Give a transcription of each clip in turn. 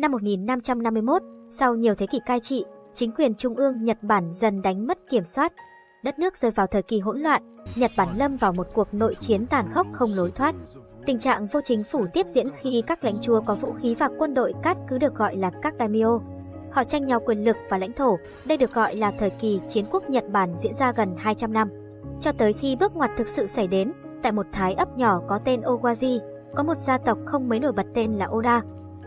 Năm 1551, sau nhiều thế kỷ cai trị, chính quyền trung ương Nhật Bản dần đánh mất kiểm soát. Đất nước rơi vào thời kỳ hỗn loạn, Nhật Bản lâm vào một cuộc nội chiến tàn khốc không lối thoát. Tình trạng vô chính phủ tiếp diễn khi các lãnh chúa có vũ khí và quân đội cát cứ được gọi là các daimyo. Họ tranh nhau quyền lực và lãnh thổ, đây được gọi là thời kỳ chiến quốc Nhật Bản diễn ra gần 200 năm. Cho tới khi bước ngoặt thực sự xảy đến, tại một thái ấp nhỏ có tên Owaji, có một gia tộc không mấy nổi bật tên là Oda.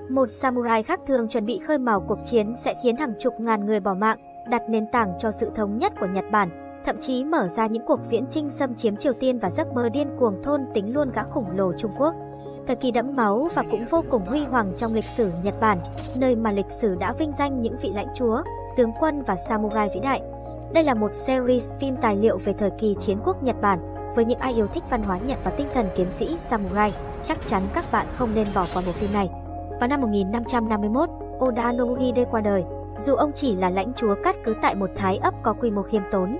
Một samurai khác thường chuẩn bị khơi mào cuộc chiến sẽ khiến hàng chục ngàn người bỏ mạng, đặt nền tảng cho sự thống nhất của Nhật Bản, thậm chí mở ra những cuộc viễn chinh xâm chiếm Triều Tiên và giấc mơ điên cuồng thôn tính luôn gã khổng lồ Trung Quốc. Thời kỳ đẫm máu và cũng vô cùng huy hoàng trong lịch sử Nhật Bản, nơi mà lịch sử đã vinh danh những vị lãnh chúa, tướng quân và samurai vĩ đại. Đây là một series phim tài liệu về thời kỳ chiến quốc Nhật Bản, với những ai yêu thích văn hóa Nhật và tinh thần kiếm sĩ samurai, chắc chắn các bạn không nên bỏ qua bộ phim này. Vào năm 1551, Oda Nobuhide qua đời, dù ông chỉ là lãnh chúa cát cứ tại một thái ấp có quy mô khiêm tốn.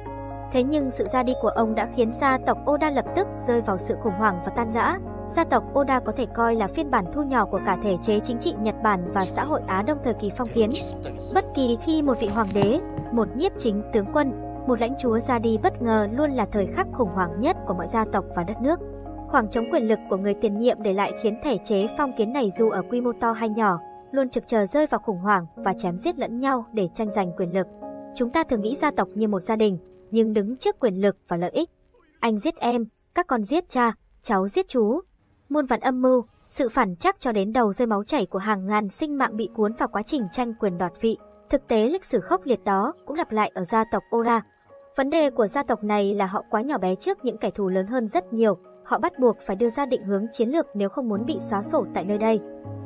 Thế nhưng sự ra đi của ông đã khiến gia tộc Oda lập tức rơi vào sự khủng hoảng và tan rã. Gia tộc Oda có thể coi là phiên bản thu nhỏ của cả thể chế chính trị Nhật Bản và xã hội Á Đông thời kỳ phong kiến. Bất kỳ khi một vị hoàng đế, một nhiếp chính tướng quân, một lãnh chúa ra đi bất ngờ luôn là thời khắc khủng hoảng nhất của mọi gia tộc và đất nước. Khoảng trống quyền lực của người tiền nhiệm để lại khiến thể chế phong kiến này dù ở quy mô to hay nhỏ, luôn trực chờ rơi vào khủng hoảng và chém giết lẫn nhau để tranh giành quyền lực. Chúng ta thường nghĩ gia tộc như một gia đình, nhưng đứng trước quyền lực và lợi ích. Anh giết em, các con giết cha, cháu giết chú. Muôn vàn âm mưu, sự phản chắc cho đến đầu rơi máu chảy của hàng ngàn sinh mạng bị cuốn vào quá trình tranh quyền đoạt vị. Thực tế lịch sử khốc liệt đó cũng lặp lại ở gia tộc Ora. Vấn đề của gia tộc này là họ quá nhỏ bé trước những kẻ thù lớn hơn rất nhiều, họ bắt buộc phải đưa ra định hướng chiến lược nếu không muốn bị xóa sổ tại nơi đây.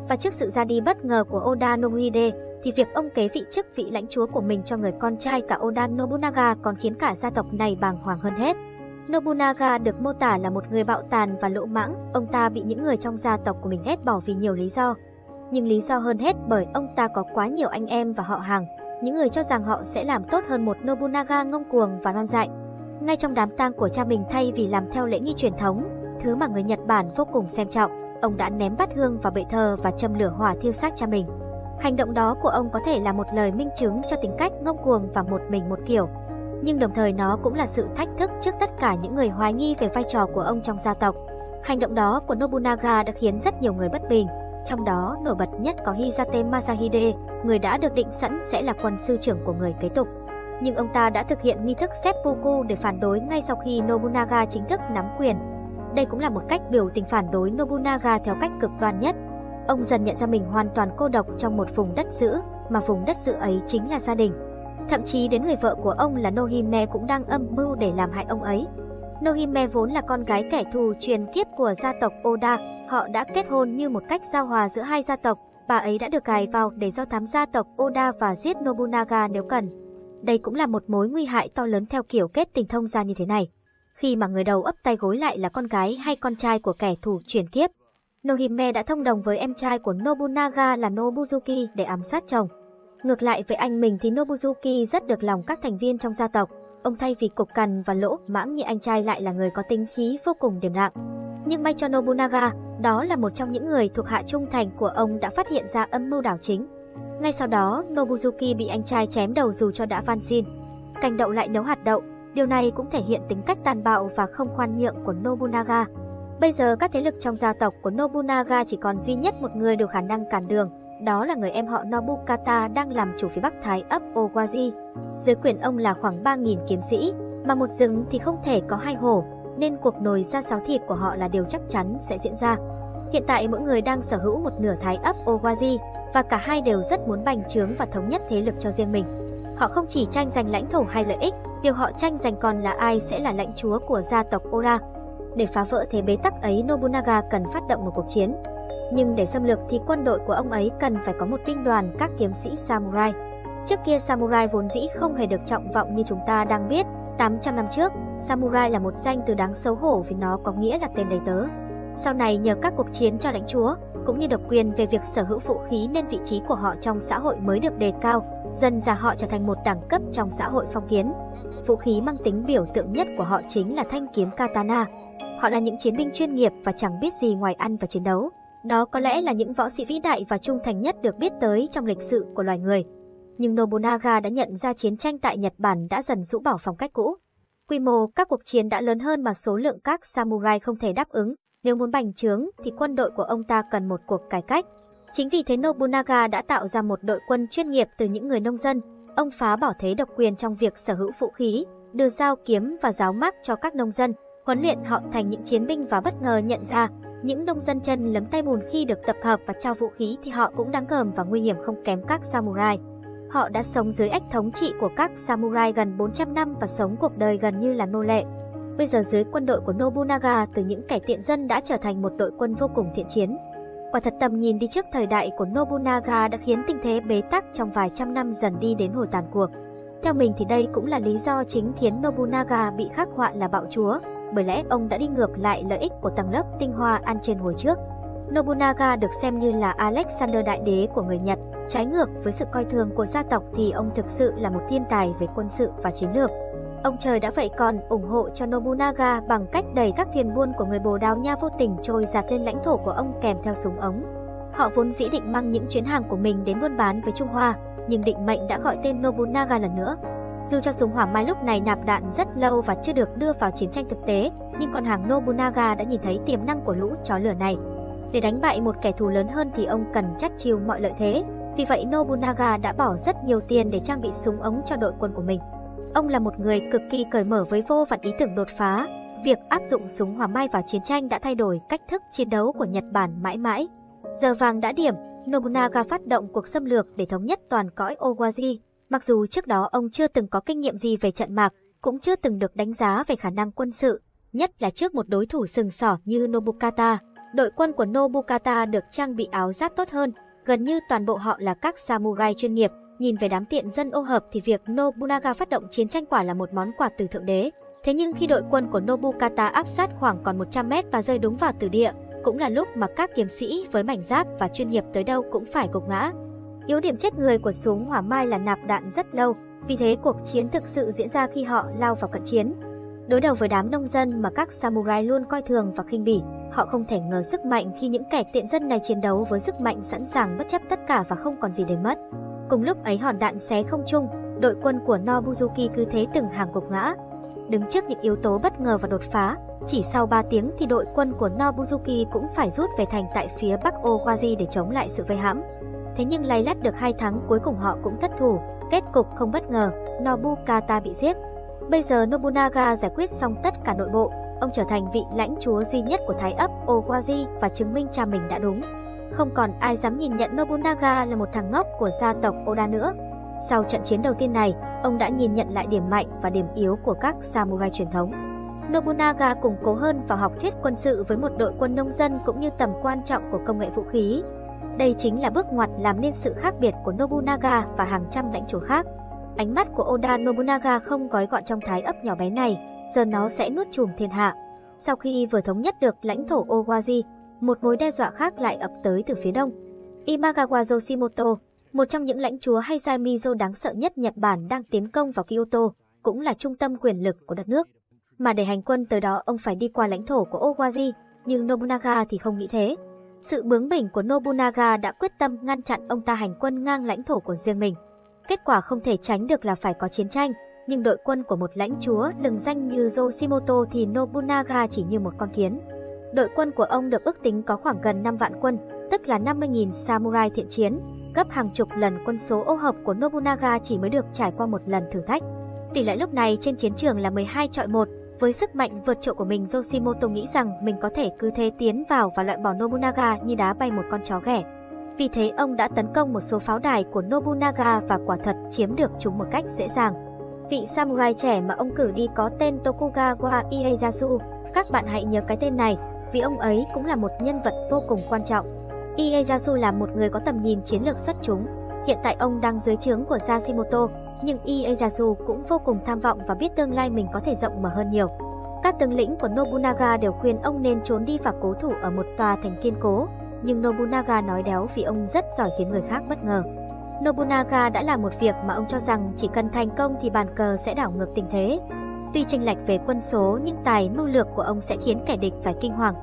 Và trước sự ra đi bất ngờ của Oda Nobuhide, thì việc ông kế vị chức vị lãnh chúa của mình cho người con trai cả Oda Nobunaga còn khiến cả gia tộc này bàng hoàng hơn hết. Nobunaga được mô tả là một người bạo tàn và lỗ mãng, ông ta bị những người trong gia tộc của mình ghét bỏ vì nhiều lý do. Nhưng lý do hơn hết bởi ông ta có quá nhiều anh em và họ hàng, những người cho rằng họ sẽ làm tốt hơn một Nobunaga ngông cuồng và non dại. Ngay trong đám tang của cha mình thay vì làm theo lễ nghi truyền thống, thứ mà người Nhật Bản vô cùng xem trọng, ông đã ném bát hương vào bệ thờ và châm lửa hỏa thiêu xác cha mình. Hành động đó của ông có thể là một lời minh chứng cho tính cách ngông cuồng và một mình một kiểu, nhưng đồng thời nó cũng là sự thách thức trước tất cả những người hoài nghi về vai trò của ông trong gia tộc. Hành động đó của Nobunaga đã khiến rất nhiều người bất bình, trong đó nổi bật nhất có Hizate Masahide, người đã được định sẵn sẽ là quân sư trưởng của người kế tục. Nhưng ông ta đã thực hiện nghi thức seppuku để phản đối ngay sau khi Nobunaga chính thức nắm quyền. Đây cũng là một cách biểu tình phản đối Nobunaga theo cách cực đoan nhất. Ông dần nhận ra mình hoàn toàn cô độc trong một vùng đất giữ, mà vùng đất giữ ấy chính là gia đình. Thậm chí đến người vợ của ông là Nohime cũng đang âm mưu để làm hại ông ấy. Nohime vốn là con gái kẻ thù truyền kiếp của gia tộc Oda, họ đã kết hôn như một cách giao hòa giữa hai gia tộc, bà ấy đã được cài vào để do thám gia tộc Oda và giết Nobunaga nếu cần. Đây cũng là một mối nguy hại to lớn theo kiểu kết tình thông gia như thế này. Khi mà người đầu ấp tay gối lại là con gái hay con trai của kẻ thù truyền kiếp, Nohime đã thông đồng với em trai của Nobunaga là Nobuzuki để ám sát chồng. Ngược lại với anh mình thì Nobuzuki rất được lòng các thành viên trong gia tộc. Ông thay vì cục cằn và lỗ mãng như anh trai lại là người có tính khí vô cùng điềm đạm. Nhưng may cho Nobunaga, đó là một trong những người thuộc hạ trung thành của ông đã phát hiện ra âm mưu đảo chính. Ngay sau đó, Nobuzuki bị anh trai chém đầu dù cho đã van xin. Cành đậu lại nấu hạt đậu, điều này cũng thể hiện tính cách tàn bạo và không khoan nhượng của Nobunaga. Bây giờ các thế lực trong gia tộc của Nobunaga chỉ còn duy nhất một người đủ khả năng cản đường, đó là người em họ Nobukata đang làm chủ phía bắc thái ấp Owaji. Dưới quyền ông là khoảng 3.000 kiếm sĩ, mà một rừng thì không thể có hai hổ, nên cuộc nồi ra sáo thịt của họ là điều chắc chắn sẽ diễn ra. Hiện tại mỗi người đang sở hữu một nửa thái ấp Owaji, và cả hai đều rất muốn bành trướng và thống nhất thế lực cho riêng mình. Họ không chỉ tranh giành lãnh thổ hay lợi ích, điều họ tranh giành còn là ai sẽ là lãnh chúa của gia tộc Ora. Để phá vỡ thế bế tắc ấy, Nobunaga cần phát động một cuộc chiến. Nhưng để xâm lược thì quân đội của ông ấy cần phải có một binh đoàn các kiếm sĩ samurai. Trước kia samurai vốn dĩ không hề được trọng vọng như chúng ta đang biết. 800 năm trước, samurai là một danh từ đáng xấu hổ vì nó có nghĩa là tên đầy tớ. Sau này nhờ các cuộc chiến cho lãnh chúa, cũng như độc quyền về việc sở hữu vũ khí nên vị trí của họ trong xã hội mới được đề cao, dần ra họ trở thành một đẳng cấp trong xã hội phong kiến. Vũ khí mang tính biểu tượng nhất của họ chính là thanh kiếm katana. Họ là những chiến binh chuyên nghiệp và chẳng biết gì ngoài ăn và chiến đấu. Đó có lẽ là những võ sĩ vĩ đại và trung thành nhất được biết tới trong lịch sử của loài người. Nhưng Nobunaga đã nhận ra chiến tranh tại Nhật Bản đã dần rũ bỏ phong cách cũ. Quy mô các cuộc chiến đã lớn hơn mà số lượng các samurai không thể đáp ứng. Nếu muốn bành trướng thì quân đội của ông ta cần một cuộc cải cách. Chính vì thế Nobunaga đã tạo ra một đội quân chuyên nghiệp từ những người nông dân. Ông phá bỏ thế độc quyền trong việc sở hữu vũ khí, đưa dao kiếm và giáo mác cho các nông dân, huấn luyện họ thành những chiến binh và bất ngờ nhận ra những nông dân chân lấm tay bùn khi được tập hợp và trao vũ khí thì họ cũng đáng gờm và nguy hiểm không kém các samurai. Họ đã sống dưới ách thống trị của các samurai gần 400 năm và sống cuộc đời gần như là nô lệ. Bây giờ dưới quân đội của Nobunaga từ những kẻ tiện dân đã trở thành một đội quân vô cùng thiện chiến. Quả thật tầm nhìn đi trước thời đại của Nobunaga đã khiến tình thế bế tắc trong vài trăm năm dần đi đến hồi tàn cuộc. Theo mình thì đây cũng là lý do chính khiến Nobunaga bị khắc họa là bạo chúa, bởi lẽ ông đã đi ngược lại lợi ích của tầng lớp tinh hoa ăn trên hồi trước. Nobunaga được xem như là Alexander Đại Đế của người Nhật, trái ngược với sự coi thường của gia tộc thì ông thực sự là một thiên tài về quân sự và chiến lược. Ông trời đã vậy còn ủng hộ cho Nobunaga bằng cách đẩy các thuyền buôn của người Bồ Đào Nha vô tình trôi giạt lên lãnh thổ của ông kèm theo súng ống. Họ vốn dĩ định mang những chuyến hàng của mình đến buôn bán với Trung Hoa, nhưng định mệnh đã gọi tên Nobunaga lần nữa. Dù cho súng hỏa mai lúc này nạp đạn rất lâu và chưa được đưa vào chiến tranh thực tế, nhưng con hàng Nobunaga đã nhìn thấy tiềm năng của lũ chó lửa này. Để đánh bại một kẻ thù lớn hơn thì ông cần chắc chiêu mọi lợi thế, vì vậy Nobunaga đã bỏ rất nhiều tiền để trang bị súng ống cho đội quân của mình. Ông là một người cực kỳ cởi mở với vô vàn ý tưởng đột phá. Việc áp dụng súng hỏa mai vào chiến tranh đã thay đổi cách thức chiến đấu của Nhật Bản mãi mãi. Giờ vàng đã điểm, Nobunaga phát động cuộc xâm lược để thống nhất toàn cõi Owaji. Mặc dù trước đó ông chưa từng có kinh nghiệm gì về trận mạc, cũng chưa từng được đánh giá về khả năng quân sự, nhất là trước một đối thủ sừng sỏ như Nobukata. Đội quân của Nobukata được trang bị áo giáp tốt hơn, gần như toàn bộ họ là các samurai chuyên nghiệp. Nhìn về đám tiện dân ô hợp thì việc Nobunaga phát động chiến tranh quả là một món quà từ thượng đế. Thế nhưng khi đội quân của Nobukata áp sát khoảng còn 100 mét và rơi đúng vào tử địa, cũng là lúc mà các kiếm sĩ với mảnh giáp và chuyên nghiệp tới đâu cũng phải gục ngã. Yếu điểm chết người của súng hỏa mai là nạp đạn rất lâu, vì thế cuộc chiến thực sự diễn ra khi họ lao vào cận chiến. Đối đầu với đám nông dân mà các samurai luôn coi thường và khinh bỉ, họ không thể ngờ sức mạnh khi những kẻ tiện dân này chiến đấu với sức mạnh sẵn sàng bất chấp tất cả và không còn gì để mất. Cùng lúc ấy hòn đạn xé không trung, đội quân của Nobuzuki cứ thế từng hàng gục ngã. Đứng trước những yếu tố bất ngờ và đột phá, chỉ sau 3 tiếng thì đội quân của Nobuzuki cũng phải rút về thành tại phía bắc Owaji để chống lại sự vây hãm. Thế nhưng lay lắt được hai tháng cuối cùng họ cũng thất thủ, kết cục không bất ngờ, Nobukata bị giết. Bây giờ Nobunaga giải quyết xong tất cả nội bộ, ông trở thành vị lãnh chúa duy nhất của Thái ấp Owaji và chứng minh cha mình đã đúng. Không còn ai dám nhìn nhận Nobunaga là một thằng ngốc của gia tộc Oda nữa. Sau trận chiến đầu tiên này, ông đã nhìn nhận lại điểm mạnh và điểm yếu của các samurai truyền thống. Nobunaga củng cố hơn vào học thuyết quân sự với một đội quân nông dân cũng như tầm quan trọng của công nghệ vũ khí. Đây chính là bước ngoặt làm nên sự khác biệt của Nobunaga và hàng trăm lãnh chúa khác. Ánh mắt của Oda Nobunaga không gói gọn trong thái ấp nhỏ bé này, giờ nó sẽ nuốt chùm thiên hạ. Sau khi vừa thống nhất được lãnh thổ Owaji, một mối đe dọa khác lại ập tới từ phía đông. Imagawa Yoshimoto, một trong những lãnh chúa hay Mizo đáng sợ nhất Nhật Bản đang tiến công vào Kyoto, cũng là trung tâm quyền lực của đất nước. Mà để hành quân tới đó ông phải đi qua lãnh thổ của Owaji, nhưng Nobunaga thì không nghĩ thế. Sự bướng bỉnh của Nobunaga đã quyết tâm ngăn chặn ông ta hành quân ngang lãnh thổ của riêng mình. Kết quả không thể tránh được là phải có chiến tranh, nhưng đội quân của một lãnh chúa lừng danh như Yoshimoto thì Nobunaga chỉ như một con kiến. Đội quân của ông được ước tính có khoảng gần 5 vạn quân, tức là 50.000 samurai thiện chiến, gấp hàng chục lần quân số ô hợp của Nobunaga chỉ mới được trải qua một lần thử thách. Tỷ lệ lúc này trên chiến trường là 12 chọi 1, với sức mạnh vượt trội của mình Yoshimoto nghĩ rằng mình có thể cứ thế tiến vào và loại bỏ Nobunaga như đá bay một con chó ghẻ. Vì thế ông đã tấn công một số pháo đài của Nobunaga và quả thật chiếm được chúng một cách dễ dàng. Vị samurai trẻ mà ông cử đi có tên Tokugawa Ieyasu, các bạn hãy nhớ cái tên này vì ông ấy cũng là một nhân vật vô cùng quan trọng. Ieyasu là một người có tầm nhìn chiến lược xuất chúng. Hiện tại ông đang dưới trướng của Yashimoto, nhưng Ieyasu cũng vô cùng tham vọng và biết tương lai mình có thể rộng mở hơn nhiều. Các tướng lĩnh của Nobunaga đều khuyên ông nên trốn đi và cố thủ ở một tòa thành kiên cố, nhưng Nobunaga nói đéo vì ông rất giỏi khiến người khác bất ngờ. Nobunaga đã làm một việc mà ông cho rằng chỉ cần thành công thì bàn cờ sẽ đảo ngược tình thế. Tuy chênh lệch về quân số nhưng tài mưu lược của ông sẽ khiến kẻ địch phải kinh hoàng.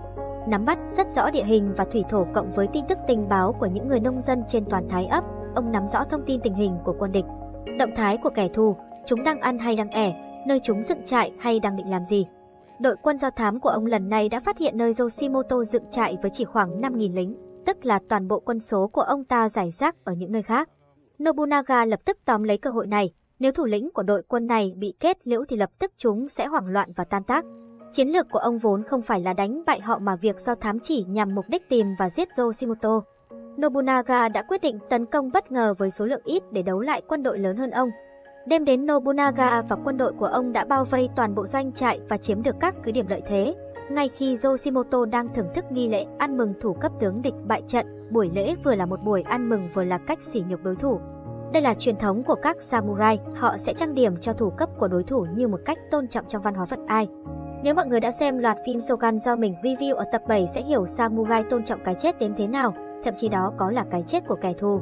Nắm bắt rất rõ địa hình và thủy thổ cộng với tin tức tình báo của những người nông dân trên toàn Thái ấp, ông nắm rõ thông tin tình hình của quân địch. Động thái của kẻ thù, chúng đang ăn hay đang ẻ, nơi chúng dựng trại hay đang định làm gì. Đội quân do thám của ông lần này đã phát hiện nơi Yoshimoto dựng trại với chỉ khoảng 5.000 lính, tức là toàn bộ quân số của ông ta giải rác ở những nơi khác. Nobunaga lập tức tóm lấy cơ hội này, nếu thủ lĩnh của đội quân này bị kết liễu thì lập tức chúng sẽ hoảng loạn và tan tác. Chiến lược của ông vốn không phải là đánh bại họ mà việc do thám chỉ nhằm mục đích tìm và giết Yoshimoto. Nobunaga đã quyết định tấn công bất ngờ với số lượng ít để đấu lại quân đội lớn hơn ông. Đêm đến Nobunaga và quân đội của ông đã bao vây toàn bộ doanh trại và chiếm được các cứ điểm lợi thế. Ngay khi Yoshimoto đang thưởng thức nghi lễ ăn mừng thủ cấp tướng địch bại trận, buổi lễ vừa là một buổi ăn mừng vừa là cách sỉ nhục đối thủ. Đây là truyền thống của các samurai, họ sẽ trang điểm cho thủ cấp của đối thủ như một cách tôn trọng trong văn hóa vật ai. Nếu mọi người đã xem loạt phim Shogun do mình review ở tập 7 sẽ hiểu samurai tôn trọng cái chết đến thế nào, thậm chí đó có là cái chết của kẻ thù.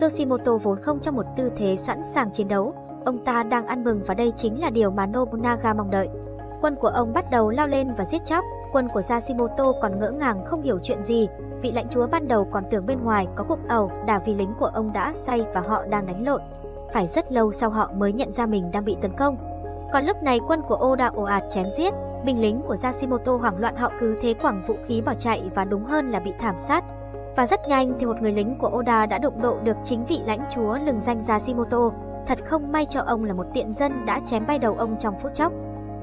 Yoshimoto vốn không trong một tư thế sẵn sàng chiến đấu, ông ta đang ăn mừng và đây chính là điều mà Nobunaga mong đợi. Quân của ông bắt đầu lao lên và giết chóc, quân của Yashimoto còn ngỡ ngàng không hiểu chuyện gì, vị lãnh chúa ban đầu còn tưởng bên ngoài có cuộc ẩu đả vì lính của ông đã say và họ đang đánh lộn. Phải rất lâu sau họ mới nhận ra mình đang bị tấn công. Còn lúc này quân của Oda ồ ạt chém giết, binh lính của Yashimoto hoảng loạn họ cứ thế quẳng vũ khí bỏ chạy và đúng hơn là bị thảm sát. Và rất nhanh thì một người lính của Oda đã đụng độ được chính vị lãnh chúa lừng danh Yashimoto. Thật không may cho ông là một tiện dân đã chém bay đầu ông trong phút chốc.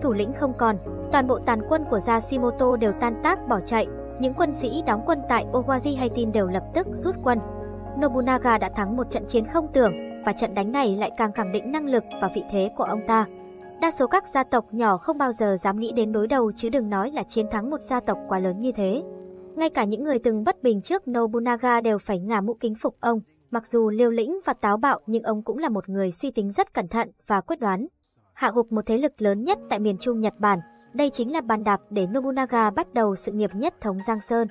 Thủ lĩnh không còn, toàn bộ tàn quân của Yashimoto đều tan tác bỏ chạy, những quân sĩ đóng quân tại Owaji Haitin đều lập tức rút quân. Nobunaga đã thắng một trận chiến không tưởng và trận đánh này lại càng khẳng định năng lực và vị thế của ông ta. Đa số các gia tộc nhỏ không bao giờ dám nghĩ đến đối đầu chứ đừng nói là chiến thắng một gia tộc quá lớn như thế. Ngay cả những người từng bất bình trước Nobunaga đều phải ngả mũ kính phục ông. Mặc dù liều lĩnh và táo bạo nhưng ông cũng là một người suy tính rất cẩn thận và quyết đoán. Hạ gục một thế lực lớn nhất tại miền Trung Nhật Bản, đây chính là bàn đạp để Nobunaga bắt đầu sự nghiệp nhất thống Giang Sơn.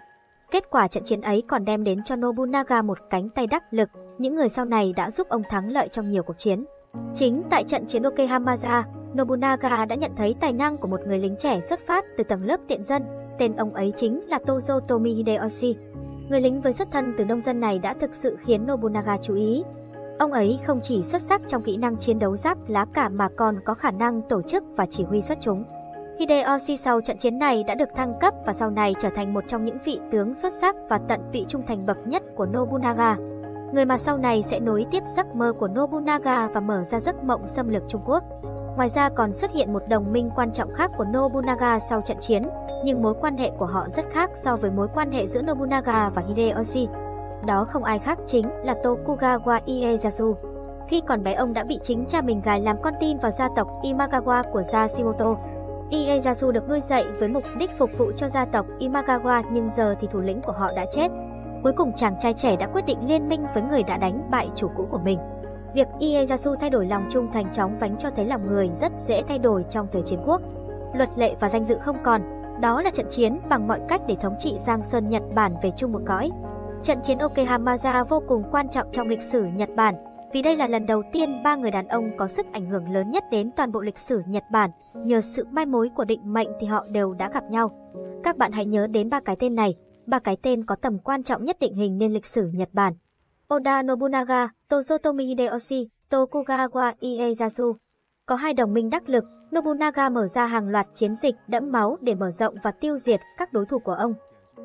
Kết quả trận chiến ấy còn đem đến cho Nobunaga một cánh tay đắc lực, những người sau này đã giúp ông thắng lợi trong nhiều cuộc chiến. Chính tại trận chiến Okehamaza, Nobunaga đã nhận thấy tài năng của một người lính trẻ xuất phát từ tầng lớp tiện dân, tên ông ấy chính là Toyotomi Hideyoshi. Người lính với xuất thân từ nông dân này đã thực sự khiến Nobunaga chú ý. Ông ấy không chỉ xuất sắc trong kỹ năng chiến đấu giáp lá cả mà còn có khả năng tổ chức và chỉ huy xuất chúng. Hideyoshi sau trận chiến này đã được thăng cấp và sau này trở thành một trong những vị tướng xuất sắc và tận tụy trung thành bậc nhất của Nobunaga. Người mà sau này sẽ nối tiếp giấc mơ của Nobunaga và mở ra giấc mộng xâm lược Trung Quốc. Ngoài ra còn xuất hiện một đồng minh quan trọng khác của Nobunaga sau trận chiến, nhưng mối quan hệ của họ rất khác so với mối quan hệ giữa Nobunaga và Hideyoshi. Đó không ai khác chính là Tokugawa Ieyasu. Khi còn bé ông đã bị chính cha mình gài làm con tin vào gia tộc Imagawa của Yashimoto. Ieyasu được nuôi dạy với mục đích phục vụ cho gia tộc Imagawa nhưng giờ thì thủ lĩnh của họ đã chết. Cuối cùng chàng trai trẻ đã quyết định liên minh với người đã đánh bại chủ cũ của mình. Việc Ieyasu thay đổi lòng trung thành chóng vánh cho thấy lòng người rất dễ thay đổi trong thời chiến quốc. Luật lệ và danh dự không còn, đó là trận chiến bằng mọi cách để thống trị Giang Sơn Nhật Bản về chung một cõi. Trận chiến Okehamaza vô cùng quan trọng trong lịch sử Nhật Bản, vì đây là lần đầu tiên ba người đàn ông có sức ảnh hưởng lớn nhất đến toàn bộ lịch sử Nhật Bản. Nhờ sự mai mối của định mệnh thì họ đều đã gặp nhau. Các bạn hãy nhớ đến ba cái tên này, ba cái tên có tầm quan trọng nhất định hình nên lịch sử Nhật Bản. Oda Nobunaga, Toyotomi Hideyoshi, Tokugawa Ieyasu. Có hai đồng minh đắc lực, Nobunaga mở ra hàng loạt chiến dịch đẫm máu để mở rộng và tiêu diệt các đối thủ của ông.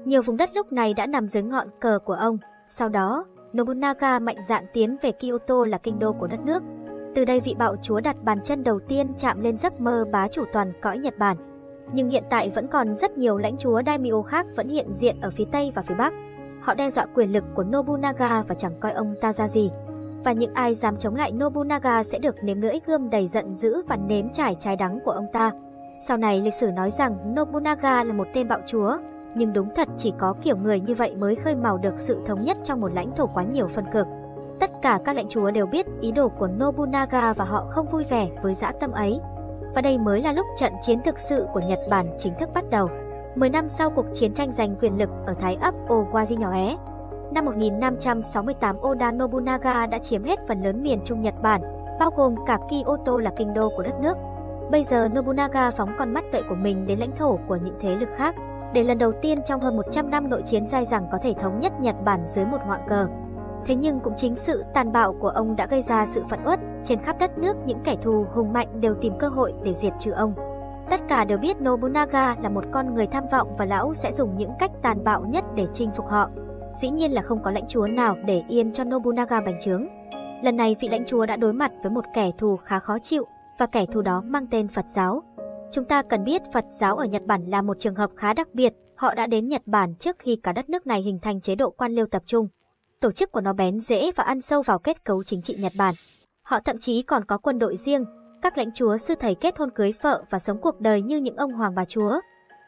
Nhiều vùng đất lúc này đã nằm dưới ngọn cờ của ông. Sau đó, Nobunaga mạnh dạn tiến về Kyoto là kinh đô của đất nước. Từ đây vị bạo chúa đặt bàn chân đầu tiên chạm lên giấc mơ bá chủ toàn cõi Nhật Bản. Nhưng hiện tại vẫn còn rất nhiều lãnh chúa daimyo khác vẫn hiện diện ở phía Tây và phía Bắc. Họ đe dọa quyền lực của Nobunaga và chẳng coi ông ta ra gì. Và những ai dám chống lại Nobunaga sẽ được nếm lưỡi gươm đầy giận dữ và nếm trải trái đắng của ông ta. Sau này lịch sử nói rằng Nobunaga là một tên bạo chúa, nhưng đúng thật chỉ có kiểu người như vậy mới khơi mào được sự thống nhất trong một lãnh thổ quá nhiều phân cực. Tất cả các lãnh chúa đều biết ý đồ của Nobunaga và họ không vui vẻ với dã tâm ấy. Và đây mới là lúc trận chiến thực sự của Nhật Bản chính thức bắt đầu. 10 năm sau cuộc chiến tranh giành quyền lực ở Thái ấp Owari nhỏ é, năm 1568 Oda Nobunaga đã chiếm hết phần lớn miền Trung Nhật Bản, bao gồm cả Kyoto là kinh đô của đất nước. Bây giờ Nobunaga phóng con mắt tuệ của mình đến lãnh thổ của những thế lực khác để lần đầu tiên trong hơn 100 năm nội chiến dai dẳng có thể thống nhất Nhật Bản dưới một ngọn cờ. Thế nhưng cũng chính sự tàn bạo của ông đã gây ra sự phẫn uất, trên khắp đất nước những kẻ thù hùng mạnh đều tìm cơ hội để diệt trừ ông. Tất cả đều biết Nobunaga là một con người tham vọng và lão sẽ dùng những cách tàn bạo nhất để chinh phục họ. Dĩ nhiên là không có lãnh chúa nào để yên cho Nobunaga bành trướng. Lần này vị lãnh chúa đã đối mặt với một kẻ thù khá khó chịu, và kẻ thù đó mang tên Phật giáo. Chúng ta cần biết Phật giáo ở Nhật Bản là một trường hợp khá đặc biệt, họ đã đến Nhật Bản trước khi cả đất nước này hình thành chế độ quan liêu tập trung. Tổ chức của nó bén rễ và ăn sâu vào kết cấu chính trị Nhật Bản. Họ thậm chí còn có quân đội riêng, các lãnh chúa sư thầy kết hôn cưới vợ và sống cuộc đời như những ông hoàng bà chúa.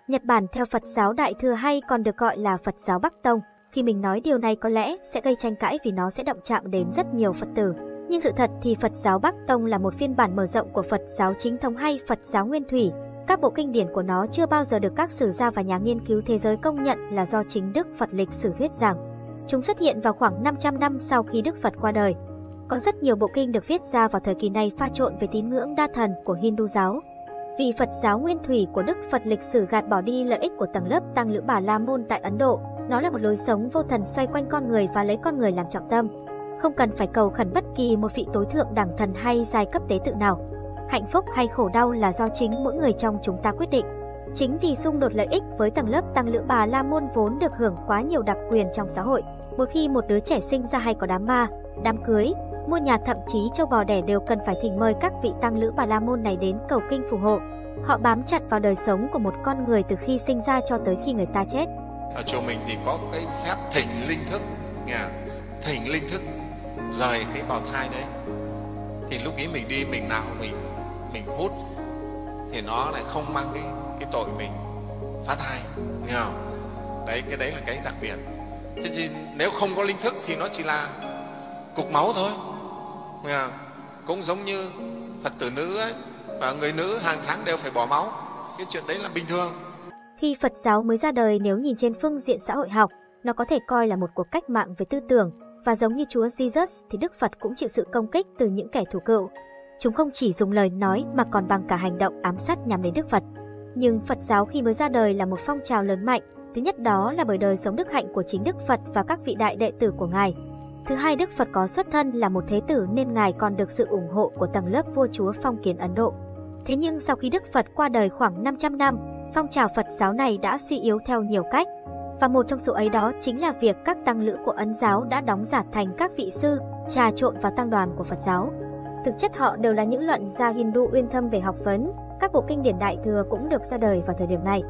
Nhật Bản theo Phật giáo Đại Thừa hay còn được gọi là Phật giáo Bắc Tông. Khi mình nói điều này có lẽ sẽ gây tranh cãi vì nó sẽ động chạm đến rất nhiều Phật tử. Nhưng sự thật thì Phật giáo Bắc Tông là một phiên bản mở rộng của Phật giáo chính thống hay Phật giáo Nguyên Thủy. Các bộ kinh điển của nó chưa bao giờ được các sử gia và nhà nghiên cứu thế giới công nhận là do chính Đức Phật lịch sử thuyết giảng. Chúng xuất hiện vào khoảng 500 năm sau khi Đức Phật qua đời. Có rất nhiều bộ kinh được viết ra vào thời kỳ này pha trộn với tín ngưỡng đa thần của Hindu giáo. Vì Phật giáo nguyên thủy của Đức Phật lịch sử gạt bỏ đi lợi ích của tầng lớp tăng lữ Bà La Môn tại Ấn Độ, nó là một lối sống vô thần xoay quanh con người và lấy con người làm trọng tâm không cần phải cầu khẩn bất kỳ một vị tối thượng đẳng thần hay giai cấp tế tự nào. Hạnh phúc hay khổ đau là do chính mỗi người trong chúng ta quyết định. Chính vì xung đột lợi ích với tầng lớp tăng lữ bà La Môn vốn được hưởng quá nhiều đặc quyền trong xã hội. Mỗi khi một đứa trẻ sinh ra hay có đám ma, đám cưới, mua nhà thậm chí châu bò đẻ đều cần phải thỉnh mời các vị tăng lữ bà La Môn này đến cầu kinh phù hộ. Họ bám chặt vào đời sống của một con người từ khi sinh ra cho tới khi người ta chết. Ở chỗ mình thì có cái phép thỉnh linh thức, nhà thỉnh linh thức rời cái bào thai đấy thì lúc ấy mình đi mình nào mình mình hút thì nó lại không mang cái cái tội mình phá thai nghe không? Đấy cái đấy là cái đặc biệt. Thế thì nếu không có linh thức thì nó chỉ là cục máu thôi nghe không? cũng giống như phật tử nữ ấy và người nữ hàng tháng đều phải bỏ máu. Cái chuyện đấy là bình thường. Khi Phật giáo mới ra đời nếu nhìn trên phương diện xã hội học, nó có thể coi là một cuộc cách mạng về tư tưởng, và giống như Chúa Jesus thì Đức Phật cũng chịu sự công kích từ những kẻ thù cựu. Chúng không chỉ dùng lời nói mà còn bằng cả hành động ám sát nhằm đến Đức Phật. Nhưng Phật giáo khi mới ra đời là một phong trào lớn mạnh, thứ nhất đó là bởi đời sống đức hạnh của chính Đức Phật và các vị đại đệ tử của Ngài. Thứ hai Đức Phật có xuất thân là một thế tử nên Ngài còn được sự ủng hộ của tầng lớp vua chúa phong kiến Ấn Độ. Thế nhưng sau khi Đức Phật qua đời khoảng 500 năm, phong trào Phật giáo này đã suy yếu theo nhiều cách, và một trong số ấy đó chính là việc các tăng lữ của Ấn giáo đã đóng giả thành các vị sư, trà trộn vào tăng đoàn của Phật giáo. Thực chất họ đều là những luận gia Hindu uyên thâm về học vấn, các bộ kinh điển đại thừa cũng được ra đời vào thời điểm này.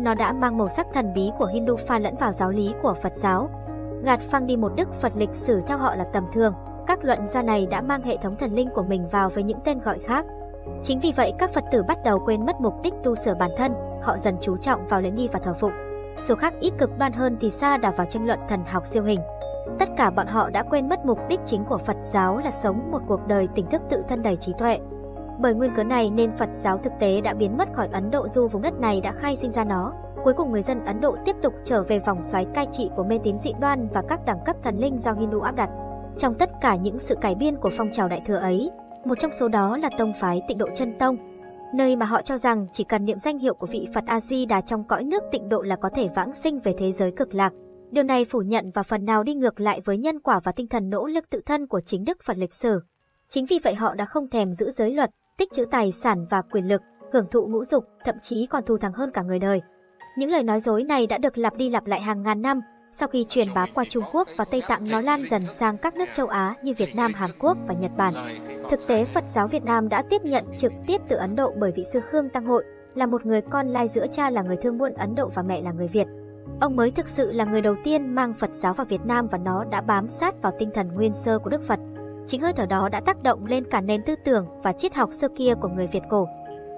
Nó đã mang màu sắc thần bí của Hindu pha lẫn vào giáo lý của Phật giáo. Gạt phăng đi một đức Phật lịch sử theo họ là tầm thường, các luận gia này đã mang hệ thống thần linh của mình vào với những tên gọi khác. Chính vì vậy các Phật tử bắt đầu quên mất mục đích tu sửa bản thân, họ dần chú trọng vào lễ nghi và thờ phụng số khác ít cực đoan hơn thì xa đà vào tranh luận thần học siêu hình. Tất cả bọn họ đã quên mất mục đích chính của Phật giáo là sống một cuộc đời tỉnh thức tự thân đầy trí tuệ. Bởi nguyên cớ này nên Phật giáo thực tế đã biến mất khỏi Ấn Độ dù vùng đất này đã khai sinh ra nó. Cuối cùng người dân Ấn Độ tiếp tục trở về vòng xoáy cai trị của mê tín dị đoan và các đẳng cấp thần linh do Hindu áp đặt. Trong tất cả những sự cải biên của phong trào đại thừa ấy, một trong số đó là tông phái Tịnh Độ Chân Tông, nơi mà họ cho rằng chỉ cần niệm danh hiệu của vị Phật A-di-đà trong cõi nước tịnh độ là có thể vãng sinh về thế giới cực lạc. Điều này phủ nhận và phần nào đi ngược lại với nhân quả và tinh thần nỗ lực tự thân của chính Đức Phật lịch sử. Chính vì vậy họ đã không thèm giữ giới luật, tích trữ tài sản và quyền lực, hưởng thụ ngũ dục, thậm chí còn thù thắng hơn cả người đời. Những lời nói dối này đã được lặp đi lặp lại hàng ngàn năm, sau khi truyền bá qua Trung Quốc và Tây Tạng nó lan dần sang các nước châu Á như Việt Nam, Hàn Quốc và Nhật Bản. Thực tế Phật giáo Việt Nam đã tiếp nhận trực tiếp từ Ấn Độ bởi vị sư Khương Tăng Hội, là một người con lai giữa cha là người thương buôn Ấn Độ và mẹ là người Việt. Ông mới thực sự là người đầu tiên mang Phật giáo vào Việt Nam và nó đã bám sát vào tinh thần nguyên sơ của Đức Phật. Chính hơi thở đó đã tác động lên cả nền tư tưởng và triết học xưa kia của người Việt cổ.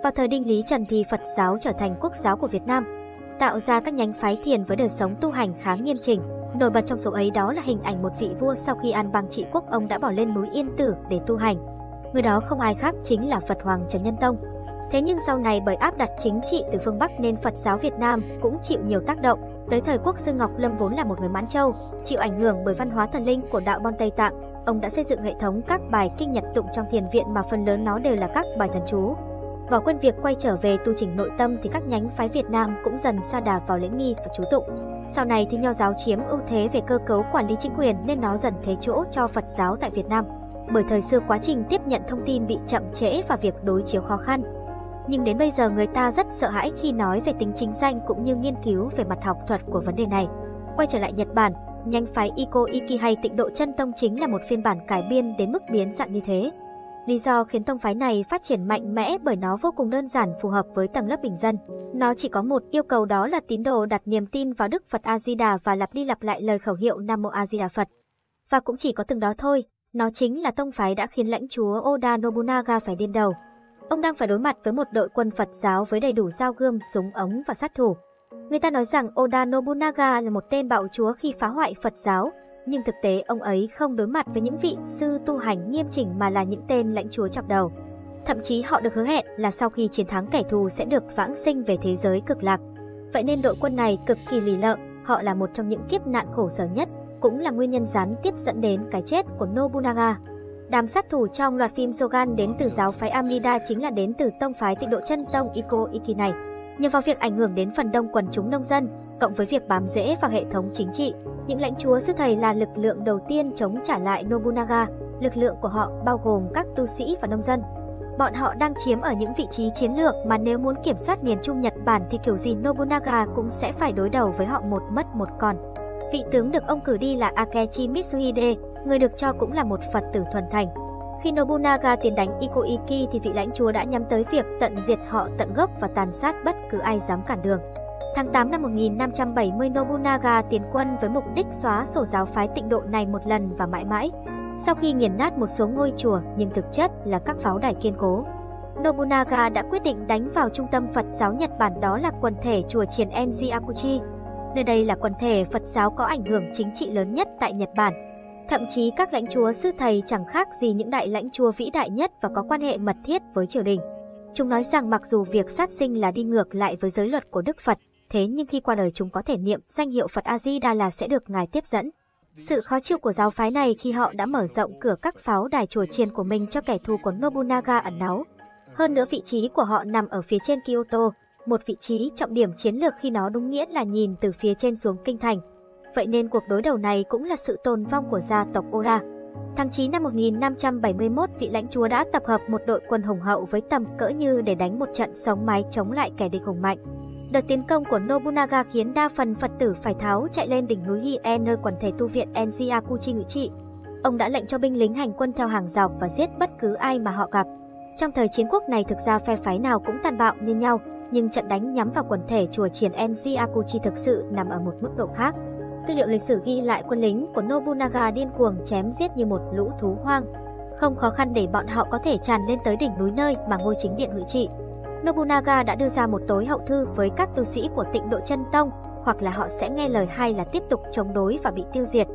Vào thời Đinh Lý Trần thì Phật giáo trở thành quốc giáo của Việt Nam, tạo ra các nhánh phái thiền với đời sống tu hành khá nghiêm chỉnh. Nổi bật trong số ấy đó là hình ảnh một vị vua sau khi an bang trị quốc ông đã bỏ lên núi Yên Tử để tu hành. Người đó không ai khác chính là Phật Hoàng Trần Nhân Tông. Thế nhưng sau này bởi áp đặt chính trị từ phương Bắc nên Phật giáo Việt Nam cũng chịu nhiều tác động. Tới thời quốc sư Ngọc Lâm vốn là một người Mãn Châu, chịu ảnh hưởng bởi văn hóa thần linh của đạo Bon Tây Tạng, ông đã xây dựng hệ thống các bài kinh nhật tụng trong thiền viện mà phần lớn nó đều là các bài thần chú. Bỏ quên việc quay trở về tu chỉnh nội tâm thì các nhánh phái Việt Nam cũng dần sa đà vào lễ nghi và chú tụng. Sau này thì nho giáo chiếm ưu thế về cơ cấu quản lý chính quyền nên nó dần thế chỗ cho Phật giáo tại Việt Nam. Bởi thời xưa quá trình tiếp nhận thông tin bị chậm trễ và việc đối chiếu khó khăn. Nhưng đến bây giờ người ta rất sợ hãi khi nói về tính chính danh cũng như nghiên cứu về mặt học thuật của vấn đề này. Quay trở lại Nhật Bản, nhánh phái Iko Iki hay tịnh độ chân tông chính là một phiên bản cải biên đến mức biến dạng như thế. Lý do khiến tông phái này phát triển mạnh mẽ bởi nó vô cùng đơn giản phù hợp với tầng lớp bình dân. Nó chỉ có một yêu cầu đó là tín đồ đặt niềm tin vào Đức Phật A-di-đà và lặp đi lặp lại lời khẩu hiệu Nam Mô A-di-đà Phật. Và cũng chỉ có từng đó thôi, nó chính là tông phái đã khiến lãnh chúa Oda Nobunaga phải điên đầu. Ông đang phải đối mặt với một đội quân Phật giáo với đầy đủ dao gươm, súng ống và sát thủ. Người ta nói rằng Oda Nobunaga là một tên bạo chúa khi phá hoại Phật giáo, nhưng thực tế ông ấy không đối mặt với những vị sư tu hành nghiêm chỉnh mà là những tên lãnh chúa chọc đầu. Thậm chí họ được hứa hẹn là sau khi chiến thắng kẻ thù sẽ được vãng sinh về thế giới cực lạc. Vậy nên đội quân này cực kỳ lì lợm, họ là một trong những kiếp nạn khổ sở nhất, cũng là nguyên nhân gián tiếp dẫn đến cái chết của Nobunaga. Đám sát thủ trong loạt phim Shogun đến từ giáo phái Amida chính là đến từ tông phái tịnh độ chân tông Iko Iki này. Nhờ vào việc ảnh hưởng đến phần đông quần chúng nông dân, cộng với việc bám rễ vào hệ thống chính trị, những lãnh chúa sư thầy là lực lượng đầu tiên chống trả lại Nobunaga. Lực lượng của họ bao gồm các tu sĩ và nông dân. Bọn họ đang chiếm ở những vị trí chiến lược mà nếu muốn kiểm soát miền Trung Nhật Bản thì kiểu gì Nobunaga cũng sẽ phải đối đầu với họ một mất một còn. Vị tướng được ông cử đi là Akechi Mitsuhide, người được cho cũng là một Phật tử thuần thành. Khi Nobunaga tiến đánh Ikoiki thì vị lãnh chúa đã nhắm tới việc tận diệt họ tận gốc và tàn sát bất cứ ai dám cản đường. Tháng 8 năm 1570 Nobunaga tiến quân với mục đích xóa sổ giáo phái tịnh độ này một lần và mãi mãi. Sau khi nghiền nát một số ngôi chùa nhưng thực chất là các pháo đài kiên cố, Nobunaga đã quyết định đánh vào trung tâm Phật giáo Nhật Bản đó là quần thể chùa chiền Enji Akuchi. Nơi đây là quần thể Phật giáo có ảnh hưởng chính trị lớn nhất tại Nhật Bản. Thậm chí các lãnh chúa sư thầy chẳng khác gì những đại lãnh chúa vĩ đại nhất và có quan hệ mật thiết với triều đình. Chúng nói rằng mặc dù việc sát sinh là đi ngược lại với giới luật của Đức Phật, thế nhưng khi qua đời chúng có thể niệm danh hiệu Phật A-di-đà là sẽ được Ngài tiếp dẫn. Sự khó chịu của giáo phái này khi họ đã mở rộng cửa các pháo đài chùa chiền của mình cho kẻ thù của Nobunaga ẩn náu. Hơn nữa vị trí của họ nằm ở phía trên Kyoto, một vị trí trọng điểm chiến lược khi nó đúng nghĩa là nhìn từ phía trên xuống kinh thành. Vậy nên cuộc đối đầu này cũng là sự tồn vong của gia tộc Oda. Tháng 9 năm 1571, vị lãnh chúa đã tập hợp một đội quân hùng hậu với tầm cỡ như để đánh một trận sống mái chống lại kẻ địch hùng mạnh. Đợt tiến công của Nobunaga khiến đa phần Phật tử phải tháo chạy lên đỉnh núi Hie nơi quần thể tu viện Enjiakuchi ngự trị. Ông đã lệnh cho binh lính hành quân theo hàng dọc và giết bất cứ ai mà họ gặp. Trong thời chiến quốc này thực ra phe phái nào cũng tàn bạo như nhau, nhưng trận đánh nhắm vào quần thể chùa triển Enjiakuchi thực sự nằm ở một mức độ khác. Tư liệu lịch sử ghi lại quân lính của Nobunaga điên cuồng chém giết như một lũ thú hoang. Không khó khăn để bọn họ có thể tràn lên tới đỉnh núi nơi mà ngôi chính điện ngự trị. Nobunaga đã đưa ra một tối hậu thư với các tu sĩ của tịnh độ chân tông, hoặc là họ sẽ nghe lời hay là tiếp tục chống đối và bị tiêu diệt.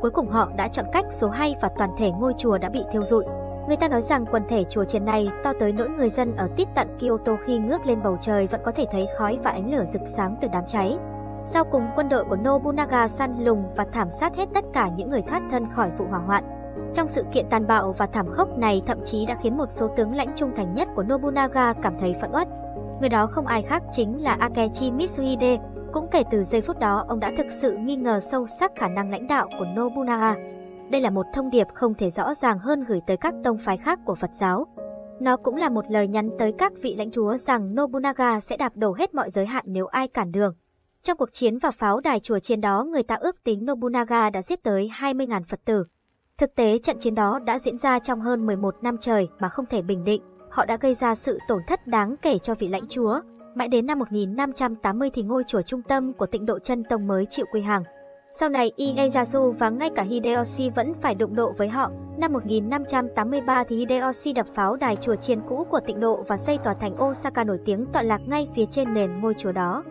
Cuối cùng họ đã chọn cách số hay và toàn thể ngôi chùa đã bị thiêu rụi. Người ta nói rằng quần thể chùa trên này to tới nỗi người dân ở tít tận Kyoto khi ngước lên bầu trời vẫn có thể thấy khói và ánh lửa rực sáng từ đám cháy. Sau cùng quân đội của Nobunaga săn lùng và thảm sát hết tất cả những người thoát thân khỏi vụ hỏa hoạn. Trong sự kiện tàn bạo và thảm khốc này thậm chí đã khiến một số tướng lãnh trung thành nhất của Nobunaga cảm thấy phẫn uất. Người đó không ai khác chính là Akechi Mitsuhide, cũng kể từ giây phút đó ông đã thực sự nghi ngờ sâu sắc khả năng lãnh đạo của Nobunaga. Đây là một thông điệp không thể rõ ràng hơn gửi tới các tông phái khác của Phật giáo. Nó cũng là một lời nhắn tới các vị lãnh chúa rằng Nobunaga sẽ đạp đổ hết mọi giới hạn nếu ai cản đường. Trong cuộc chiến và pháo đài chùa chiến đó người ta ước tính Nobunaga đã giết tới 20.000 Phật tử. Thực tế trận chiến đó đã diễn ra trong hơn 11 năm trời mà không thể bình định. Họ đã gây ra sự tổn thất đáng kể cho vị lãnh chúa. Mãi đến năm 1580 thì ngôi chùa trung tâm của tịnh độ chân tông mới chịu quy hàng. Sau này Ieyasu và ngay cả Hideyoshi vẫn phải đụng độ với họ. Năm 1583 thì Hideyoshi đập pháo đài chùa chiến cũ của tịnh độ và xây tòa thành Osaka nổi tiếng tọa lạc ngay phía trên nền ngôi chùa đó.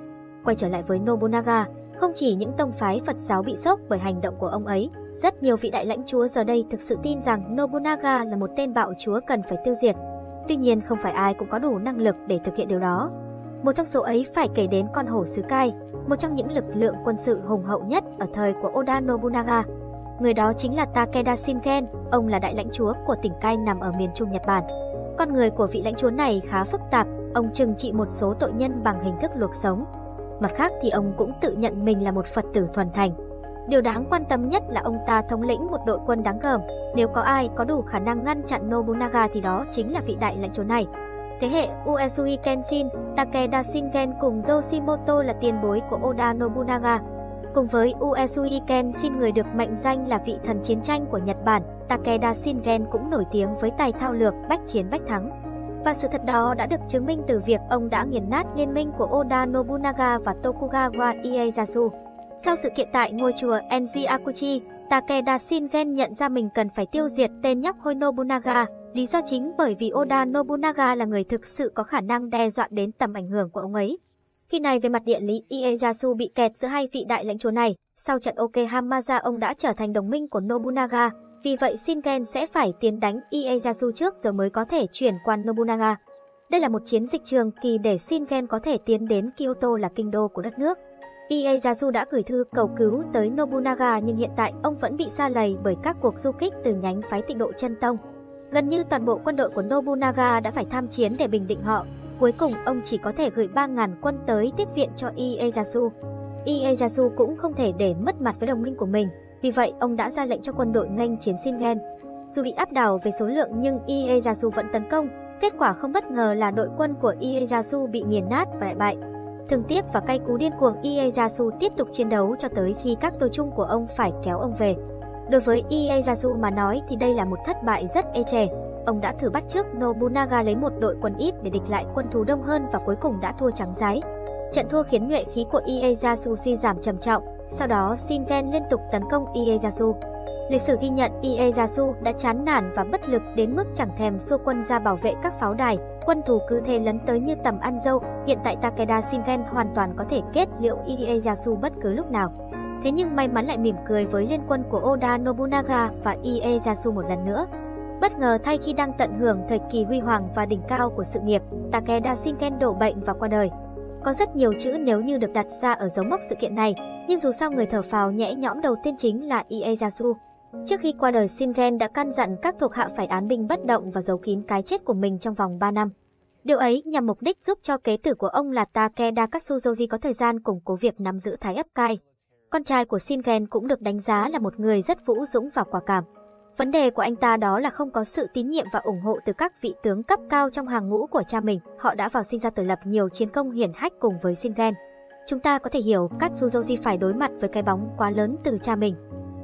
Quay trở lại với Nobunaga, không chỉ những tông phái Phật giáo bị sốc bởi hành động của ông ấy, rất nhiều vị đại lãnh chúa giờ đây thực sự tin rằng Nobunaga là một tên bạo chúa cần phải tiêu diệt. Tuy nhiên không phải ai cũng có đủ năng lực để thực hiện điều đó. Một trong số ấy phải kể đến con hổ xứ Kai, một trong những lực lượng quân sự hùng hậu nhất ở thời của Oda Nobunaga. Người đó chính là Takeda Shingen, ông là đại lãnh chúa của tỉnh Kai nằm ở miền Trung Nhật Bản. Con người của vị lãnh chúa này khá phức tạp, ông trừng trị một số tội nhân bằng hình thức luộc sống. Mặt khác thì ông cũng tự nhận mình là một Phật tử thuần thành. Điều đáng quan tâm nhất là ông ta thống lĩnh một đội quân đáng gờm, nếu có ai có đủ khả năng ngăn chặn Nobunaga thì đó chính là vị đại lãnh chúa này. Thế hệ Uesui Kenshin, Takeda Shingen cùng Yoshimoto là tiền bối của Oda Nobunaga. Cùng với Uesui Kenshin người được mệnh danh là vị thần chiến tranh của Nhật Bản, Takeda Shingen cũng nổi tiếng với tài thao lược bách chiến bách thắng. Và sự thật đó đã được chứng minh từ việc ông đã nghiền nát liên minh của Oda Nobunaga và Tokugawa Ieyasu. Sau sự kiện tại ngôi chùa Enji Akuchi, Takeda Shingen nhận ra mình cần phải tiêu diệt tên nhóc hôi Nobunaga, lý do chính bởi vì Oda Nobunaga là người thực sự có khả năng đe dọa đến tầm ảnh hưởng của ông ấy. Khi này về mặt địa lý Ieyasu bị kẹt giữa hai vị đại lãnh chúa này, sau trận Okehamaza ông đã trở thành đồng minh của Nobunaga, vì vậy Shingen sẽ phải tiến đánh Ieyasu trước rồi mới có thể chuyển qua Nobunaga. Đây là một chiến dịch trường kỳ để Shingen có thể tiến đến Kyoto là kinh đô của đất nước. Ieyasu đã gửi thư cầu cứu tới Nobunaga nhưng hiện tại ông vẫn bị xa lầy bởi các cuộc du kích từ nhánh phái tịnh độ chân tông. Gần như toàn bộ quân đội của Nobunaga đã phải tham chiến để bình định họ. Cuối cùng ông chỉ có thể gửi 3.000 quân tới tiếp viện cho Ieyasu. Ieyasu cũng không thể để mất mặt với đồng minh của mình, vì vậy ông đã ra lệnh cho quân đội nghênh chiến Shingen. Dù bị áp đảo về số lượng nhưng Ieyasu vẫn tấn công, kết quả không bất ngờ là đội quân của Ieyasu bị nghiền nát và đại bại. Thương tiếc và cay cú điên cuồng Ieyasu tiếp tục chiến đấu cho tới khi các tôi chung của ông phải kéo ông về. Đối với Ieyasu mà nói thì đây là một thất bại rất ê chề. Ông đã thử bắt chước Nobunaga lấy một đội quân ít để địch lại quân thú đông hơn và cuối cùng đã thua trắng giái. Trận thua khiến nhuệ khí của Ieyasu suy giảm trầm trọng, sau đó Shingen liên tục tấn công Ieyasu. Lịch sử ghi nhận Ieyasu đã chán nản và bất lực đến mức chẳng thèm xua quân ra bảo vệ các pháo đài, quân thù cứ thế lấn tới như tầm ăn dâu, hiện tại Takeda Shingen hoàn toàn có thể kết liễu Ieyasu bất cứ lúc nào. Thế nhưng may mắn lại mỉm cười với liên quân của Oda Nobunaga và Ieyasu một lần nữa. Bất ngờ thay khi đang tận hưởng thời kỳ huy hoàng và đỉnh cao của sự nghiệp, Takeda Shingen đổ bệnh và qua đời. Có rất nhiều chữ nếu như được đặt ra ở dấu mốc sự kiện này, nhưng dù sao người thở phào nhẹ nhõm đầu tiên chính là Ieyasu. Trước khi qua đời Shingen đã căn dặn các thuộc hạ phải án binh bất động và giấu kín cái chết của mình trong vòng 3 năm. Điều ấy nhằm mục đích giúp cho kế tử của ông là Takeda Katsuzoji có thời gian củng cố việc nắm giữ Thái ấp cai. Con trai của Shingen cũng được đánh giá là một người rất vũ dũng và quả cảm. Vấn đề của anh ta đó là không có sự tín nhiệm và ủng hộ từ các vị tướng cấp cao trong hàng ngũ của cha mình. Họ đã vào sinh ra tử lập nhiều chiến công hiển hách cùng với Shingen. Chúng ta có thể hiểu Katsuzoji phải đối mặt với cái bóng quá lớn từ cha mình.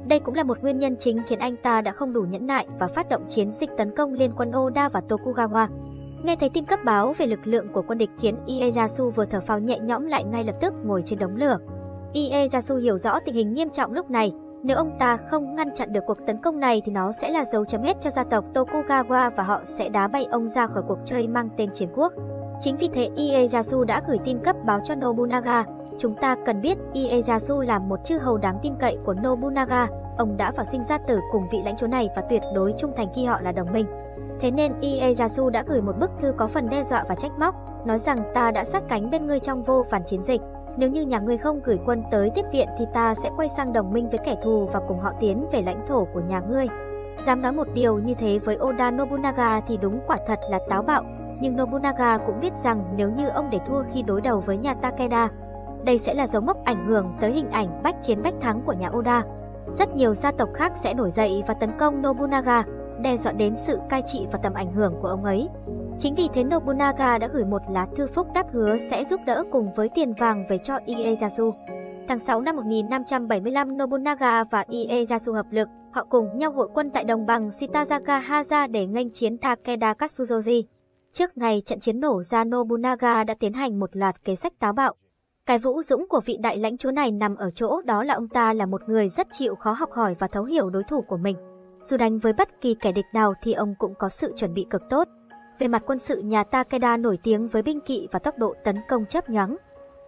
Đây cũng là một nguyên nhân chính khiến anh ta đã không đủ nhẫn nại và phát động chiến dịch tấn công liên quân Oda và Tokugawa. Nghe thấy tin cấp báo về lực lượng của quân địch khiến Ieyasu vừa thở phào nhẹ nhõm lại ngay lập tức ngồi trên đống lửa. Ieyasu hiểu rõ tình hình nghiêm trọng lúc này, nếu ông ta không ngăn chặn được cuộc tấn công này thì nó sẽ là dấu chấm hết cho gia tộc Tokugawa và họ sẽ đá bay ông ra khỏi cuộc chơi mang tên chiến quốc. Chính vì thế Ieyasu đã gửi tin cấp báo cho Nobunaga. Chúng ta cần biết Ieyasu là một chư hầu đáng tin cậy của Nobunaga. Ông đã vào sinh ra tử cùng vị lãnh chúa này và tuyệt đối trung thành khi họ là đồng minh. Thế nên Ieyasu đã gửi một bức thư có phần đe dọa và trách móc, nói rằng ta đã sát cánh bên ngươi trong vô vàn chiến dịch. Nếu như nhà ngươi không gửi quân tới tiếp viện thì ta sẽ quay sang đồng minh với kẻ thù và cùng họ tiến về lãnh thổ của nhà ngươi. Dám nói một điều như thế với Oda Nobunaga thì đúng quả thật là táo bạo, nhưng Nobunaga cũng biết rằng nếu như ông để thua khi đối đầu với nhà Takeda, đây sẽ là dấu mốc ảnh hưởng tới hình ảnh bách chiến bách thắng của nhà Oda. Rất nhiều gia tộc khác sẽ nổi dậy và tấn công Nobunaga, đe dọa đến sự cai trị và tầm ảnh hưởng của ông ấy. Chính vì thế Nobunaga đã gửi một lá thư phúc đáp hứa sẽ giúp đỡ cùng với tiền vàng về cho Ieyasu. Tháng 6 năm 1575 Nobunaga và Ieyasu hợp lực, họ cùng nhau hội quân tại đồng bằng Shitazaka Haza để nghênh chiến Takeda Katsuzoji. Trước ngày trận chiến nổ ra Nobunaga đã tiến hành một loạt kế sách táo bạo. Cái vũ dũng của vị đại lãnh chúa này nằm ở chỗ đó là ông ta là một người rất chịu khó học hỏi và thấu hiểu đối thủ của mình. Dù đánh với bất kỳ kẻ địch nào thì ông cũng có sự chuẩn bị cực tốt. Về mặt quân sự nhà Takeda nổi tiếng với binh kỵ và tốc độ tấn công chớp nhoáng.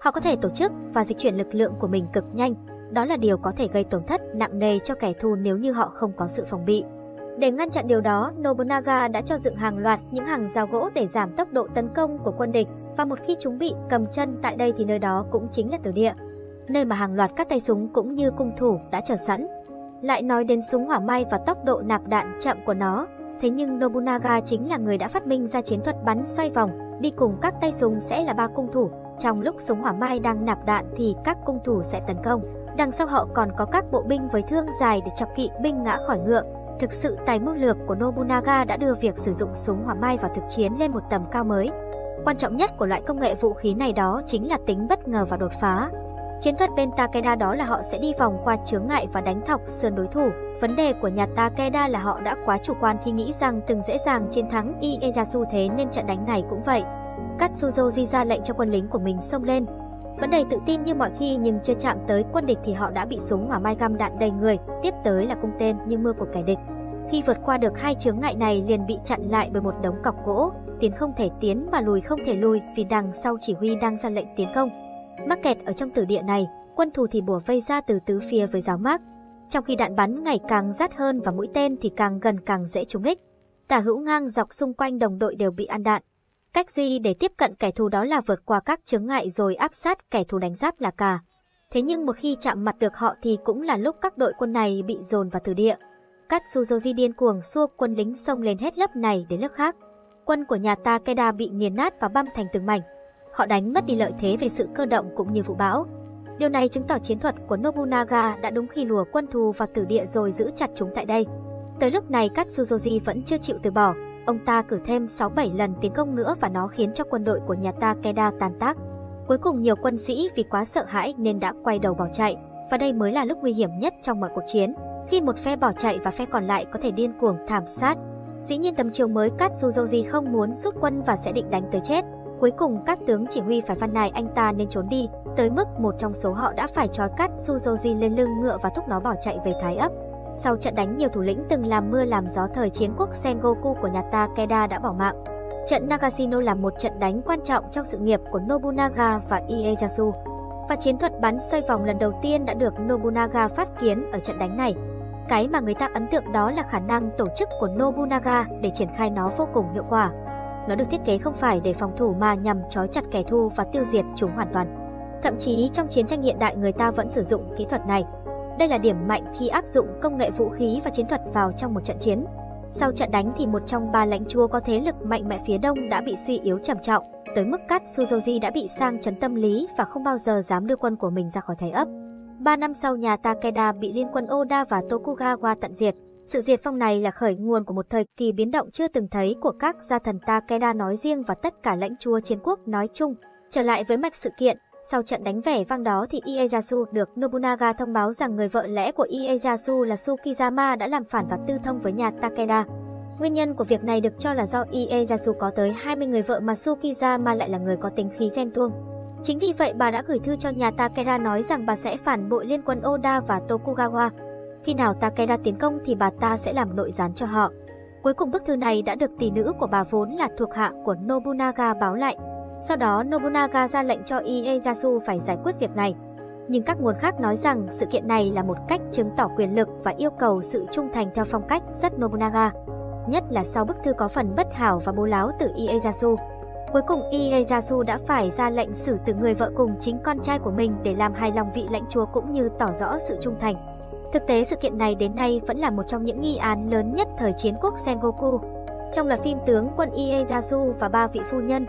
Họ có thể tổ chức và dịch chuyển lực lượng của mình cực nhanh, đó là điều có thể gây tổn thất nặng nề cho kẻ thù nếu như họ không có sự phòng bị. Để ngăn chặn điều đó, Nobunaga đã cho dựng hàng loạt những hàng rào gỗ để giảm tốc độ tấn công của quân địch, và một khi chúng bị cầm chân tại đây thì nơi đó cũng chính là tử địa, nơi mà hàng loạt các tay súng cũng như cung thủ đã chờ sẵn. Lại nói đến súng hỏa may và tốc độ nạp đạn chậm của nó, Thế nhưng Nobunaga chính là người đã phát minh ra chiến thuật bắn xoay vòng, đi cùng các tay súng sẽ là ba cung thủ. Trong lúc súng hỏa mai đang nạp đạn thì các cung thủ sẽ tấn công. Đằng sau họ còn có các bộ binh với thương dài để chọc kỵ binh ngã khỏi ngựa. Thực sự tài mưu lược của Nobunaga đã đưa việc sử dụng súng hỏa mai vào thực chiến lên một tầm cao mới. Quan trọng nhất của loại công nghệ vũ khí này đó chính là tính bất ngờ và đột phá. Chiến thuật bên Takeda đó là họ sẽ đi vòng qua chướng ngại và đánh thọc sườn đối thủ. Vấn đề của nhà Takeda là họ đã quá chủ quan khi nghĩ rằng từng dễ dàng chiến thắng Ieyasu thế nên trận đánh này cũng vậy. Katsuzoji ra lệnh cho quân lính của mình xông lên. Vẫn đầy tự tin như mọi khi nhưng chưa chạm tới quân địch thì họ đã bị súng hỏa mai găm đạn đầy người, tiếp tới là cung tên như mưa của kẻ địch. Khi vượt qua được hai chướng ngại này liền bị chặn lại bởi một đống cọc gỗ, tiến không thể tiến mà lùi không thể lùi vì đằng sau chỉ huy đang ra lệnh tiến công. Mắc kẹt ở trong tử địa này, quân thù thì bùa vây ra từ tứ phía với giáo mác. Trong khi đạn bắn ngày càng rát hơn và mũi tên thì càng gần càng dễ trúng đích. Tả hữu ngang dọc xung quanh đồng đội đều bị ăn đạn. Cách duy để tiếp cận kẻ thù đó là vượt qua các chướng ngại rồi áp sát kẻ thù đánh giáp là cả. Thế nhưng một khi chạm mặt được họ thì cũng là lúc các đội quân này bị dồn vào tử địa. Katsuzoji điên cuồng xua quân lính xông lên hết lớp này đến lớp khác. Quân của nhà ta Takeda bị nghiền nát và băm thành từng mảnh. Họ đánh mất đi lợi thế về sự cơ động cũng như vũ bão. Điều này chứng tỏ chiến thuật của Nobunaga đã đúng khi lùa quân thù vào tử địa rồi giữ chặt chúng tại đây. Tới lúc này Katsuzoji vẫn chưa chịu từ bỏ, ông ta cử thêm 6-7 lần tiến công nữa và nó khiến cho quân đội của nhà Takeda tan tác. Cuối cùng nhiều quân sĩ vì quá sợ hãi nên đã quay đầu bỏ chạy, và đây mới là lúc nguy hiểm nhất trong mọi cuộc chiến, khi một phe bỏ chạy và phe còn lại có thể điên cuồng thảm sát. Dĩ nhiên tầm chiều mới Katsuzoji không muốn rút quân và sẽ định đánh tới chết. Cuối cùng các tướng chỉ huy phải văn nài anh ta nên trốn đi, tới mức một trong số họ đã phải trói Katsuzoji lên lưng ngựa và thúc nó bỏ chạy về Thái ấp. Sau trận đánh nhiều thủ lĩnh từng làm mưa làm gió thời chiến quốc Sengoku của nhà Takeda đã bỏ mạng. Trận Nagashino là một trận đánh quan trọng trong sự nghiệp của Nobunaga và Ieyasu. Và chiến thuật bắn xoay vòng lần đầu tiên đã được Nobunaga phát kiến ở trận đánh này. Cái mà người ta ấn tượng đó là khả năng tổ chức của Nobunaga để triển khai nó vô cùng hiệu quả. Nó được thiết kế không phải để phòng thủ mà nhằm trói chặt kẻ thù và tiêu diệt chúng hoàn toàn. Thậm chí trong chiến tranh hiện đại người ta vẫn sử dụng kỹ thuật này. Đây là điểm mạnh khi áp dụng công nghệ vũ khí và chiến thuật vào trong một trận chiến. Sau trận đánh thì một trong ba lãnh chúa có thế lực mạnh mẽ phía đông đã bị suy yếu trầm trọng, tới mức Katsuzoji đã bị sang chấn tâm lý và không bao giờ dám đưa quân của mình ra khỏi thái ấp. Ba năm sau nhà Takeda bị liên quân Oda và Tokugawa tận diệt. Sự diệt vong này là khởi nguồn của một thời kỳ biến động chưa từng thấy của các gia thần Takeda nói riêng và tất cả lãnh chúa chiến quốc nói chung. Trở lại với mạch sự kiện, sau trận đánh vẻ vang đó thì Ieyasu được Nobunaga thông báo rằng người vợ lẽ của Ieyasu là Tsukizama đã làm phản và tư thông với nhà Takeda. Nguyên nhân của việc này được cho là do Ieyasu có tới 20 người vợ mà Tsukizama lại là người có tính khí ghen tuông. Chính vì vậy bà đã gửi thư cho nhà Takeda nói rằng bà sẽ phản bội liên quân Oda và Tokugawa. Khi nào Takeda tiến công thì bà ta sẽ làm nội gián cho họ. Cuối cùng bức thư này đã được tỷ nữ của bà vốn là thuộc hạ của Nobunaga báo lại. Sau đó Nobunaga ra lệnh cho Ieyasu phải giải quyết việc này. Nhưng các nguồn khác nói rằng sự kiện này là một cách chứng tỏ quyền lực và yêu cầu sự trung thành theo phong cách rất Nobunaga. Nhất là sau bức thư có phần bất hảo và bố láo từ Ieyasu. Cuối cùng Ieyasu đã phải ra lệnh xử tử người vợ cùng chính con trai của mình để làm hài lòng vị lãnh chúa cũng như tỏ rõ sự trung thành. Thực tế sự kiện này đến nay vẫn là một trong những nghi án lớn nhất thời chiến quốc Sengoku. Trong loạt phim tướng quân Ieyasu và ba vị phu nhân,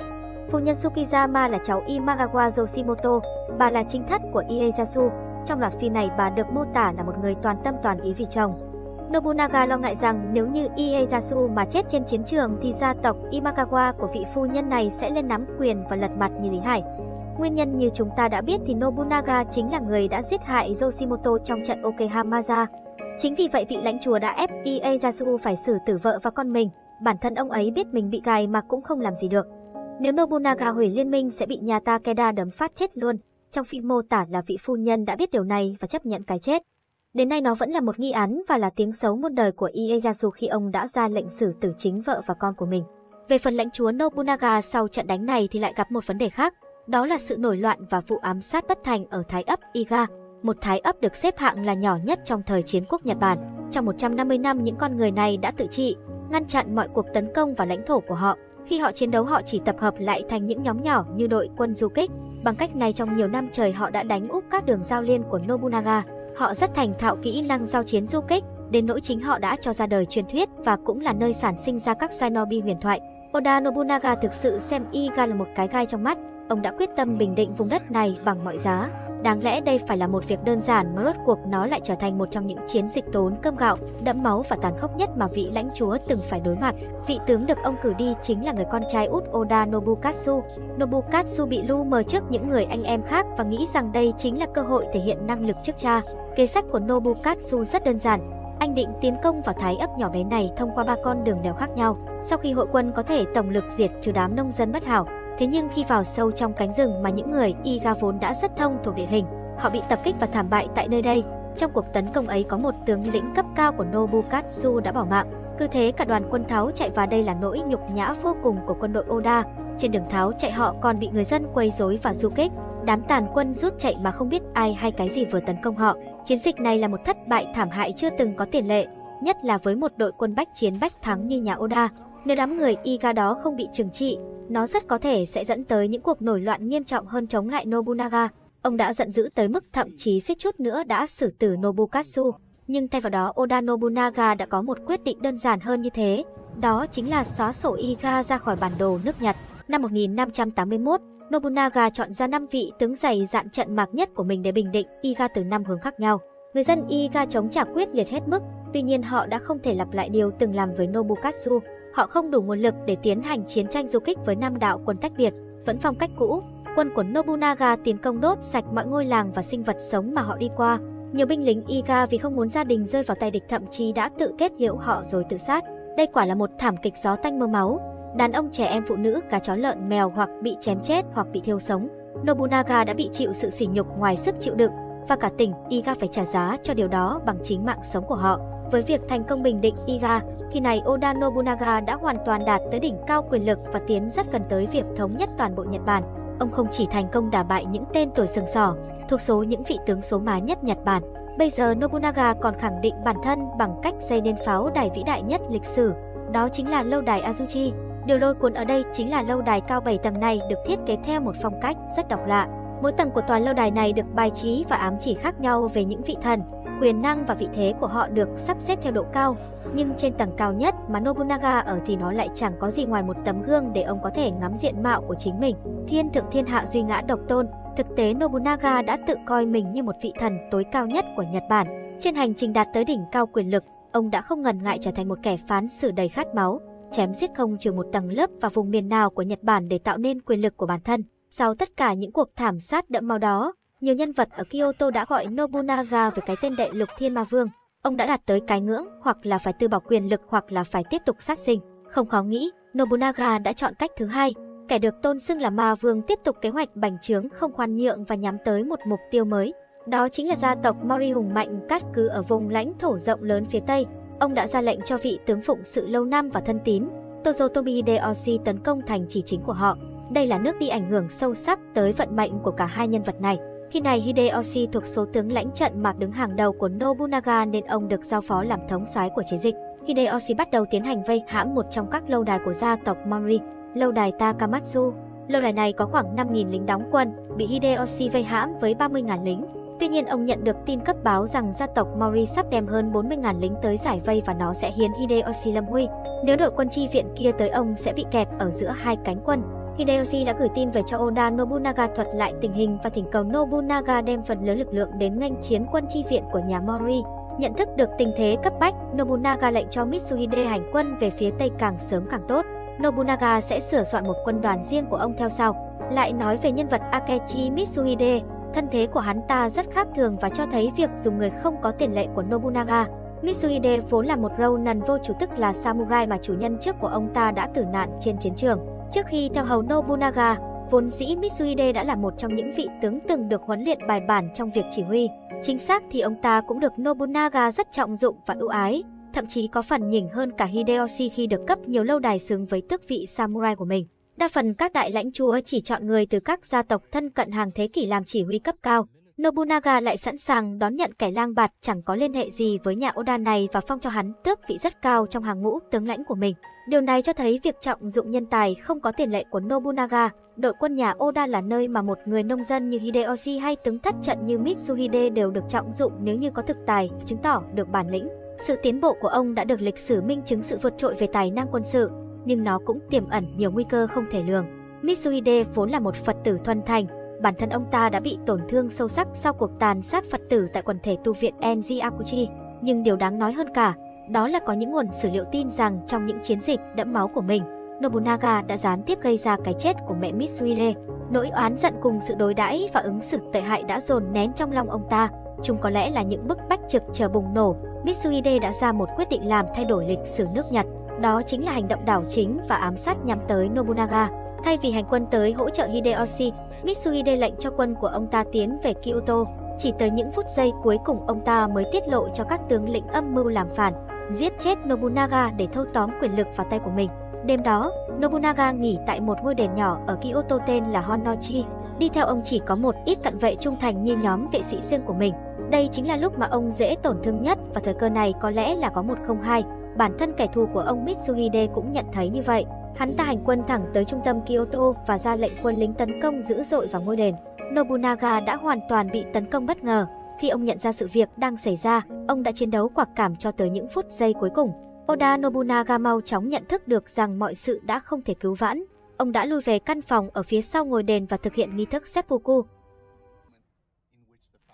phu nhân Tsukizama là cháu Imagawa Yoshimoto, bà là chính thất của Ieyasu. Trong loạt phim này bà được mô tả là một người toàn tâm toàn ý vì chồng. Nobunaga lo ngại rằng nếu như Ieyasu mà chết trên chiến trường thì gia tộc Imagawa của vị phu nhân này sẽ lên nắm quyền và lật mặt như Lý Hải. Nguyên nhân như chúng ta đã biết thì Nobunaga chính là người đã giết hại Yoshimoto trong trận Okehamaza. Chính vì vậy vị lãnh chúa đã ép Ieyasu phải xử tử vợ và con mình. Bản thân ông ấy biết mình bị gài mà cũng không làm gì được. Nếu Nobunaga hủy liên minh sẽ bị nhà Takeda đấm phát chết luôn. Trong phim mô tả là vị phu nhân đã biết điều này và chấp nhận cái chết. Đến nay nó vẫn là một nghi án và là tiếng xấu muôn đời của Ieyasu khi ông đã ra lệnh xử tử chính vợ và con của mình. Về phần lãnh chúa Nobunaga sau trận đánh này thì lại gặp một vấn đề khác, đó là sự nổi loạn và vụ ám sát bất thành ở Thái ấp Iga, một thái ấp được xếp hạng là nhỏ nhất trong thời chiến quốc Nhật Bản. Trong 150 năm những con người này đã tự trị, ngăn chặn mọi cuộc tấn công vào lãnh thổ của họ. Khi họ chiến đấu họ chỉ tập hợp lại thành những nhóm nhỏ như đội quân du kích. Bằng cách này trong nhiều năm trời họ đã đánh úp các đường giao liên của Nobunaga. Họ rất thành thạo kỹ năng giao chiến du kích, đến nỗi chính họ đã cho ra đời truyền thuyết và cũng là nơi sản sinh ra các shinobi huyền thoại. Oda Nobunaga thực sự xem Iga là một cái gai trong mắt, ông đã quyết tâm bình định vùng đất này bằng mọi giá. Đáng lẽ đây phải là một việc đơn giản mà rốt cuộc nó lại trở thành một trong những chiến dịch tốn cơm gạo, đẫm máu và tàn khốc nhất mà vị lãnh chúa từng phải đối mặt. Vị tướng được ông cử đi chính là người con trai út Oda Nobukatsu. Nobukatsu bị lu mờ trước những người anh em khác và nghĩ rằng đây chính là cơ hội thể hiện năng lực trước cha. Kế sách của Nobukatsu rất đơn giản, anh định tiến công vào thái ấp nhỏ bé này thông qua ba con đường đèo khác nhau. Sau khi hội quân có thể tổng lực diệt trừ đám nông dân bất hảo, Thế nhưng khi vào sâu trong cánh rừng mà những người Iga vốn đã rất thông thuộc địa hình, họ bị tập kích và thảm bại tại nơi đây. Trong cuộc tấn công ấy có một tướng lĩnh cấp cao của Nobukatsu đã bỏ mạng. Cứ thế cả đoàn quân tháo chạy và đây là nỗi nhục nhã vô cùng của quân đội Oda. Trên đường tháo chạy họ còn bị người dân quấy rối và du kích. Đám tàn quân rút chạy mà không biết ai hay cái gì vừa tấn công họ. Chiến dịch này là một thất bại thảm hại chưa từng có tiền lệ, nhất là với một đội quân bách chiến bách thắng như nhà Oda. Nếu đám người Iga đó không bị trừng trị, nó rất có thể sẽ dẫn tới những cuộc nổi loạn nghiêm trọng hơn chống lại Nobunaga. Ông đã giận dữ tới mức thậm chí suýt chút nữa đã xử tử Nobukatsu. Nhưng thay vào đó Oda Nobunaga đã có một quyết định đơn giản hơn như thế. Đó chính là xóa sổ Iga ra khỏi bản đồ nước Nhật. Năm 1581, Nobunaga chọn ra 5 vị tướng dày dạn trận mạc nhất của mình để bình định Iga từ năm hướng khác nhau. Người dân Iga chống trả quyết liệt hết mức, tuy nhiên họ đã không thể lặp lại điều từng làm với Nobukatsu họ không đủ nguồn lực để tiến hành chiến tranh du kích với năm đạo quân tách biệt, vẫn phong cách cũ. Quân của Nobunaga tiến công đốt sạch mọi ngôi làng và sinh vật sống mà họ đi qua. Nhiều binh lính Iga vì không muốn gia đình rơi vào tay địch thậm chí đã tự kết liễu họ rồi tự sát. Đây quả là một thảm kịch gió tanh mưa máu. Đàn ông trẻ em phụ nữ, cá chó lợn mèo hoặc bị chém chết hoặc bị thiêu sống. Nobunaga đã bị chịu sự sỉ nhục ngoài sức chịu đựng và cả tỉnh Iga phải trả giá cho điều đó bằng chính mạng sống của họ. Với việc thành công bình định Iga, khi này Oda Nobunaga đã hoàn toàn đạt tới đỉnh cao quyền lực và tiến rất gần tới việc thống nhất toàn bộ Nhật Bản. Ông không chỉ thành công đả bại những tên tuổi sừng sỏ, thuộc số những vị tướng số má nhất Nhật Bản, bây giờ Nobunaga còn khẳng định bản thân bằng cách xây nên pháo đài vĩ đại nhất lịch sử, đó chính là lâu đài Azuchi. Điều lôi cuốn ở đây chính là lâu đài cao 7 tầng này được thiết kế theo một phong cách rất độc lạ. Mỗi tầng của tòa lâu đài này được bài trí và ám chỉ khác nhau về những vị thần, quyền năng và vị thế của họ được sắp xếp theo độ cao. Nhưng trên tầng cao nhất mà Nobunaga ở thì nó lại chẳng có gì ngoài một tấm gương để ông có thể ngắm diện mạo của chính mình. Thiên thượng thiên hạ duy ngã độc tôn, thực tế Nobunaga đã tự coi mình như một vị thần tối cao nhất của Nhật Bản. Trên hành trình đạt tới đỉnh cao quyền lực, ông đã không ngần ngại trở thành một kẻ phán xử đầy khát máu, chém giết không trừ một tầng lớp và vùng miền nào của Nhật Bản để tạo nên quyền lực của bản thân. Sau tất cả những cuộc thảm sát đẫm máu đó, nhiều nhân vật ở Kyoto đã gọi Nobunaga với cái tên đệ lục thiên ma vương. Ông đã đạt tới cái ngưỡng hoặc là phải từ bỏ quyền lực hoặc là phải tiếp tục sát sinh. Không khó nghĩ, Nobunaga đã chọn cách thứ hai. Kẻ được tôn xưng là ma vương tiếp tục kế hoạch bành trướng không khoan nhượng và nhắm tới một mục tiêu mới. Đó chính là gia tộc Mori hùng mạnh cát cứ ở vùng lãnh thổ rộng lớn phía Tây. Ông đã ra lệnh cho vị tướng phụng sự lâu năm và thân tín, Tozotomi Hideyoshi tấn công thành chỉ chính của họ. Đây là nước bị ảnh hưởng sâu sắc tới vận mệnh của cả hai nhân vật này. Khi này Hideyoshi thuộc số tướng lãnh trận mạc đứng hàng đầu của Nobunaga nên ông được giao phó làm thống soái của chiến dịch. Hideyoshi bắt đầu tiến hành vây hãm một trong các lâu đài của gia tộc Mori, lâu đài Takamatsu. Lâu đài này có khoảng 5.000 lính đóng quân, bị Hideyoshi vây hãm với 30.000 lính. Tuy nhiên ông nhận được tin cấp báo rằng gia tộc Mori sắp đem hơn 40.000 lính tới giải vây và nó sẽ hiến Hideyoshi lâm nguy. Nếu đội quân chi viện kia tới ông sẽ bị kẹp ở giữa hai cánh quân, Hideyoshi đã gửi tin về cho Oda Nobunaga thuật lại tình hình và thỉnh cầu Nobunaga đem phần lớn lực lượng đến nghênh chiến quân chi viện của nhà Mori. Nhận thức được tình thế cấp bách, Nobunaga lệnh cho Mitsuhide hành quân về phía Tây càng sớm càng tốt. Nobunaga sẽ sửa soạn một quân đoàn riêng của ông theo sau. Lại nói về nhân vật Akechi Mitsuhide, thân thế của hắn ta rất khác thường và cho thấy việc dùng người không có tiền lệ của Nobunaga. Mitsuhide vốn là một Ronin vô chủ tức là samurai mà chủ nhân trước của ông ta đã tử nạn trên chiến trường. Trước khi theo hầu Nobunaga, vốn dĩ Mitsuhide đã là một trong những vị tướng từng được huấn luyện bài bản trong việc chỉ huy. Chính xác thì ông ta cũng được Nobunaga rất trọng dụng và ưu ái, thậm chí có phần nhỉnh hơn cả Hideyoshi khi được cấp nhiều lâu đài xứng với tước vị samurai của mình. Đa phần các đại lãnh chúa chỉ chọn người từ các gia tộc thân cận hàng thế kỷ làm chỉ huy cấp cao. Nobunaga lại sẵn sàng đón nhận kẻ lang bạt chẳng có liên hệ gì với nhà Oda này và phong cho hắn tước vị rất cao trong hàng ngũ tướng lãnh của mình. Điều này cho thấy việc trọng dụng nhân tài không có tiền lệ của Nobunaga. Đội quân nhà Oda là nơi mà một người nông dân như Hideyoshi hay tướng thất trận như Mitsuhide đều được trọng dụng nếu như có thực tài, chứng tỏ được bản lĩnh. Sự tiến bộ của ông đã được lịch sử minh chứng sự vượt trội về tài năng quân sự, nhưng nó cũng tiềm ẩn nhiều nguy cơ không thể lường. Mitsuhide vốn là một Phật tử thuần thành, bản thân ông ta đã bị tổn thương sâu sắc sau cuộc tàn sát Phật tử tại quần thể tu viện Enji Akuchi. Nhưng điều đáng nói hơn cả, đó là có những nguồn sử liệu tin rằng trong những chiến dịch đẫm máu của mình, Nobunaga đã gián tiếp gây ra cái chết của mẹ Mitsuhide. Nỗi oán giận cùng sự đối đãi và ứng xử tệ hại đã dồn nén trong lòng ông ta. Chúng có lẽ là những bức bách trực chờ bùng nổ. Mitsuhide đã ra một quyết định làm thay đổi lịch sử nước Nhật. Đó chính là hành động đảo chính và ám sát nhắm tới Nobunaga. Thay vì hành quân tới hỗ trợ Hideyoshi, Mitsuhide lệnh cho quân của ông ta tiến về Kyoto. Chỉ tới những phút giây cuối cùng ông ta mới tiết lộ cho các tướng lĩnh âm mưu làm phản, giết chết Nobunaga để thâu tóm quyền lực vào tay của mình. Đêm đó, Nobunaga nghỉ tại một ngôi đền nhỏ ở Kyoto tên là Honnochi. Đi theo ông chỉ có một ít cận vệ trung thành như nhóm vệ sĩ riêng của mình. Đây chính là lúc mà ông dễ tổn thương nhất và thời cơ này có lẽ là có một không hai. Bản thân kẻ thù của ông Mitsuhide cũng nhận thấy như vậy. Hắn ta hành quân thẳng tới trung tâm Kyoto và ra lệnh quân lính tấn công dữ dội vào ngôi đền. Nobunaga đã hoàn toàn bị tấn công bất ngờ. Khi ông nhận ra sự việc đang xảy ra, ông đã chiến đấu quả cảm cho tới những phút giây cuối cùng. Oda Nobunaga mau chóng nhận thức được rằng mọi sự đã không thể cứu vãn. Ông đã lui về căn phòng ở phía sau ngôi đền và thực hiện nghi thức seppuku.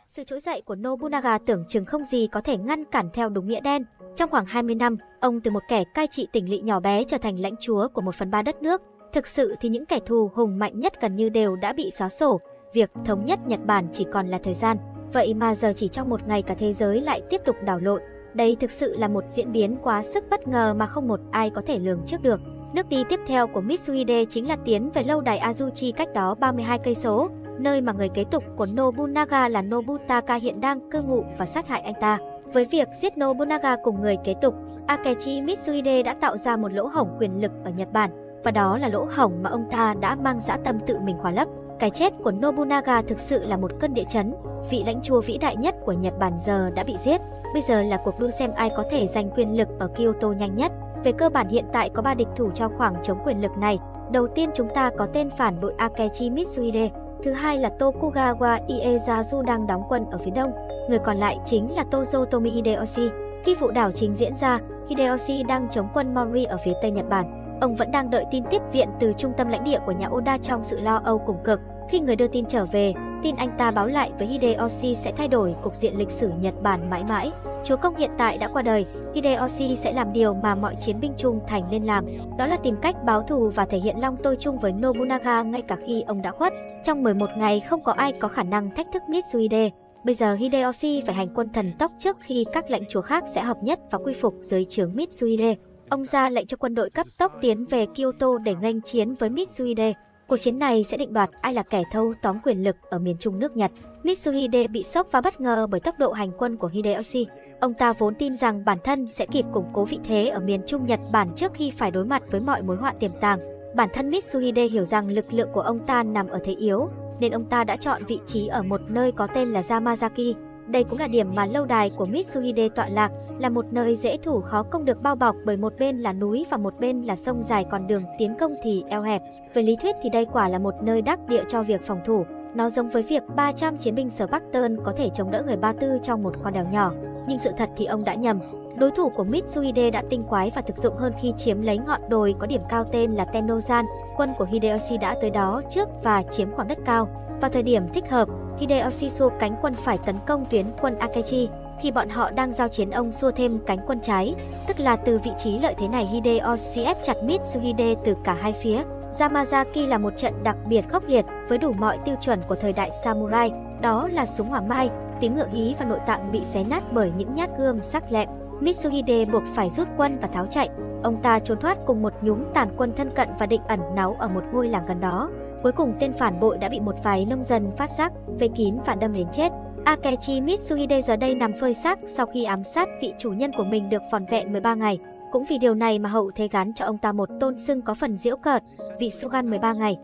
Sự trỗi dậy của Nobunaga tưởng chừng không gì có thể ngăn cản theo đúng nghĩa đen. Trong khoảng 20 năm, ông từ một kẻ cai trị tỉnh lỵ nhỏ bé trở thành lãnh chúa của một phần ba đất nước. Thực sự thì những kẻ thù hùng mạnh nhất gần như đều đã bị xóa sổ. Việc thống nhất Nhật Bản chỉ còn là thời gian. Vậy mà giờ chỉ trong một ngày cả thế giới lại tiếp tục đảo lộn. Đây thực sự là một diễn biến quá sức bất ngờ mà không một ai có thể lường trước được. Nước đi tiếp theo của Mitsuhide chính là tiến về lâu đài Azuchi cách đó 32 cây số, nơi mà người kế tục của Nobunaga là Nobutaka hiện đang cư ngụ và sát hại anh ta. Với việc giết Nobunaga cùng người kế tục, Akechi Mitsuhide đã tạo ra một lỗ hổng quyền lực ở Nhật Bản, và đó là lỗ hổng mà ông ta đã mang dã tâm tự mình khóa lấp. Cái chết của Nobunaga thực sự là một cơn địa chấn, vị lãnh chúa vĩ đại nhất của Nhật Bản giờ đã bị giết. Bây giờ là cuộc đua xem ai có thể giành quyền lực ở Kyoto nhanh nhất. Về cơ bản hiện tại có ba địch thủ cho khoảng chống quyền lực này. Đầu tiên chúng ta có tên phản bội Akechi Mitsuhide, thứ hai là Tokugawa Ieyasu đang đóng quân ở phía đông, người còn lại chính là Tozotomi Hideyoshi. Khi vụ đảo chính diễn ra, Hideyoshi đang chống quân Mori ở phía tây Nhật Bản. Ông vẫn đang đợi tin tiếp viện từ trung tâm lãnh địa của nhà Oda trong sự lo âu cùng cực. Khi người đưa tin trở về, tin anh ta báo lại với Hideyoshi sẽ thay đổi cục diện lịch sử Nhật Bản mãi mãi. Chúa công hiện tại đã qua đời, Hideyoshi sẽ làm điều mà mọi chiến binh trung thành nên làm, đó là tìm cách báo thù và thể hiện long tôi chung với Nobunaga ngay cả khi ông đã khuất. Trong 11 ngày không có ai có khả năng thách thức Mitsuhide. Bây giờ Hideyoshi phải hành quân thần tốc trước khi các lãnh chúa khác sẽ hợp nhất và quy phục dưới trướng Mitsuhide. Ông ra lệnh cho quân đội cấp tốc tiến về Kyoto để nghênh chiến với Mitsuhide. Cuộc chiến này sẽ định đoạt ai là kẻ thâu tóm quyền lực ở miền trung nước Nhật. Mitsuhide bị sốc và bất ngờ bởi tốc độ hành quân của Hideyoshi. Ông ta vốn tin rằng bản thân sẽ kịp củng cố vị thế ở miền trung Nhật Bản trước khi phải đối mặt với mọi mối họa tiềm tàng. Bản thân Mitsuhide hiểu rằng lực lượng của ông ta nằm ở thế yếu, nên ông ta đã chọn vị trí ở một nơi có tên là Yamazaki. Đây cũng là điểm mà lâu đài của Mitsuhide tọa lạc, là một nơi dễ thủ khó công được bao bọc bởi một bên là núi và một bên là sông dài còn đường tiến công thì eo hẹp. Về lý thuyết thì đây quả là một nơi đắc địa cho việc phòng thủ. Nó giống với việc 300 chiến binh Spartan có thể chống đỡ người Ba Tư trong một con đèo nhỏ. Nhưng sự thật thì ông đã nhầm. Đối thủ của Mitsuhide đã tinh quái và thực dụng hơn khi chiếm lấy ngọn đồi có điểm cao tên là Tennozan. Quân của Hideyoshi đã tới đó trước và chiếm khoảng đất cao. Vào thời điểm thích hợp, Hideyoshi xua cánh quân phải tấn công tuyến quân Akechi. Khi bọn họ đang giao chiến ông xua thêm cánh quân trái, tức là từ vị trí lợi thế này Hideyoshi ép chặt Mitsuhide từ cả hai phía. Yamazaki là một trận đặc biệt khốc liệt với đủ mọi tiêu chuẩn của thời đại samurai, đó là súng hỏa mai, tiếng ngựa hí và nội tạng bị xé nát bởi những nhát gươm sắc lẹm. Mitsuhide buộc phải rút quân và tháo chạy. Ông ta trốn thoát cùng một nhúm tàn quân thân cận và định ẩn náu ở một ngôi làng gần đó. Cuối cùng tên phản bội đã bị một vài nông dân phát giác, vây kín và đâm đến chết. Akechi Mitsuhide giờ đây nằm phơi xác sau khi ám sát vị chủ nhân của mình được vỏn vẹn 13 ngày. Cũng vì điều này mà hậu thế gắn cho ông ta một tôn xưng có phần diễu cợt, vị Sugan 13 ngày.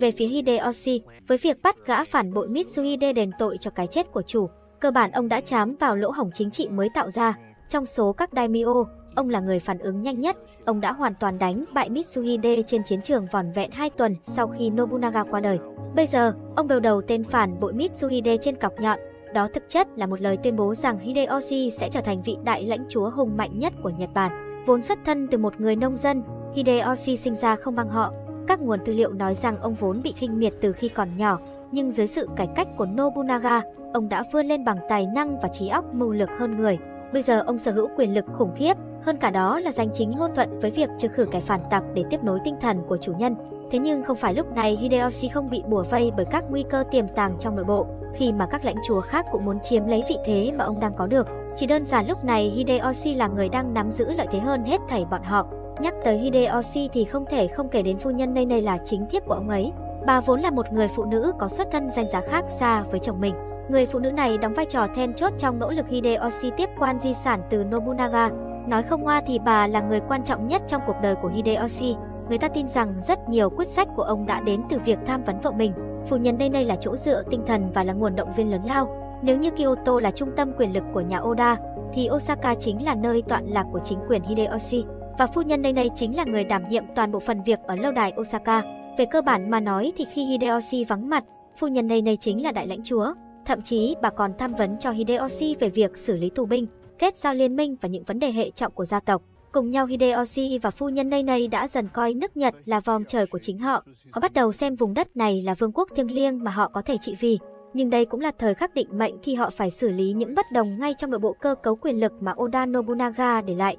Về phía Hideyoshi, với việc bắt gã phản bội Mitsuhide đền tội cho cái chết của chủ, cơ bản ông đã chám vào lỗ hổng chính trị mới tạo ra. Trong số các daimyo, ông là người phản ứng nhanh nhất. Ông đã hoàn toàn đánh bại Mitsuhide trên chiến trường vòn vẹn 2 tuần sau khi Nobunaga qua đời. Bây giờ, ông đầu đầu tên phản bội Mitsuhide trên cọc nhọn. đó thực chất là một lời tuyên bố rằng Hideyoshi sẽ trở thành vị đại lãnh chúa hùng mạnh nhất của Nhật Bản. Vốn xuất thân từ một người nông dân, Hideyoshi sinh ra không bằng họ. Các nguồn tư liệu nói rằng ông vốn bị khinh miệt từ khi còn nhỏ, nhưng dưới sự cải cách của Nobunaga, ông đã vươn lên bằng tài năng và trí óc mưu lược hơn người. Bây giờ ông sở hữu quyền lực khủng khiếp, hơn cả đó là danh chính ngôn thuận với việc trừ khử kẻ phản tặc để tiếp nối tinh thần của chủ nhân. Thế nhưng không phải lúc này Hideyoshi không bị bùa vây bởi các nguy cơ tiềm tàng trong nội bộ, khi mà các lãnh chúa khác cũng muốn chiếm lấy vị thế mà ông đang có được. Chỉ đơn giản lúc này Hideyoshi là người đang nắm giữ lợi thế hơn hết thảy bọn họ. Nhắc tới Hideyoshi thì không thể không kể đến phu nhân Nei này là chính thiếp của ông ấy. Bà vốn là một người phụ nữ có xuất thân danh giá khác xa với chồng mình. Người phụ nữ này đóng vai trò then chốt trong nỗ lực Hideyoshi tiếp quan di sản từ Nobunaga. Nói không hoa thì bà là người quan trọng nhất trong cuộc đời của Hideyoshi. Người ta tin rằng rất nhiều quyết sách của ông đã đến từ việc tham vấn vợ mình. Phu nhân đây đây là chỗ dựa tinh thần và là nguồn động viên lớn lao. Nếu như Kyoto là trung tâm quyền lực của nhà Oda, thì Osaka chính là nơi tọa lạc của chính quyền Hideyoshi. Và phu nhân đây đây chính là người đảm nhiệm toàn bộ phần việc ở lâu đài Osaka. Về cơ bản mà nói thì khi Hideyoshi vắng mặt, phu nhân đây này chính là đại lãnh chúa. Thậm chí bà còn tham vấn cho Hideyoshi về việc xử lý tù binh, kết giao liên minh và những vấn đề hệ trọng của gia tộc. Cùng nhau Hideyoshi và phu nhân Nei này đã dần coi nước Nhật là vòng trời của chính họ. Họ bắt đầu xem vùng đất này là vương quốc thiêng liêng mà họ có thể trị vì. Nhưng đây cũng là thời khắc định mệnh khi họ phải xử lý những bất đồng ngay trong nội bộ cơ cấu quyền lực mà Oda Nobunaga để lại.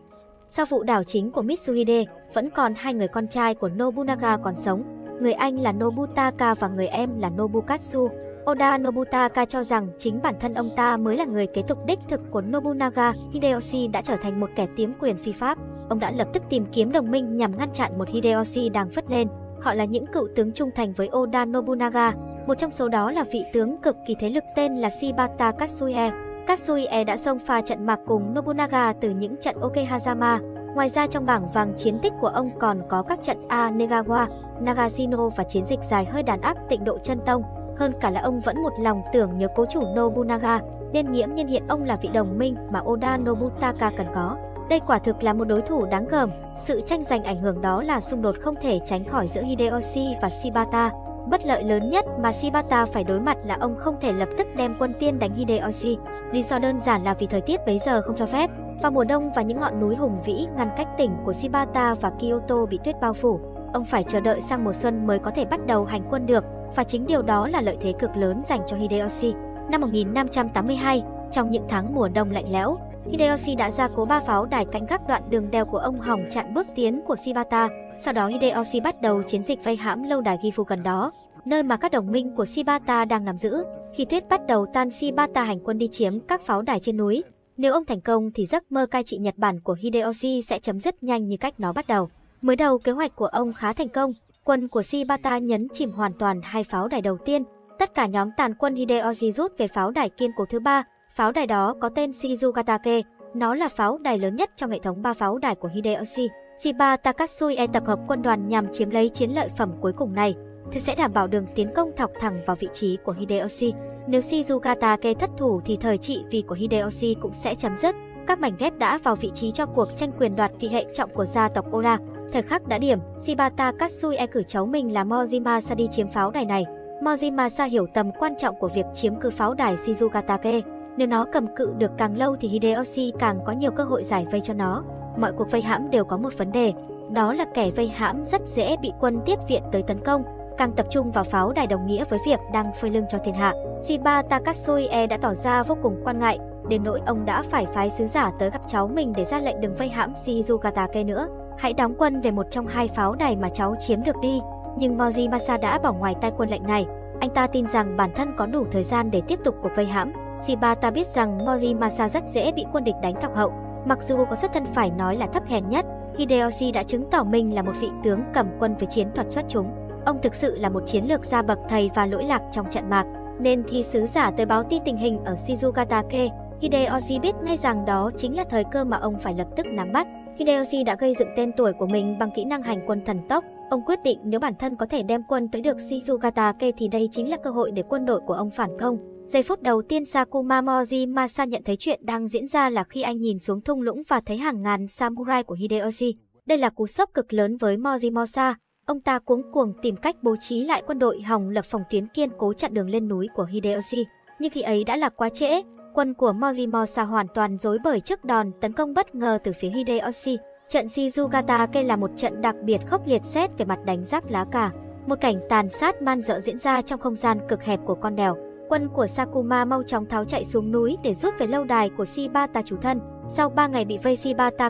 Sau vụ đảo chính của Mitsuhide, vẫn còn hai người con trai của Nobunaga còn sống. Người anh là Nobutaka và người em là Nobukatsu. Oda Nobutaka cho rằng chính bản thân ông ta mới là người kế tục đích thực của Nobunaga, Hideyoshi đã trở thành một kẻ tiếm quyền phi pháp. Ông đã lập tức tìm kiếm đồng minh nhằm ngăn chặn một Hideyoshi đang phất lên. Họ là những cựu tướng trung thành với Oda Nobunaga, một trong số đó là vị tướng cực kỳ thế lực tên là Shibata Katsuie. Katsuie đã xông pha trận mạc cùng Nobunaga từ những trận Okehazama. Ngoài ra trong bảng vàng chiến tích của ông còn có các trận Anegawa, Nagashino và chiến dịch dài hơi đàn áp tịnh độ chân tông. Hơn cả là ông vẫn một lòng tưởng nhớ cố chủ Nobunaga, nên nghiễm nhiên hiện ông là vị đồng minh mà Oda Nobutaka cần có. Đây quả thực là một đối thủ đáng gờm, sự tranh giành ảnh hưởng đó là xung đột không thể tránh khỏi giữa Hideyoshi và Shibata. Bất lợi lớn nhất mà Shibata phải đối mặt là ông không thể lập tức đem quân tiên đánh Hideyoshi. Lý do đơn giản là vì thời tiết bấy giờ không cho phép. Vào mùa đông và những ngọn núi hùng vĩ ngăn cách tỉnh của Shibata và Kyoto bị tuyết bao phủ, ông phải chờ đợi sang mùa xuân mới có thể bắt đầu hành quân được và chính điều đó là lợi thế cực lớn dành cho Hideyoshi. Năm 1582, trong những tháng mùa đông lạnh lẽo, Hideyoshi đã ra cố ba pháo đài canh gác đoạn đường đèo của ông hỏng chặn bước tiến của Shibata. Sau đó Hideyoshi bắt đầu chiến dịch vây hãm lâu đài Gifu gần đó, nơi mà các đồng minh của Shibata đang nắm giữ. Khi tuyết bắt đầu tan Shibata hành quân đi chiếm các pháo đài trên núi. Nếu ông thành công thì giấc mơ cai trị Nhật Bản của Hideyoshi sẽ chấm dứt nhanh như cách nó bắt đầu. Mới đầu kế hoạch của ông khá thành công, quân của Shibata nhấn chìm hoàn toàn hai pháo đài đầu tiên. Tất cả nhóm tàn quân Hideyoshi rút về pháo đài kiên cố thứ ba. Pháo đài đó có tên Shizugatake, nó là pháo đài lớn nhất trong hệ thống ba pháo đài của Hideyoshi. Shiba Takatsui tập hợp quân đoàn nhằm chiếm lấy chiến lợi phẩm cuối cùng này, thì sẽ đảm bảo đường tiến công thọc thẳng vào vị trí của Hideyoshi. Nếu Shizugatake thất thủ thì thời trị vì của Hideyoshi cũng sẽ chấm dứt. Các mảnh ghép đã vào vị trí cho cuộc tranh quyền đoạt vị hệ trọng của gia tộc Oda. Thời khắc đã điểm, Shibata Katsui cử cháu mình là Mojimasa đi chiếm pháo đài này. Mojimasa hiểu tầm quan trọng của việc chiếm cứ pháo đài Shizugatake. Nếu nó cầm cự được càng lâu thì Hideyoshi càng có nhiều cơ hội giải vây cho nó. Mọi cuộc vây hãm đều có một vấn đề, đó là kẻ vây hãm rất dễ bị quân tiếp viện tới tấn công, càng tập trung vào pháo đài đồng nghĩa với việc đang phơi lưng cho thiên hạ. Shiba Takatsue đã tỏ ra vô cùng quan ngại, đến nỗi ông đã phải phái sứ giả tới gặp cháu mình để ra lệnh đừng vây hãm Shizugatake nữa. Hãy đóng quân về một trong hai pháo đài mà cháu chiếm được đi. Nhưng Mojimasa đã bỏ ngoài tay quân lệnh này. Anh ta tin rằng bản thân có đủ thời gian để tiếp tục cuộc vây hãm. Shibata biết rằng Morimasa rất dễ bị quân địch đánh thọc hậu. Mặc dù có xuất thân phải nói là thấp hèn nhất, Hideyoshi đã chứng tỏ mình là một vị tướng cầm quân với chiến thuật xuất chúng. Ông thực sự là một chiến lược gia bậc thầy và lỗi lạc trong trận mạc, nên khi sứ giả tới báo tin tình hình ở Shizugatake, Hideyoshi biết ngay rằng đó chính là thời cơ mà ông phải lập tức nắm bắt. Hideyoshi đã gây dựng tên tuổi của mình bằng kỹ năng hành quân thần tốc. Ông quyết định nếu bản thân có thể đem quân tới được Shizugatake thì đây chính là cơ hội để quân đội của ông phản công. Giây phút đầu tiên Sakuma Mojimasa nhận thấy chuyện đang diễn ra là khi anh nhìn xuống thung lũng và thấy hàng ngàn samurai của Hideyoshi. Đây là cú sốc cực lớn với Mojimasa. Ông ta cuống cuồng tìm cách bố trí lại quân đội hòng lập phòng tuyến kiên cố chặn đường lên núi của Hideyoshi. Nhưng khi ấy đã là quá trễ, quân của Morimosa hoàn toàn rối bởi trước đòn tấn công bất ngờ từ phía Hideyoshi. Trận Shizugatake là một trận đặc biệt khốc liệt xét về mặt đánh giáp lá cả. Một cảnh tàn sát man dợ diễn ra trong không gian cực hẹp của con đèo. Quân của Sakuma mau chóng tháo chạy xuống núi để rút về lâu đài của Shibata chủ thân. Sau 3 ngày bị vây Shibata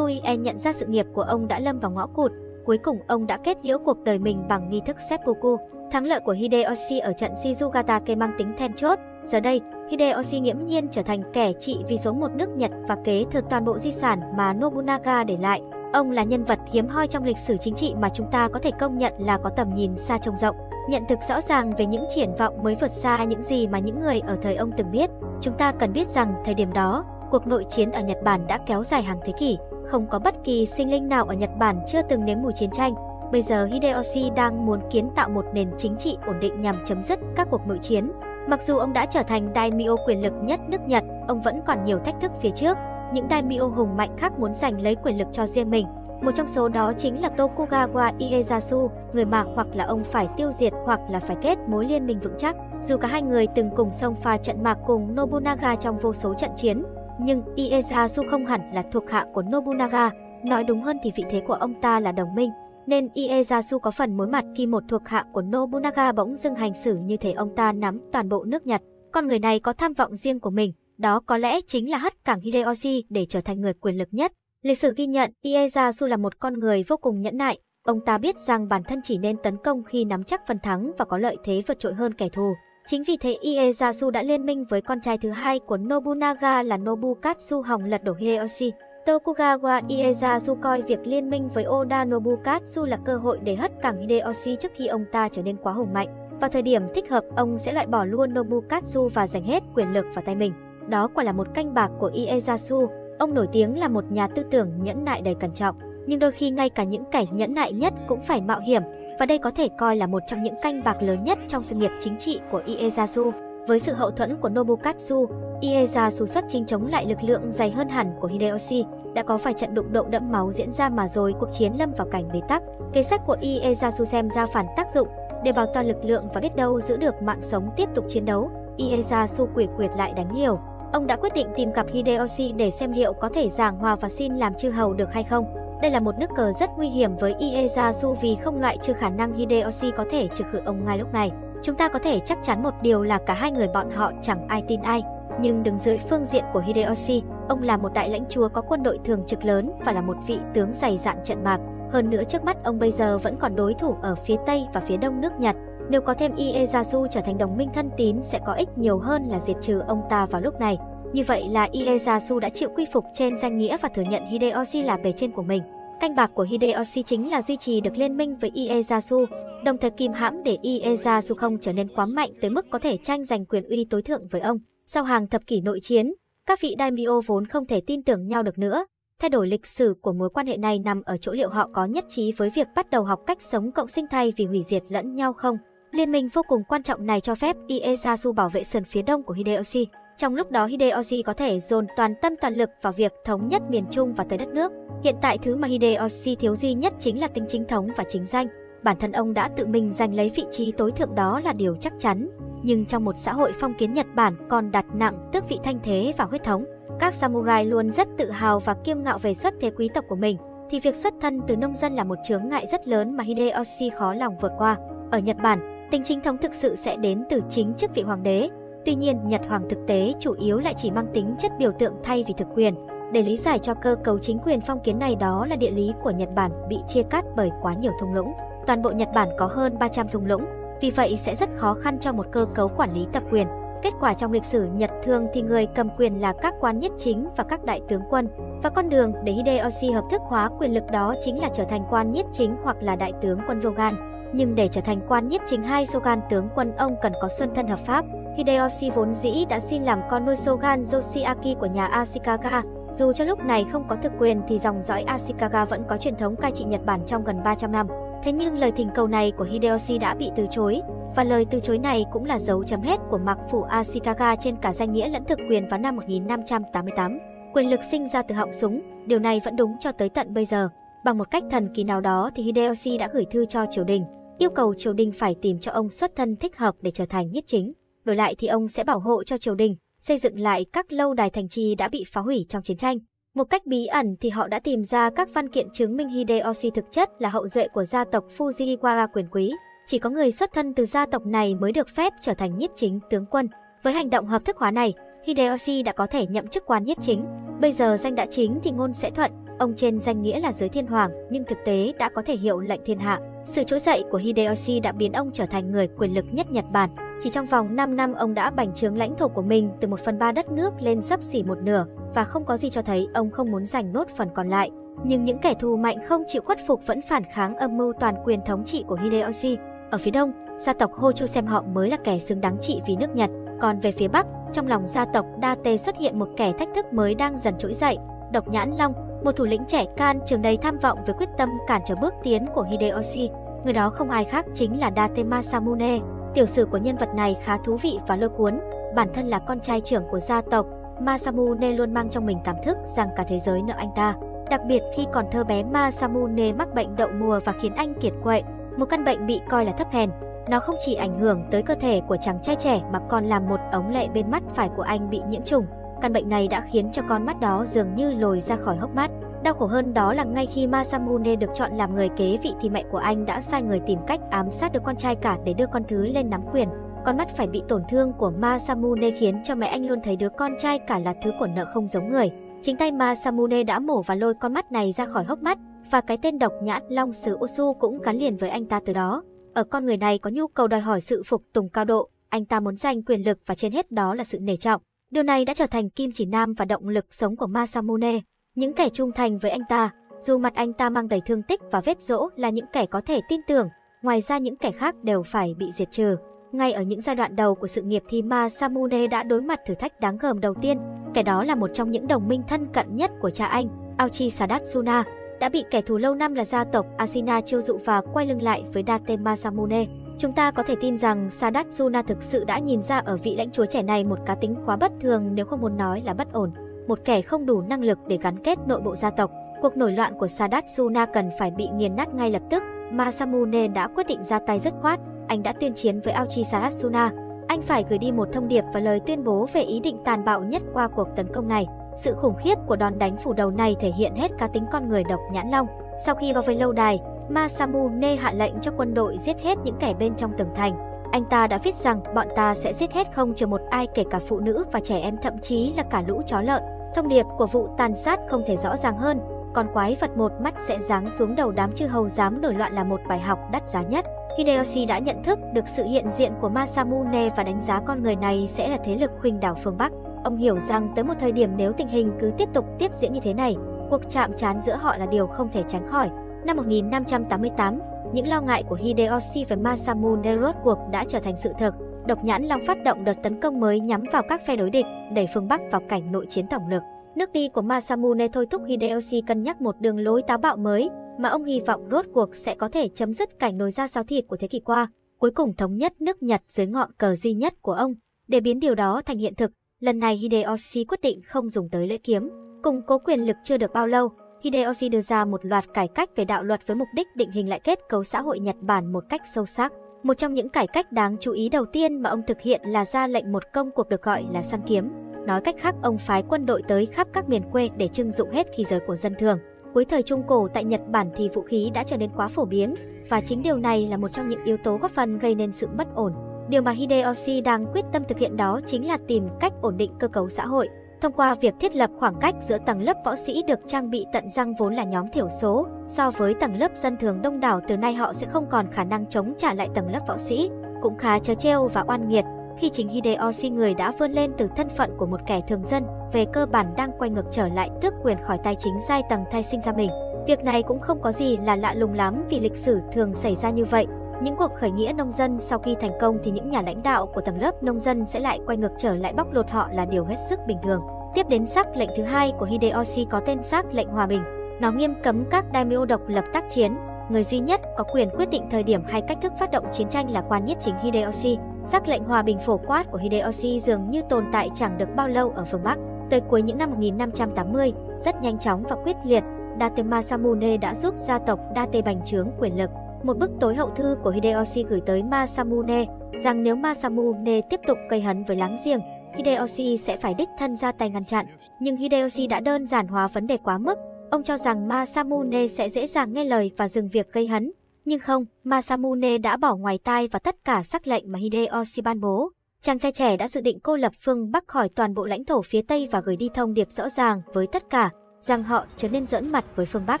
E nhận ra sự nghiệp của ông đã lâm vào ngõ cụt. Cuối cùng ông đã kết liễu cuộc đời mình bằng nghi thức seppuku. Thắng lợi của Hideyoshi ở trận Shizugatake mang tính then chốt. Giờ đây, Hideyoshi nghiễm nhiên trở thành kẻ trị vì số một nước Nhật và kế thừa toàn bộ di sản mà Nobunaga để lại. Ông là nhân vật hiếm hoi trong lịch sử chính trị mà chúng ta có thể công nhận là có tầm nhìn xa trông rộng, nhận thức rõ ràng về những triển vọng mới vượt xa những gì mà những người ở thời ông từng biết. Chúng ta cần biết rằng thời điểm đó, cuộc nội chiến ở Nhật Bản đã kéo dài hàng thế kỷ, không có bất kỳ sinh linh nào ở Nhật Bản chưa từng nếm mùi chiến tranh. Bây giờ Hideyoshi đang muốn kiến tạo một nền chính trị ổn định nhằm chấm dứt các cuộc nội chiến. Mặc dù ông đã trở thành daimyo quyền lực nhất nước Nhật, ông vẫn còn nhiều thách thức phía trước. Những daimyo hùng mạnh khác muốn giành lấy quyền lực cho riêng mình. Một trong số đó chính là Tokugawa Ieyasu, người mà hoặc là ông phải tiêu diệt hoặc là phải kết mối liên minh vững chắc. Dù cả hai người từng cùng xông pha trận mạc cùng Nobunaga trong vô số trận chiến, nhưng Ieyasu không hẳn là thuộc hạ của Nobunaga, nói đúng hơn thì vị thế của ông ta là đồng minh nên Ieyasu có phần mối mặt khi một thuộc hạ của Nobunaga bỗng dưng hành xử như thể ông ta nắm toàn bộ nước Nhật. Con người này có tham vọng riêng của mình, đó có lẽ chính là hất cảng Hideyoshi để trở thành người quyền lực nhất. Lịch sử ghi nhận Ieyasu là một con người vô cùng nhẫn nại, ông ta biết rằng bản thân chỉ nên tấn công khi nắm chắc phần thắng và có lợi thế vượt trội hơn kẻ thù. Chính vì thế Ieyasu đã liên minh với con trai thứ hai của Nobunaga là Nobukatsu hòng lật đổ Hideyoshi. Tokugawa Ieyasu coi việc liên minh với Oda Nobukatsu là cơ hội để hất cảng Hideyoshi trước khi ông ta trở nên quá hùng mạnh. Vào thời điểm thích hợp, ông sẽ loại bỏ luôn Nobukatsu và giành hết quyền lực vào tay mình. Đó quả là một canh bạc của Ieyasu. Ông nổi tiếng là một nhà tư tưởng nhẫn nại đầy cẩn trọng, nhưng đôi khi ngay cả những kẻ nhẫn nại nhất cũng phải mạo hiểm, và đây có thể coi là một trong những canh bạc lớn nhất trong sự nghiệp chính trị của Ieyasu. Với sự hậu thuẫn của Nobukatsu, Ieyasu xuất chinh chống lại lực lượng dày hơn hẳn của Hideyoshi. Đã có vài trận đụng độ đẫm máu diễn ra mà rồi cuộc chiến lâm vào cảnh bế tắc. Kế sách của Ieyasu xem ra phản tác dụng, để bảo toàn lực lượng và biết đâu giữ được mạng sống tiếp tục chiến đấu. Ieyasu quỷ quyệt lại đánh liều. Ông đã quyết định tìm gặp Hideyoshi để xem liệu có thể giảng hòa và xin làm chư hầu được hay không. Đây là một nước cờ rất nguy hiểm với Ieyasu vì không loại trừ khả năng Hideyoshi có thể trừ khử ông ngay lúc này. Chúng ta có thể chắc chắn một điều là cả hai người bọn họ chẳng ai tin ai. Nhưng đứng dưới phương diện của Hideyoshi, ông là một đại lãnh chúa có quân đội thường trực lớn và là một vị tướng dày dạn trận mạc. Hơn nữa trước mắt ông bây giờ vẫn còn đối thủ ở phía Tây và phía Đông nước Nhật. Nếu có thêm Ieyasu trở thành đồng minh thân tín sẽ có ích nhiều hơn là diệt trừ ông ta vào lúc này. Như vậy là Ieyasu đã chịu quy phục trên danh nghĩa và thừa nhận Hideyoshi là bề trên của mình. Canh bạc của Hideyoshi chính là duy trì được liên minh với Ieyasu, đồng thời kìm hãm để Ieyasu không trở nên quá mạnh tới mức có thể tranh giành quyền uy tối thượng với ông. Sau hàng thập kỷ nội chiến, các vị daimyo vốn không thể tin tưởng nhau được nữa. Thay đổi lịch sử của mối quan hệ này nằm ở chỗ liệu họ có nhất trí với việc bắt đầu học cách sống cộng sinh thay vì hủy diệt lẫn nhau không. Liên minh vô cùng quan trọng này cho phép Ieyasu bảo vệ sườn phía đông của Hideyoshi. Trong lúc đó Hideyoshi có thể dồn toàn tâm toàn lực vào việc thống nhất miền Trung và tới đất nước. Hiện tại thứ mà Hideyoshi thiếu duy nhất chính là tính chính thống và chính danh. Bản thân ông đã tự mình giành lấy vị trí tối thượng đó là điều chắc chắn. Nhưng trong một xã hội phong kiến Nhật Bản còn đặt nặng tước vị thanh thế và huyết thống, các samurai luôn rất tự hào và kiêu ngạo về xuất thế quý tộc của mình, thì việc xuất thân từ nông dân là một chướng ngại rất lớn mà Hideyoshi khó lòng vượt qua. Ở Nhật Bản, tính chính thống thực sự sẽ đến từ chính chức vị hoàng đế. Tuy nhiên, Nhật Hoàng thực tế chủ yếu lại chỉ mang tính chất biểu tượng thay vì thực quyền. Để lý giải cho cơ cấu chính quyền phong kiến này đó là địa lý của Nhật Bản bị chia cắt bởi quá nhiều thung lũng. Toàn bộ Nhật Bản có hơn 300 thung lũng, vì vậy sẽ rất khó khăn cho một cơ cấu quản lý tập quyền. Kết quả trong lịch sử Nhật thương thì người cầm quyền là các quan nhất chính và các đại tướng quân, và con đường để Hideyoshi hợp thức hóa quyền lực đó chính là trở thành quan nhất chính hoặc là đại tướng quân Shogun. Nhưng để trở thành quan nhiếp chính hay Shogun tướng quân ông cần có xuân thân hợp pháp. Hideyoshi vốn dĩ đã xin làm con nuôi Shogun Yoshiaki của nhà Ashikaga. Dù cho lúc này không có thực quyền thì dòng dõi Ashikaga vẫn có truyền thống cai trị Nhật Bản trong gần 300 năm. Thế nhưng lời thỉnh cầu này của Hideyoshi đã bị từ chối, và lời từ chối này cũng là dấu chấm hết của mặc phủ Ashikaga trên cả danh nghĩa lẫn thực quyền vào năm 1588. Quyền lực sinh ra từ họng súng, điều này vẫn đúng cho tới tận bây giờ. Bằng một cách thần kỳ nào đó thì Hideyoshi đã gửi thư cho triều đình, yêu cầu triều đình phải tìm cho ông xuất thân thích hợp để trở thành nhất chính. đổi lại thì ông sẽ bảo hộ cho triều đình, xây dựng lại các lâu đài thành trì đã bị phá hủy trong chiến tranh. Một cách bí ẩn thì họ đã tìm ra các văn kiện chứng minh Hideyoshi thực chất là hậu duệ của gia tộc Fujiwara quyền quý. Chỉ có người xuất thân từ gia tộc này mới được phép trở thành nhiếp chính tướng quân. Với hành động hợp thức hóa này, Hideyoshi đã có thể nhậm chức quan nhiếp chính. Bây giờ danh đã chính thì ngôn sẽ thuận, ông trên danh nghĩa là giới thiên hoàng nhưng thực tế đã có thể hiệu lệnh thiên hạ. Sự trỗi dậy của Hideyoshi đã biến ông trở thành người quyền lực nhất Nhật Bản. Chỉ trong vòng 5 năm ông đã bành trướng lãnh thổ của mình từ 1 phần 3 đất nước lên sắp xỉ một nửa và không có gì cho thấy ông không muốn giành nốt phần còn lại. Nhưng những kẻ thù mạnh không chịu khuất phục vẫn phản kháng âm mưu toàn quyền thống trị của Hideyoshi. Ở phía đông, gia tộc Hojo xem họ mới là kẻ xứng đáng trị vì nước Nhật. Còn về phía bắc, trong lòng gia tộc Date xuất hiện một kẻ thách thức mới đang dần trỗi dậy, Độc Nhãn Long, một thủ lĩnh trẻ can trường đầy tham vọng với quyết tâm cản trở bước tiến của Hideyoshi. Người đó không ai khác chính là Date Masamune. Tiểu sử của nhân vật này khá thú vị và lôi cuốn. Bản thân là con trai trưởng của gia tộc, Masamune luôn mang trong mình cảm thức rằng cả thế giới nợ anh ta. Đặc biệt khi còn thơ bé Masamune mắc bệnh đậu mùa và khiến anh kiệt quệ, một căn bệnh bị coi là thấp hèn. Nó không chỉ ảnh hưởng tới cơ thể của chàng trai trẻ mà còn làm một ống lệ bên mắt phải của anh bị nhiễm trùng. Căn bệnh này đã khiến cho con mắt đó dường như lồi ra khỏi hốc mắt. Đau khổ hơn đó là ngay khi Masamune được chọn làm người kế vị thì mẹ của anh đã sai người tìm cách ám sát được con trai cả để đưa con thứ lên nắm quyền. Con mắt phải bị tổn thương của Masamune khiến cho mẹ anh luôn thấy đứa con trai cả là thứ của nợ không giống người. Chính tay Masamune đã mổ và lôi con mắt này ra khỏi hốc mắt, và cái tên độc nhãn Long Sứ Osu cũng gắn liền với anh ta từ đó. Ở con người này có nhu cầu đòi hỏi sự phục tùng cao độ, anh ta muốn giành quyền lực và trên hết đó là sự nể trọng. Điều này đã trở thành kim chỉ nam và động lực sống của Masamune. Những kẻ trung thành với anh ta, dù mặt anh ta mang đầy thương tích và vết rỗ là những kẻ có thể tin tưởng, ngoài ra những kẻ khác đều phải bị diệt trừ. Ngay ở những giai đoạn đầu của sự nghiệp thì Masamune đã đối mặt thử thách đáng gờm đầu tiên, kẻ đó là một trong những đồng minh thân cận nhất của cha anh, Aochi Sadatsuna, đã bị kẻ thù lâu năm là gia tộc Asina chiêu dụ và quay lưng lại với Date Masamune. Chúng ta có thể tin rằng Sadatsuna thực sự đã nhìn ra ở vị lãnh chúa trẻ này một cá tính quá bất thường nếu không muốn nói là bất ổn, một kẻ không đủ năng lực để gắn kết nội bộ gia tộc. Cuộc nổi loạn của Sadatsuna cần phải bị nghiền nát ngay lập tức. Masamune đã quyết định ra tay dứt khoát, anh đã tuyên chiến với Aochi Sadatsuna. Anh phải gửi đi một thông điệp và lời tuyên bố về ý định tàn bạo nhất qua cuộc tấn công này. Sự khủng khiếp của đòn đánh phủ đầu này thể hiện hết cá tính con người độc nhãn long. Sau khi vào vây lâu đài, Masamune hạ lệnh cho quân đội giết hết những kẻ bên trong tường thành. Anh ta đã viết rằng bọn ta sẽ giết hết không chờ một ai kể cả phụ nữ và trẻ em thậm chí là cả lũ chó lợn. Thông điệp của vụ tàn sát không thể rõ ràng hơn, con quái vật một mắt sẽ giáng xuống đầu đám chư hầu dám nổi loạn là một bài học đắt giá nhất. Hideyoshi đã nhận thức được sự hiện diện của Masamune và đánh giá con người này sẽ là thế lực khuynh đảo phương Bắc. Ông hiểu rằng tới một thời điểm nếu tình hình cứ tiếp tục tiếp diễn như thế này, cuộc chạm trán giữa họ là điều không thể tránh khỏi. Năm 1588, những lo ngại của Hideyoshi về Masamune rốt cuộc đã trở thành sự thực. Độc Nhãn Long phát động đợt tấn công mới nhắm vào các phe đối địch, đẩy phương Bắc vào cảnh nội chiến tổng lực. Nước đi của Masamune thôi thúc Hideyoshi cân nhắc một đường lối táo bạo mới, mà ông hy vọng rốt cuộc sẽ có thể chấm dứt cảnh nồi da sao thịt của thế kỷ qua, cuối cùng thống nhất nước Nhật dưới ngọn cờ duy nhất của ông. Để biến điều đó thành hiện thực, lần này Hideyoshi quyết định không dùng tới lễ kiếm. Củng cố quyền lực chưa được bao lâu, Hideyoshi đưa ra một loạt cải cách về đạo luật với mục đích định hình lại kết cấu xã hội Nhật Bản một cách sâu sắc. Một trong những cải cách đáng chú ý đầu tiên mà ông thực hiện là ra lệnh một công cuộc được gọi là săn kiếm. Nói cách khác, ông phái quân đội tới khắp các miền quê để trưng dụng hết khí giới của dân thường. Cuối thời Trung Cổ tại Nhật Bản thì vũ khí đã trở nên quá phổ biến, và chính điều này là một trong những yếu tố góp phần gây nên sự bất ổn. Điều mà Hideyoshi đang quyết tâm thực hiện đó chính là tìm cách ổn định cơ cấu xã hội, thông qua việc thiết lập khoảng cách giữa tầng lớp võ sĩ được trang bị tận răng vốn là nhóm thiểu số, so với tầng lớp dân thường đông đảo từ nay họ sẽ không còn khả năng chống trả lại tầng lớp võ sĩ, cũng khá trớ trêu và oan nghiệt khi chính Hideyoshi người đã vươn lên từ thân phận của một kẻ thường dân, về cơ bản đang quay ngược trở lại tước quyền khỏi tài chính giai tầng thay sinh ra mình. Việc này cũng không có gì là lạ lùng lắm vì lịch sử thường xảy ra như vậy. Những cuộc khởi nghĩa nông dân sau khi thành công thì những nhà lãnh đạo của tầng lớp nông dân sẽ lại quay ngược trở lại bóc lột họ là điều hết sức bình thường. Tiếp đến sắc lệnh thứ hai của Hideyoshi có tên sắc lệnh hòa bình. Nó nghiêm cấm các daimyo độc lập tác chiến, người duy nhất có quyền quyết định thời điểm hay cách thức phát động chiến tranh là quan nhiếp chính Hideyoshi. Sắc lệnh hòa bình phổ quát của Hideyoshi dường như tồn tại chẳng được bao lâu ở phương Bắc. Tới cuối những năm 1580, rất nhanh chóng và quyết liệt, Date Masamune đã giúp gia tộc Date bành trướng quyền lực. Một bức tối hậu thư của Hideyoshi gửi tới Masamune rằng nếu Masamune tiếp tục gây hấn với láng giềng, Hideyoshi sẽ phải đích thân ra tay ngăn chặn. Nhưng Hideyoshi đã đơn giản hóa vấn đề quá mức. Ông cho rằng Masamune sẽ dễ dàng nghe lời và dừng việc gây hấn. Nhưng không, Masamune đã bỏ ngoài tai và tất cả sắc lệnh mà Hideyoshi ban bố. Chàng trai trẻ đã dự định cô lập phương Bắc khỏi toàn bộ lãnh thổ phía Tây và gửi đi thông điệp rõ ràng với tất cả, rằng họ trở nên giỡn mặt với phương Bắc.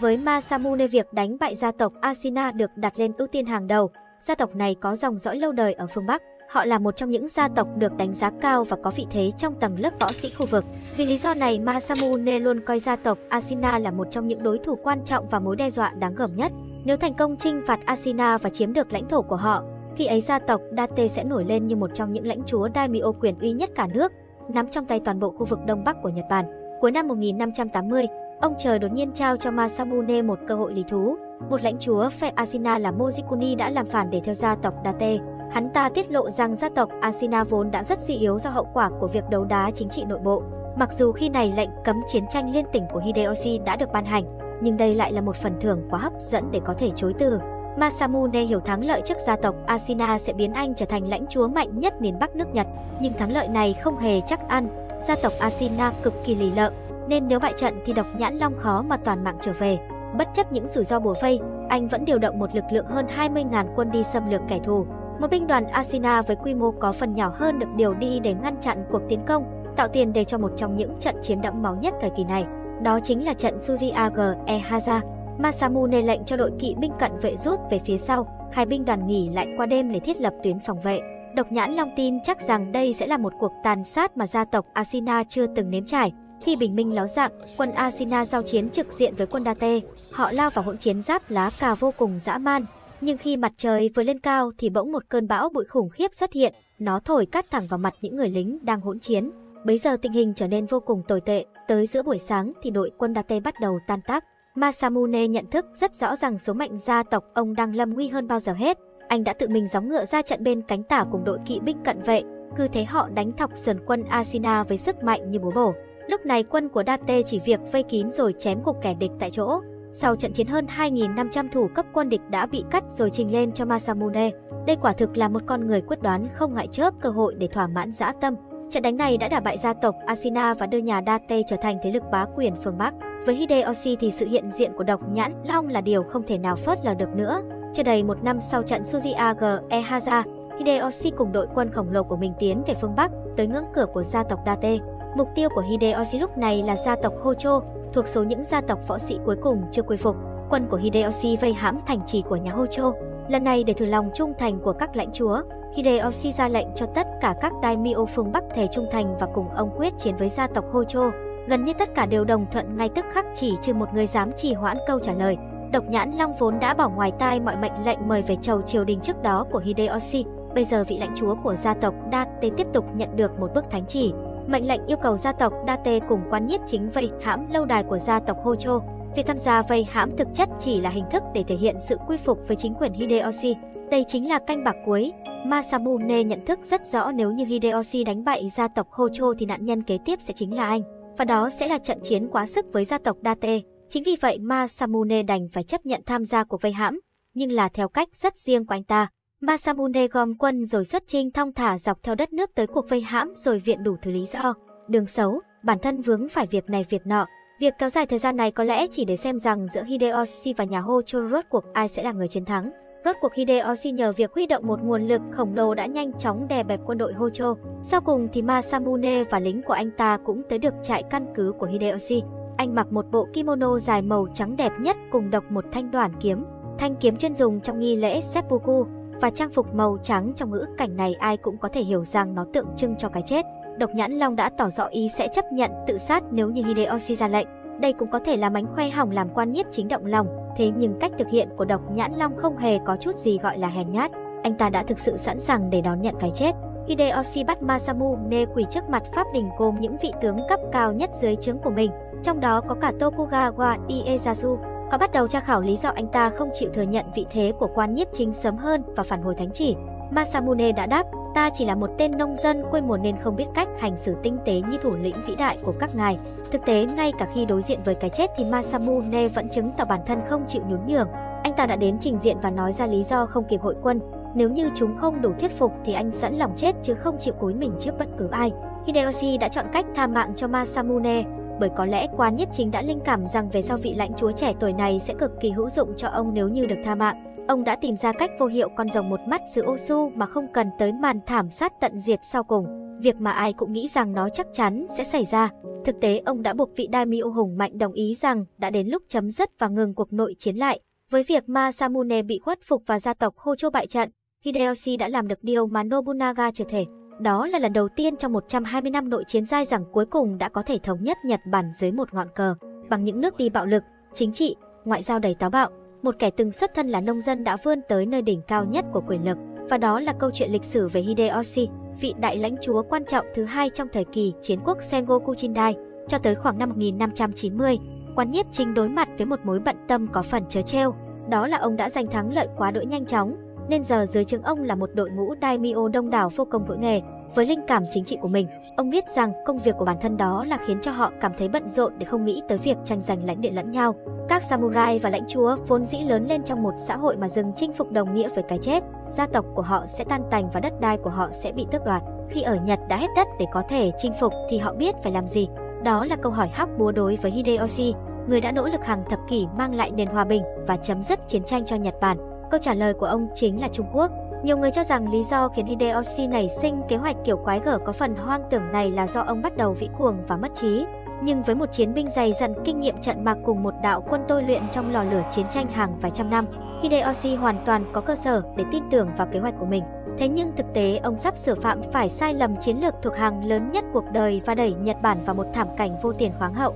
Với Masamune việc đánh bại gia tộc Asina được đặt lên ưu tiên hàng đầu. Gia tộc này có dòng dõi lâu đời ở phương Bắc. Họ là một trong những gia tộc được đánh giá cao và có vị thế trong tầng lớp võ sĩ khu vực. Vì lý do này, Masamune luôn coi gia tộc Asina là một trong những đối thủ quan trọng và mối đe dọa đáng gờm nhất. Nếu thành công chinh phạt Asina và chiếm được lãnh thổ của họ, khi ấy gia tộc Date sẽ nổi lên như một trong những lãnh chúa daimyo quyền uy nhất cả nước, nắm trong tay toàn bộ khu vực Đông Bắc của Nhật Bản. Cuối năm 1580, ông trời đột nhiên trao cho Masamune một cơ hội lý thú. Một lãnh chúa phe Asina là Mojikuni đã làm phản để theo gia tộc Date. Hắn ta tiết lộ rằng gia tộc Asina vốn đã rất suy yếu do hậu quả của việc đấu đá chính trị nội bộ. Mặc dù khi này lệnh cấm chiến tranh liên tỉnh của Hideyoshi đã được ban hành, nhưng đây lại là một phần thưởng quá hấp dẫn để có thể chối từ. Masamune hiểu thắng lợi trước gia tộc Asina sẽ biến anh trở thành lãnh chúa mạnh nhất miền Bắc nước Nhật, nhưng thắng lợi này không hề chắc ăn. Gia tộc Asina cực kỳ lì lợm, nên nếu bại trận thì độc nhãn long khó mà toàn mạng trở về. Bất chấp những rủi ro bùa vây, anh vẫn điều động một lực lượng hơn 20.000 quân đi xâm lược kẻ thù. Một binh đoàn Asina với quy mô có phần nhỏ hơn được điều đi để ngăn chặn cuộc tiến công, tạo tiền đề cho một trong những trận chiến đẫm máu nhất thời kỳ này. Đó chính là trận Sujiage Ehaza. Masamune lệnh cho đội kỵ binh cận vệ rút về phía sau, hai binh đoàn nghỉ lại qua đêm để thiết lập tuyến phòng vệ. Độc Nhãn Long tin chắc rằng đây sẽ là một cuộc tàn sát mà gia tộc Asina chưa từng nếm trải. Khi bình minh ló dạng, quân Asina giao chiến trực diện với quân Date, họ lao vào hỗn chiến giáp lá cà vô cùng dã man. Nhưng khi mặt trời vừa lên cao thì bỗng một cơn bão bụi khủng khiếp xuất hiện, nó thổi cắt thẳng vào mặt những người lính đang hỗn chiến. Bấy giờ tình hình trở nên vô cùng tồi tệ, tới giữa buổi sáng thì đội quân Date bắt đầu tan tác. Masamune nhận thức rất rõ rằng số mệnh gia tộc ông đang lâm nguy hơn bao giờ hết. Anh đã tự mình gióng ngựa ra trận bên cánh tả cùng đội kỵ binh cận vệ, cứ thế họ đánh thọc sườn quân Asina với sức mạnh như búa bổ. Lúc này quân của Date chỉ việc vây kín rồi chém gục kẻ địch tại chỗ. Sau trận chiến hơn 2.500 thủ cấp quân địch đã bị cắt rồi trình lên cho Masamune. Đây quả thực là một con người quyết đoán không ngại chớp cơ hội để thỏa mãn dã tâm. Trận đánh này đã đả bại gia tộc Asina và đưa nhà Date trở thành thế lực bá quyền phương Bắc. Với Hideyoshi thì sự hiện diện của độc nhãn long là điều không thể nào phớt lờ được nữa. Chưa đầy một năm sau trận Sujiage Ehaza, Hideyoshi cùng đội quân khổng lồ của mình tiến về phương Bắc, tới ngưỡng cửa của gia tộc Date. Mục tiêu của Hideyoshi lúc này là gia tộc Hojo, thuộc số những gia tộc võ sĩ cuối cùng chưa quy phục. Quân của Hideyoshi vây hãm thành trì của nhà Hojo. Lần này để thử lòng trung thành của các lãnh chúa, Hideyoshi ra lệnh cho tất cả các daimyo phương Bắc thề trung thành và cùng ông quyết chiến với gia tộc Hojo. Gần như tất cả đều đồng thuận ngay tức khắc chỉ trừ một người dám trì hoãn câu trả lời. Độc nhãn Long vốn đã bỏ ngoài tai mọi mệnh lệnh mời về chầu triều đình trước đó của Hideyoshi. Bây giờ vị lãnh chúa của gia tộc Date tiếp tục nhận được một bức thánh chỉ. Mệnh lệnh yêu cầu gia tộc Date cùng quan nhiếp chính vây hãm lâu đài của gia tộc Hojo. Việc tham gia vây hãm thực chất chỉ là hình thức để thể hiện sự quy phục với chính quyền Hideyoshi. Đây chính là canh bạc cuối. Masamune nhận thức rất rõ nếu như Hideyoshi đánh bại gia tộc Hojo thì nạn nhân kế tiếp sẽ chính là anh và đó sẽ là trận chiến quá sức với gia tộc Date. Chính vì vậy Masamune đành phải chấp nhận tham gia cuộc vây hãm, nhưng là theo cách rất riêng của anh ta. Masamune gom quân rồi xuất chinh thong thả dọc theo đất nước tới cuộc vây hãm rồi viện đủ thứ lý do. Đường xấu, bản thân vướng phải việc này việc nọ. Việc kéo dài thời gian này có lẽ chỉ để xem rằng giữa Hideyoshi và nhà Hojo rốt cuộc ai sẽ là người chiến thắng. Rốt cuộc Hideyoshi nhờ việc huy động một nguồn lực khổng lồ đã nhanh chóng đè bẹp quân đội Hojo. Sau cùng thì Masamune và lính của anh ta cũng tới được trại căn cứ của Hideyoshi. Anh mặc một bộ kimono dài màu trắng đẹp nhất cùng độc một thanh đoản kiếm. Thanh kiếm chuyên dùng trong nghi lễ seppuku và trang phục màu trắng trong ngữ cảnh này ai cũng có thể hiểu rằng nó tượng trưng cho cái chết. Độc Nhãn Long đã tỏ rõ ý sẽ chấp nhận tự sát nếu như Hideyoshi ra lệnh. Đây cũng có thể là mánh khoe hỏng làm quan nhiếp chính động lòng, thế nhưng cách thực hiện của độc nhãn long không hề có chút gì gọi là hèn nhát. Anh ta đã thực sự sẵn sàng để đón nhận cái chết. Hideyoshi bắt Masamune quỳ trước mặt pháp đình gồm những vị tướng cấp cao nhất dưới trướng của mình, trong đó có cả Tokugawa Ieyasu. Họ bắt đầu tra khảo lý do anh ta không chịu thừa nhận vị thế của quan nhiếp chính sớm hơn và phản hồi thánh chỉ. Masamune đã đáp, ta chỉ là một tên nông dân quê mùa nên không biết cách hành xử tinh tế như thủ lĩnh vĩ đại của các ngài. Thực tế, ngay cả khi đối diện với cái chết thì Masamune vẫn chứng tỏ bản thân không chịu nhún nhường. Anh ta đã đến trình diện và nói ra lý do không kịp hội quân. Nếu như chúng không đủ thuyết phục thì anh sẵn lòng chết chứ không chịu cúi mình trước bất cứ ai. Hideyoshi đã chọn cách tha mạng cho Masamune, bởi có lẽ quan nhất chính đã linh cảm rằng về sau vị lãnh chúa trẻ tuổi này sẽ cực kỳ hữu dụng cho ông nếu như được tha mạng. Ông đã tìm ra cách vô hiệu con rồng một mắt giữ Osu mà không cần tới màn thảm sát tận diệt sau cùng, việc mà ai cũng nghĩ rằng nó chắc chắn sẽ xảy ra. Thực tế ông đã buộc vị daimyo hùng mạnh đồng ý rằng đã đến lúc chấm dứt và ngừng cuộc nội chiến lại. Với việc Masamune bị khuất phục và gia tộc Hojo bại trận, Hideyoshi đã làm được điều mà Nobunaga chưa thể. Đó là lần đầu tiên trong 120 năm nội chiến dai rằng cuối cùng đã có thể thống nhất Nhật Bản dưới một ngọn cờ. Bằng những nước đi bạo lực, chính trị, ngoại giao đầy táo bạo, một kẻ từng xuất thân là nông dân đã vươn tới nơi đỉnh cao nhất của quyền lực. Và đó là câu chuyện lịch sử về Hideyoshi, vị đại lãnh chúa quan trọng thứ hai trong thời kỳ chiến quốc Sengoku Jindai, cho tới khoảng năm 1590. Quan nhiếp chính đối mặt với một mối bận tâm có phần chớ treo, đó là ông đã giành thắng lợi quá đỗi nhanh chóng, nên giờ dưới trướng ông là một đội ngũ daimyo đông đảo vô công vỡ nghề. Với linh cảm chính trị của mình, ông biết rằng công việc của bản thân đó là khiến cho họ cảm thấy bận rộn để không nghĩ tới việc tranh giành lãnh địa lẫn nhau. Các samurai và lãnh chúa vốn dĩ lớn lên trong một xã hội mà dừng chinh phục đồng nghĩa với cái chết, gia tộc của họ sẽ tan tành và đất đai của họ sẽ bị tước đoạt. Khi ở Nhật đã hết đất để có thể chinh phục thì họ biết phải làm gì. Đó là câu hỏi hóc búa đối với Hideyoshi, người đã nỗ lực hàng thập kỷ mang lại nền hòa bình và chấm dứt chiến tranh cho Nhật Bản. Câu trả lời của ông chính là Trung Quốc. Nhiều người cho rằng lý do khiến Hideyoshi nảy sinh kế hoạch kiểu quái gở có phần hoang tưởng này là do ông bắt đầu vĩ cuồng và mất trí. Nhưng với một chiến binh dày dặn kinh nghiệm trận mạc cùng một đạo quân tôi luyện trong lò lửa chiến tranh hàng vài trăm năm, Hideyoshi hoàn toàn có cơ sở để tin tưởng vào kế hoạch của mình. Thế nhưng thực tế ông sắp sửa phạm phải sai lầm chiến lược thuộc hàng lớn nhất cuộc đời và đẩy Nhật Bản vào một thảm cảnh vô tiền khoáng hậu.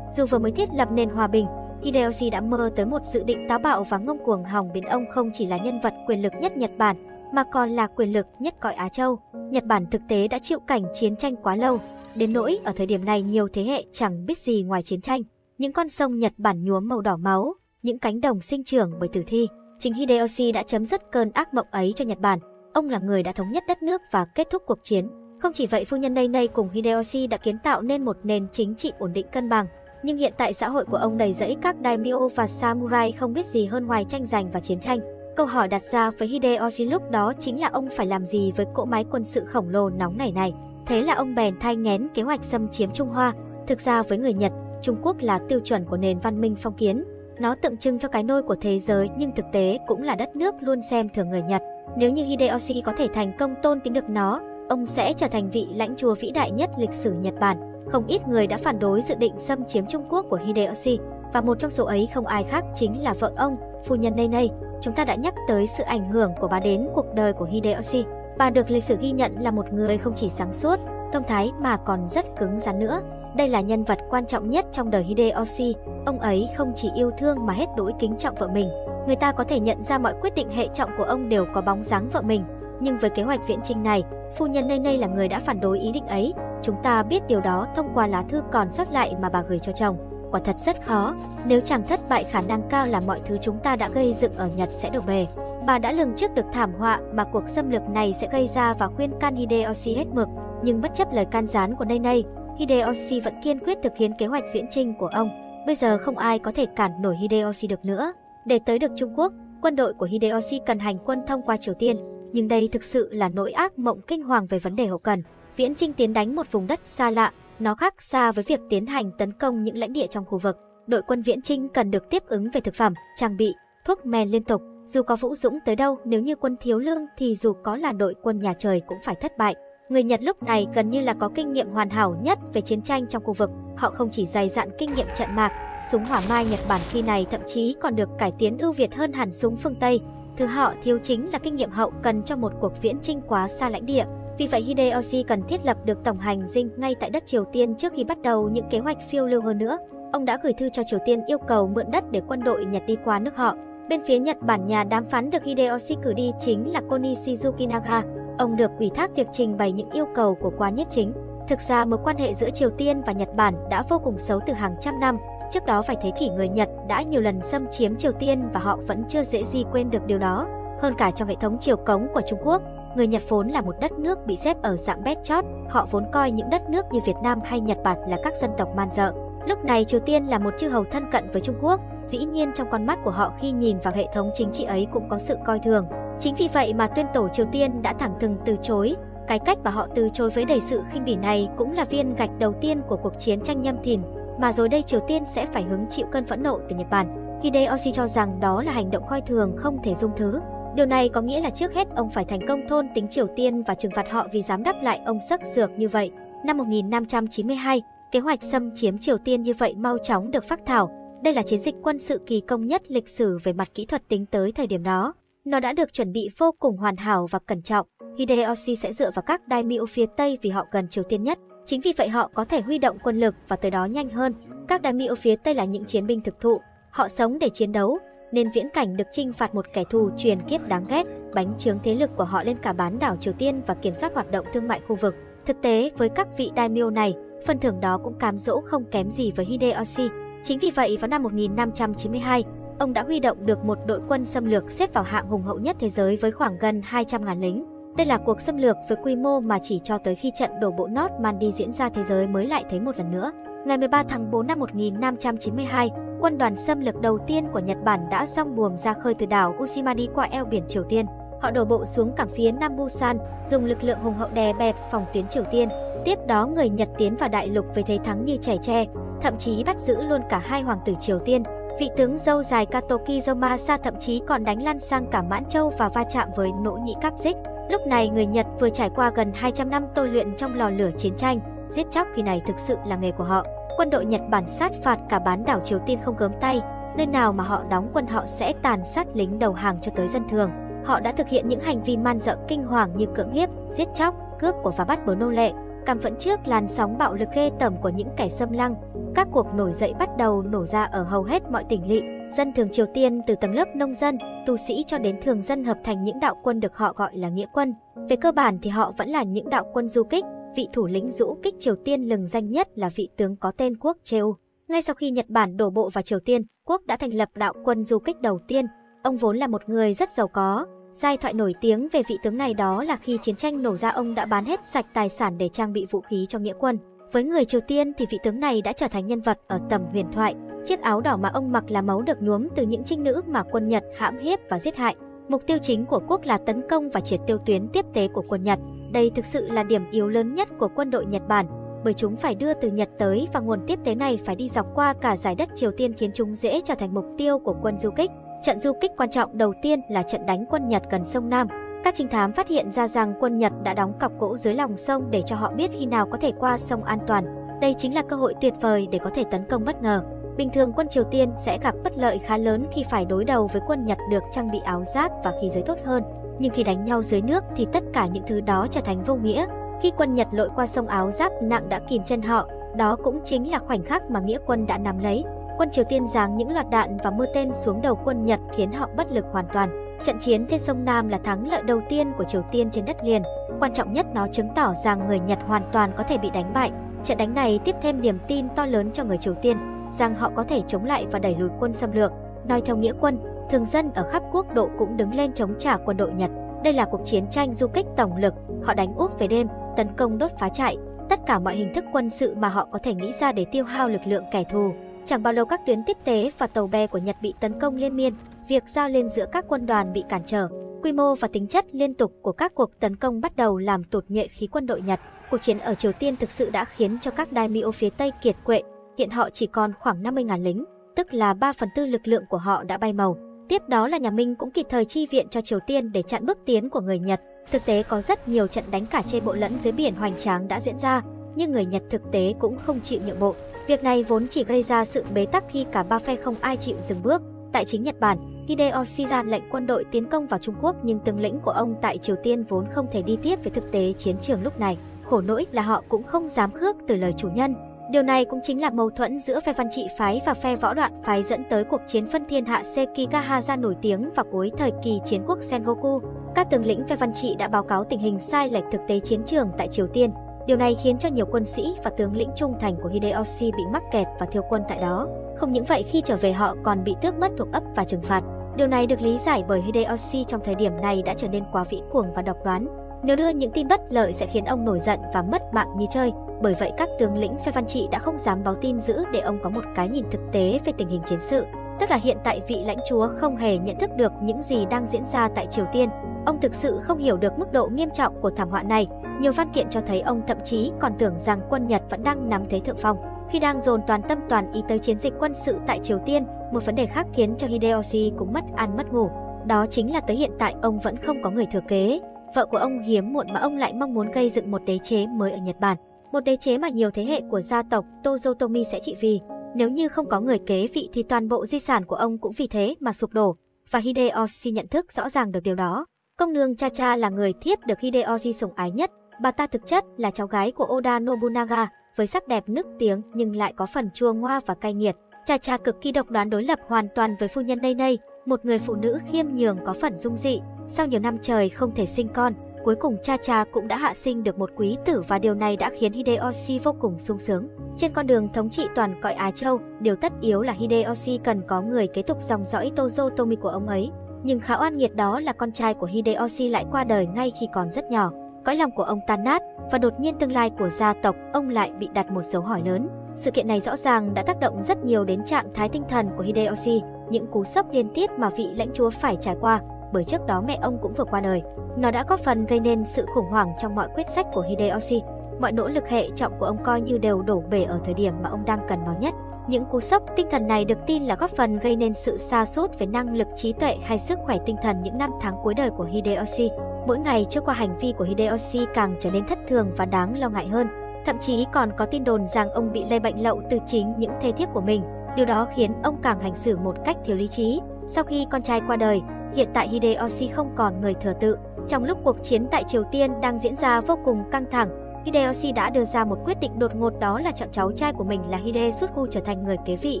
Dù vừa mới thiết lập nền hòa bình, Hideyoshi đã mơ tới một dự định táo bạo và ngông cuồng hòng biến ông không chỉ là nhân vật quyền lực nhất Nhật Bản, mà còn là quyền lực nhất cõi Á Châu. Nhật Bản thực tế đã chịu cảnh chiến tranh quá lâu, đến nỗi ở thời điểm này nhiều thế hệ chẳng biết gì ngoài chiến tranh. Những con sông Nhật Bản nhuốm màu đỏ máu, những cánh đồng sinh trưởng bởi tử thi. Chính Hideyoshi đã chấm dứt cơn ác mộng ấy cho Nhật Bản. Ông là người đã thống nhất đất nước và kết thúc cuộc chiến. Không chỉ vậy, phu nhân Nay Nay cùng Hideyoshi đã kiến tạo nên một nền chính trị ổn định cân bằng, nhưng hiện tại xã hội của ông đầy rẫy các daimyo và samurai không biết gì hơn ngoài tranh giành và chiến tranh. Câu hỏi đặt ra với Hideyoshi lúc đó chính là ông phải làm gì với cỗ máy quân sự khổng lồ nóng nảy này. Thế là ông bèn thay ngén kế hoạch xâm chiếm Trung Hoa. Thực ra với người Nhật, Trung Quốc là tiêu chuẩn của nền văn minh phong kiến. Nó tượng trưng cho cái nôi của thế giới nhưng thực tế cũng là đất nước luôn xem thường người Nhật. Nếu như Hideyoshi có thể thành công tôn tính được nó, ông sẽ trở thành vị lãnh chúa vĩ đại nhất lịch sử Nhật Bản. Không ít người đã phản đối dự định xâm chiếm Trung Quốc của Hideyoshi, và một trong số ấy không ai khác chính là vợ ông, phu nhân Nei Nei. Chúng ta đã nhắc tới sự ảnh hưởng của bà đến cuộc đời của Hideyoshi. Bà được lịch sử ghi nhận là một người không chỉ sáng suốt, thông thái mà còn rất cứng rắn nữa. Đây là nhân vật quan trọng nhất trong đời Hideyoshi. Ông ấy không chỉ yêu thương mà hết đỗi kính trọng vợ mình. Người ta có thể nhận ra mọi quyết định hệ trọng của ông đều có bóng dáng vợ mình. Nhưng với kế hoạch viễn trinh này, phu nhân Nei Nei là người đã phản đối ý định ấy. Chúng ta biết điều đó thông qua lá thư còn sót lại mà bà gửi cho chồng. Quả thật rất khó, nếu chẳng thất bại khả năng cao là mọi thứ chúng ta đã gây dựng ở Nhật sẽ đổ bề. Bà đã lường trước được thảm họa mà cuộc xâm lược này sẽ gây ra và khuyên can Hideyoshi hết mực, nhưng bất chấp lời can gián của Nay Nay, Hideyoshi vẫn kiên quyết thực hiện kế hoạch viễn trinh của ông. Bây giờ không ai có thể cản nổi Hideyoshi được nữa. Để tới được Trung Quốc, quân đội của Hideyoshi cần hành quân thông qua Triều Tiên, nhưng đây thực sự là nỗi ác mộng kinh hoàng về vấn đề hậu cần. Viễn Trinh tiến đánh một vùng đất xa lạ, nó khác xa với việc tiến hành tấn công những lãnh địa trong khu vực. Đội quân Viễn Trinh cần được tiếp ứng về thực phẩm, trang bị, thuốc men liên tục. Dù có vũ dũng tới đâu, nếu như quân thiếu lương thì dù có là đội quân nhà trời cũng phải thất bại. Người Nhật lúc này gần như là có kinh nghiệm hoàn hảo nhất về chiến tranh trong khu vực. Họ không chỉ dày dặn kinh nghiệm trận mạc, súng hỏa mai Nhật Bản khi này thậm chí còn được cải tiến ưu việt hơn hẳn súng phương Tây. Thứ họ thiếu chính là kinh nghiệm hậu cần cho một cuộc viễn trinh quá xa lãnh địa. Vì vậy Hideyoshi cần thiết lập được tổng hành dinh ngay tại đất Triều Tiên trước khi bắt đầu những kế hoạch phiêu lưu hơn nữa. Ông đã gửi thư cho Triều Tiên yêu cầu mượn đất để quân đội Nhật đi qua nước họ. Bên phía Nhật Bản nhà đàm phán được Hideyoshi cử đi chính là Konishizuki Naga. Ông được ủy thác việc trình bày những yêu cầu của quan nhất chính. Thực ra mối quan hệ giữa Triều Tiên và Nhật Bản đã vô cùng xấu từ hàng trăm năm. Trước đó vài thế kỷ người Nhật đã nhiều lần xâm chiếm Triều Tiên và họ vẫn chưa dễ gì quên được điều đó. Hơn cả trong hệ thống triều cống của Trung Quốc, người Nhật vốn là một đất nước bị xếp ở dạng bét chót, họ vốn coi những đất nước như Việt Nam hay Nhật Bản là các dân tộc man dợ. Lúc này Triều Tiên là một chư hầu thân cận với Trung Quốc, Dĩ nhiên trong con mắt của họ khi nhìn vào hệ thống chính trị ấy cũng có sự coi thường. Chính vì vậy mà tuyên tổ Triều Tiên đã thẳng thừng từ chối. Cái cách mà họ từ chối với đầy sự khinh bỉ này cũng là viên gạch đầu tiên của cuộc chiến tranh nhâm thìn, mà rồi đây Triều Tiên sẽ phải hứng chịu cơn phẫn nộ từ Nhật Bản. Hideyoshi cho rằng đó là hành động coi thường không thể dung thứ. Điều này có nghĩa là trước hết ông phải thành công thôn tính Triều Tiên và trừng phạt họ vì dám đáp lại ông sắc dược như vậy. Năm 1592, kế hoạch xâm chiếm Triều Tiên như vậy mau chóng được phát thảo. Đây là chiến dịch quân sự kỳ công nhất lịch sử về mặt kỹ thuật tính tới thời điểm đó. Nó đã được chuẩn bị vô cùng hoàn hảo và cẩn trọng. Hideyoshi sẽ dựa vào các daimyo phía Tây vì họ gần Triều Tiên nhất. Chính vì vậy họ có thể huy động quân lực và tới đó nhanh hơn. Các daimyo phía Tây là những chiến binh thực thụ. Họ sống để chiến đấu, nên viễn cảnh được trinh phạt một kẻ thù truyền kiếp đáng ghét, bánh trướng thế lực của họ lên cả bán đảo Triều Tiên và kiểm soát hoạt động thương mại khu vực. Thực tế, với các vị daimyo này, phần thưởng đó cũng cám dỗ không kém gì với Hideyoshi. Chính vì vậy vào năm 1592, ông đã huy động được một đội quân xâm lược xếp vào hạng hùng hậu nhất thế giới với khoảng gần 200.000 lính. Đây là cuộc xâm lược với quy mô mà chỉ cho tới khi trận đổ bộ Normandy diễn ra thế giới mới lại thấy một lần nữa. Ngày 13 tháng 4 năm 1592, quân đoàn xâm lược đầu tiên của Nhật Bản đã song buồm ra khơi từ đảo Ushima đi qua eo biển Triều Tiên. Họ đổ bộ xuống cảng phía Nam Busan, dùng lực lượng hùng hậu đè bẹp phòng tuyến Triều Tiên. Tiếp đó người Nhật tiến vào đại lục với thế thắng như trẻ tre, thậm chí bắt giữ luôn cả hai hoàng tử Triều Tiên. Vị tướng dâu dài Katoki Zomasa thậm chí còn đánh lăn sang cả Mãn Châu và va chạm với nỗ nhĩ cáp dích. Lúc này người Nhật vừa trải qua gần 200 năm tôi luyện trong lò lửa chiến tranh, giết chóc khi này thực sự là nghề của họ. Quân đội Nhật Bản sát phạt cả bán đảo Triều Tiên không gớm tay, nơi nào mà họ đóng quân họ sẽ tàn sát lính đầu hàng cho tới dân thường. Họ đã thực hiện những hành vi man dợ kinh hoàng như cưỡng hiếp, giết chóc, cướp của và bắt bớ nô lệ, Cảm phẫn trước làn sóng bạo lực ghê tởm của những kẻ xâm lăng. Các cuộc nổi dậy bắt đầu nổ ra ở hầu hết mọi tỉnh lỵ. Dân thường Triều Tiên từ tầng lớp nông dân, tu sĩ cho đến thường dân hợp thành những đạo quân được họ gọi là nghĩa quân. Về cơ bản thì họ vẫn là những đạo quân du kích, vị thủ lĩnh rũ kích Triều Tiên lừng danh nhất là vị tướng có tên Quốc Cheu. Ngay sau khi Nhật Bản đổ bộ vào Triều Tiên, Quốc đã thành lập đạo quân du kích đầu tiên. Ông vốn là một người rất giàu có. Giai thoại nổi tiếng về vị tướng này đó là khi chiến tranh nổ ra ông đã bán hết sạch tài sản để trang bị vũ khí cho nghĩa quân. Với người Triều Tiên thì vị tướng này đã trở thành nhân vật ở tầm huyền thoại. Chiếc áo đỏ mà ông mặc là máu được nhuốm từ những trinh nữ mà quân Nhật hãm hiếp và giết hại. Mục tiêu chính của quốc là tấn công và triệt tiêu tuyến tiếp tế của quân Nhật. Đây thực sự là điểm yếu lớn nhất của quân đội Nhật Bản, bởi chúng phải đưa từ Nhật tới và nguồn tiếp tế này phải đi dọc qua cả giải đất Triều Tiên khiến chúng dễ trở thành mục tiêu của quân du kích. Trận du kích quan trọng đầu tiên là trận đánh quân Nhật gần sông Nam. Các trinh thám phát hiện ra rằng quân Nhật đã đóng cọc gỗ dưới lòng sông để cho họ biết khi nào có thể qua sông an toàn. Đây chính là cơ hội tuyệt vời để có thể tấn công bất ngờ. Bình thường quân Triều Tiên sẽ gặp bất lợi khá lớn khi phải đối đầu với quân Nhật được trang bị áo giáp và khí giới tốt hơn nhưng khi đánh nhau dưới nước thì tất cả những thứ đó trở thành vô nghĩa. Khi quân Nhật lội qua sông áo giáp nặng đã kìm chân họ, đó cũng chính là khoảnh khắc mà nghĩa quân đã nắm lấy. Quân Triều Tiên giáng những loạt đạn và mưa tên xuống đầu quân Nhật khiến họ bất lực hoàn toàn. Trận chiến trên sông Nam là thắng lợi đầu tiên của Triều Tiên trên đất liền. Quan trọng nhất nó chứng tỏ rằng người Nhật hoàn toàn có thể bị đánh bại. Trận đánh này tiếp thêm niềm tin to lớn cho người Triều Tiên rằng họ có thể chống lại và đẩy lùi quân xâm lược. Nói theo nghĩa quân, thường dân ở khắp quốc độ cũng đứng lên chống trả quân đội Nhật. Đây là cuộc chiến tranh du kích tổng lực, họ đánh úp về đêm, tấn công đốt phá trại, tất cả mọi hình thức quân sự mà họ có thể nghĩ ra để tiêu hao lực lượng kẻ thù. Chẳng bao lâu các tuyến tiếp tế và tàu bè của Nhật bị tấn công liên miên, việc giao lên giữa các quân đoàn bị cản trở. Quy mô và tính chất liên tục của các cuộc tấn công bắt đầu làm tụt nhuệ khí quân đội Nhật. Cuộc chiến ở Triều Tiên thực sự đã khiến cho các daimyo phía Tây kiệt quệ, hiện họ chỉ còn khoảng 50.000 lính, tức là 3 phần tư lực lượng của họ đã bay màu. Tiếp đó là nhà Minh cũng kịp thời chi viện cho Triều Tiên để chặn bước tiến của người Nhật. Thực tế có rất nhiều trận đánh cả trên bộ lẫn dưới biển hoành tráng đã diễn ra, nhưng người Nhật thực tế cũng không chịu nhượng bộ. Việc này vốn chỉ gây ra sự bế tắc khi cả ba phe không ai chịu dừng bước. Tại chính Nhật Bản, Hideyoshi ra lệnh quân đội tiến công vào Trung Quốc nhưng tướng lĩnh của ông tại Triều Tiên vốn không thể đi tiếp với thực tế chiến trường lúc này. Khổ nỗi là họ cũng không dám khước từ lời chủ nhân, Điều này cũng chính là mâu thuẫn giữa phe văn trị phái và phe võ đoạn phái dẫn tới cuộc chiến phân thiên hạ Sekigahara nổi tiếng vào cuối thời kỳ chiến quốc Sengoku. Các tướng lĩnh phe văn trị đã báo cáo tình hình sai lệch thực tế chiến trường tại Triều Tiên. Điều này khiến cho nhiều quân sĩ và tướng lĩnh trung thành của Hideyoshi bị mắc kẹt và thiêu quân tại đó. Không những vậy, khi trở về họ còn bị tước mất thuộc ấp và trừng phạt. Điều này được lý giải bởi Hideyoshi trong thời điểm này đã trở nên quá vĩ cuồng và độc đoán. Nếu đưa những tin bất lợi sẽ khiến ông nổi giận và mất mạng như chơi. Bởi vậy các tướng lĩnh phe văn trị đã không dám báo tin giữ để ông có một cái nhìn thực tế về tình hình chiến sự. Tức là hiện tại vị lãnh chúa không hề nhận thức được những gì đang diễn ra tại Triều Tiên. Ông thực sự không hiểu được mức độ nghiêm trọng của thảm họa này. Nhiều văn kiện cho thấy ông thậm chí còn tưởng rằng quân Nhật vẫn đang nắm thế thượng phong. Khi đang dồn toàn tâm toàn ý tới chiến dịch quân sự tại Triều Tiên, một vấn đề khác khiến cho Hideyoshi cũng mất ăn mất ngủ. Đó chính là tới hiện tại ông vẫn không có người thừa kế. Vợ của ông hiếm muộn mà ông lại mong muốn gây dựng một đế chế mới ở Nhật Bản. Một đế chế mà nhiều thế hệ của gia tộc Tozotomi sẽ trị vì. Nếu như không có người kế vị thì toàn bộ di sản của ông cũng vì thế mà sụp đổ. Và Hideyoshi nhận thức rõ ràng được điều đó. Công nương Chacha là người thiếp được Hideyoshi sủng ái nhất. Bà ta thực chất là cháu gái của Oda Nobunaga, với sắc đẹp nức tiếng nhưng lại có phần chua ngoa và cay nghiệt. Chacha cực kỳ độc đoán đối lập hoàn toàn với phu nhân đây đây, một người phụ nữ khiêm nhường có phần dung dị. Sau nhiều năm trời không thể sinh con, cuối cùng cha cha cũng đã hạ sinh được một quý tử và điều này đã khiến Hideyoshi vô cùng sung sướng. Trên con đường thống trị toàn cõi Á Châu, điều tất yếu là Hideyoshi cần có người kế tục dòng dõi Tozotomi của ông ấy. Nhưng khá oan nghiệt đó là con trai của Hideyoshi lại qua đời ngay khi còn rất nhỏ. Cõi lòng của ông tan nát và đột nhiên tương lai của gia tộc ông lại bị đặt một dấu hỏi lớn. Sự kiện này rõ ràng đã tác động rất nhiều đến trạng thái tinh thần của Hideyoshi, những cú sốc liên tiếp mà vị lãnh chúa phải trải qua, bởi trước đó mẹ ông cũng vừa qua đời. Nó đã góp phần gây nên sự khủng hoảng trong mọi quyết sách của Hideyoshi. Mọi nỗ lực hệ trọng của ông coi như đều đổ bể ở thời điểm mà ông đang cần nó nhất. Những cú sốc tinh thần này được tin là góp phần gây nên sự xa sút về năng lực trí tuệ hay sức khỏe tinh thần những năm tháng cuối đời của Hideyoshi. Mỗi ngày trôi qua hành vi của Hideyoshi càng trở nên thất thường và đáng lo ngại hơn. Thậm chí còn có tin đồn rằng ông bị lây bệnh lậu từ chính những thê thiếp của mình. Điều đó khiến ông càng hành xử một cách thiếu lý trí. Sau khi con trai qua đời, hiện tại Hideyoshi không còn người thừa tự. Trong lúc cuộc chiến tại Triều Tiên đang diễn ra vô cùng căng thẳng, Hideyoshi đã đưa ra một quyết định đột ngột đó là chọn cháu trai của mình là Hide Sutku trở thành người kế vị.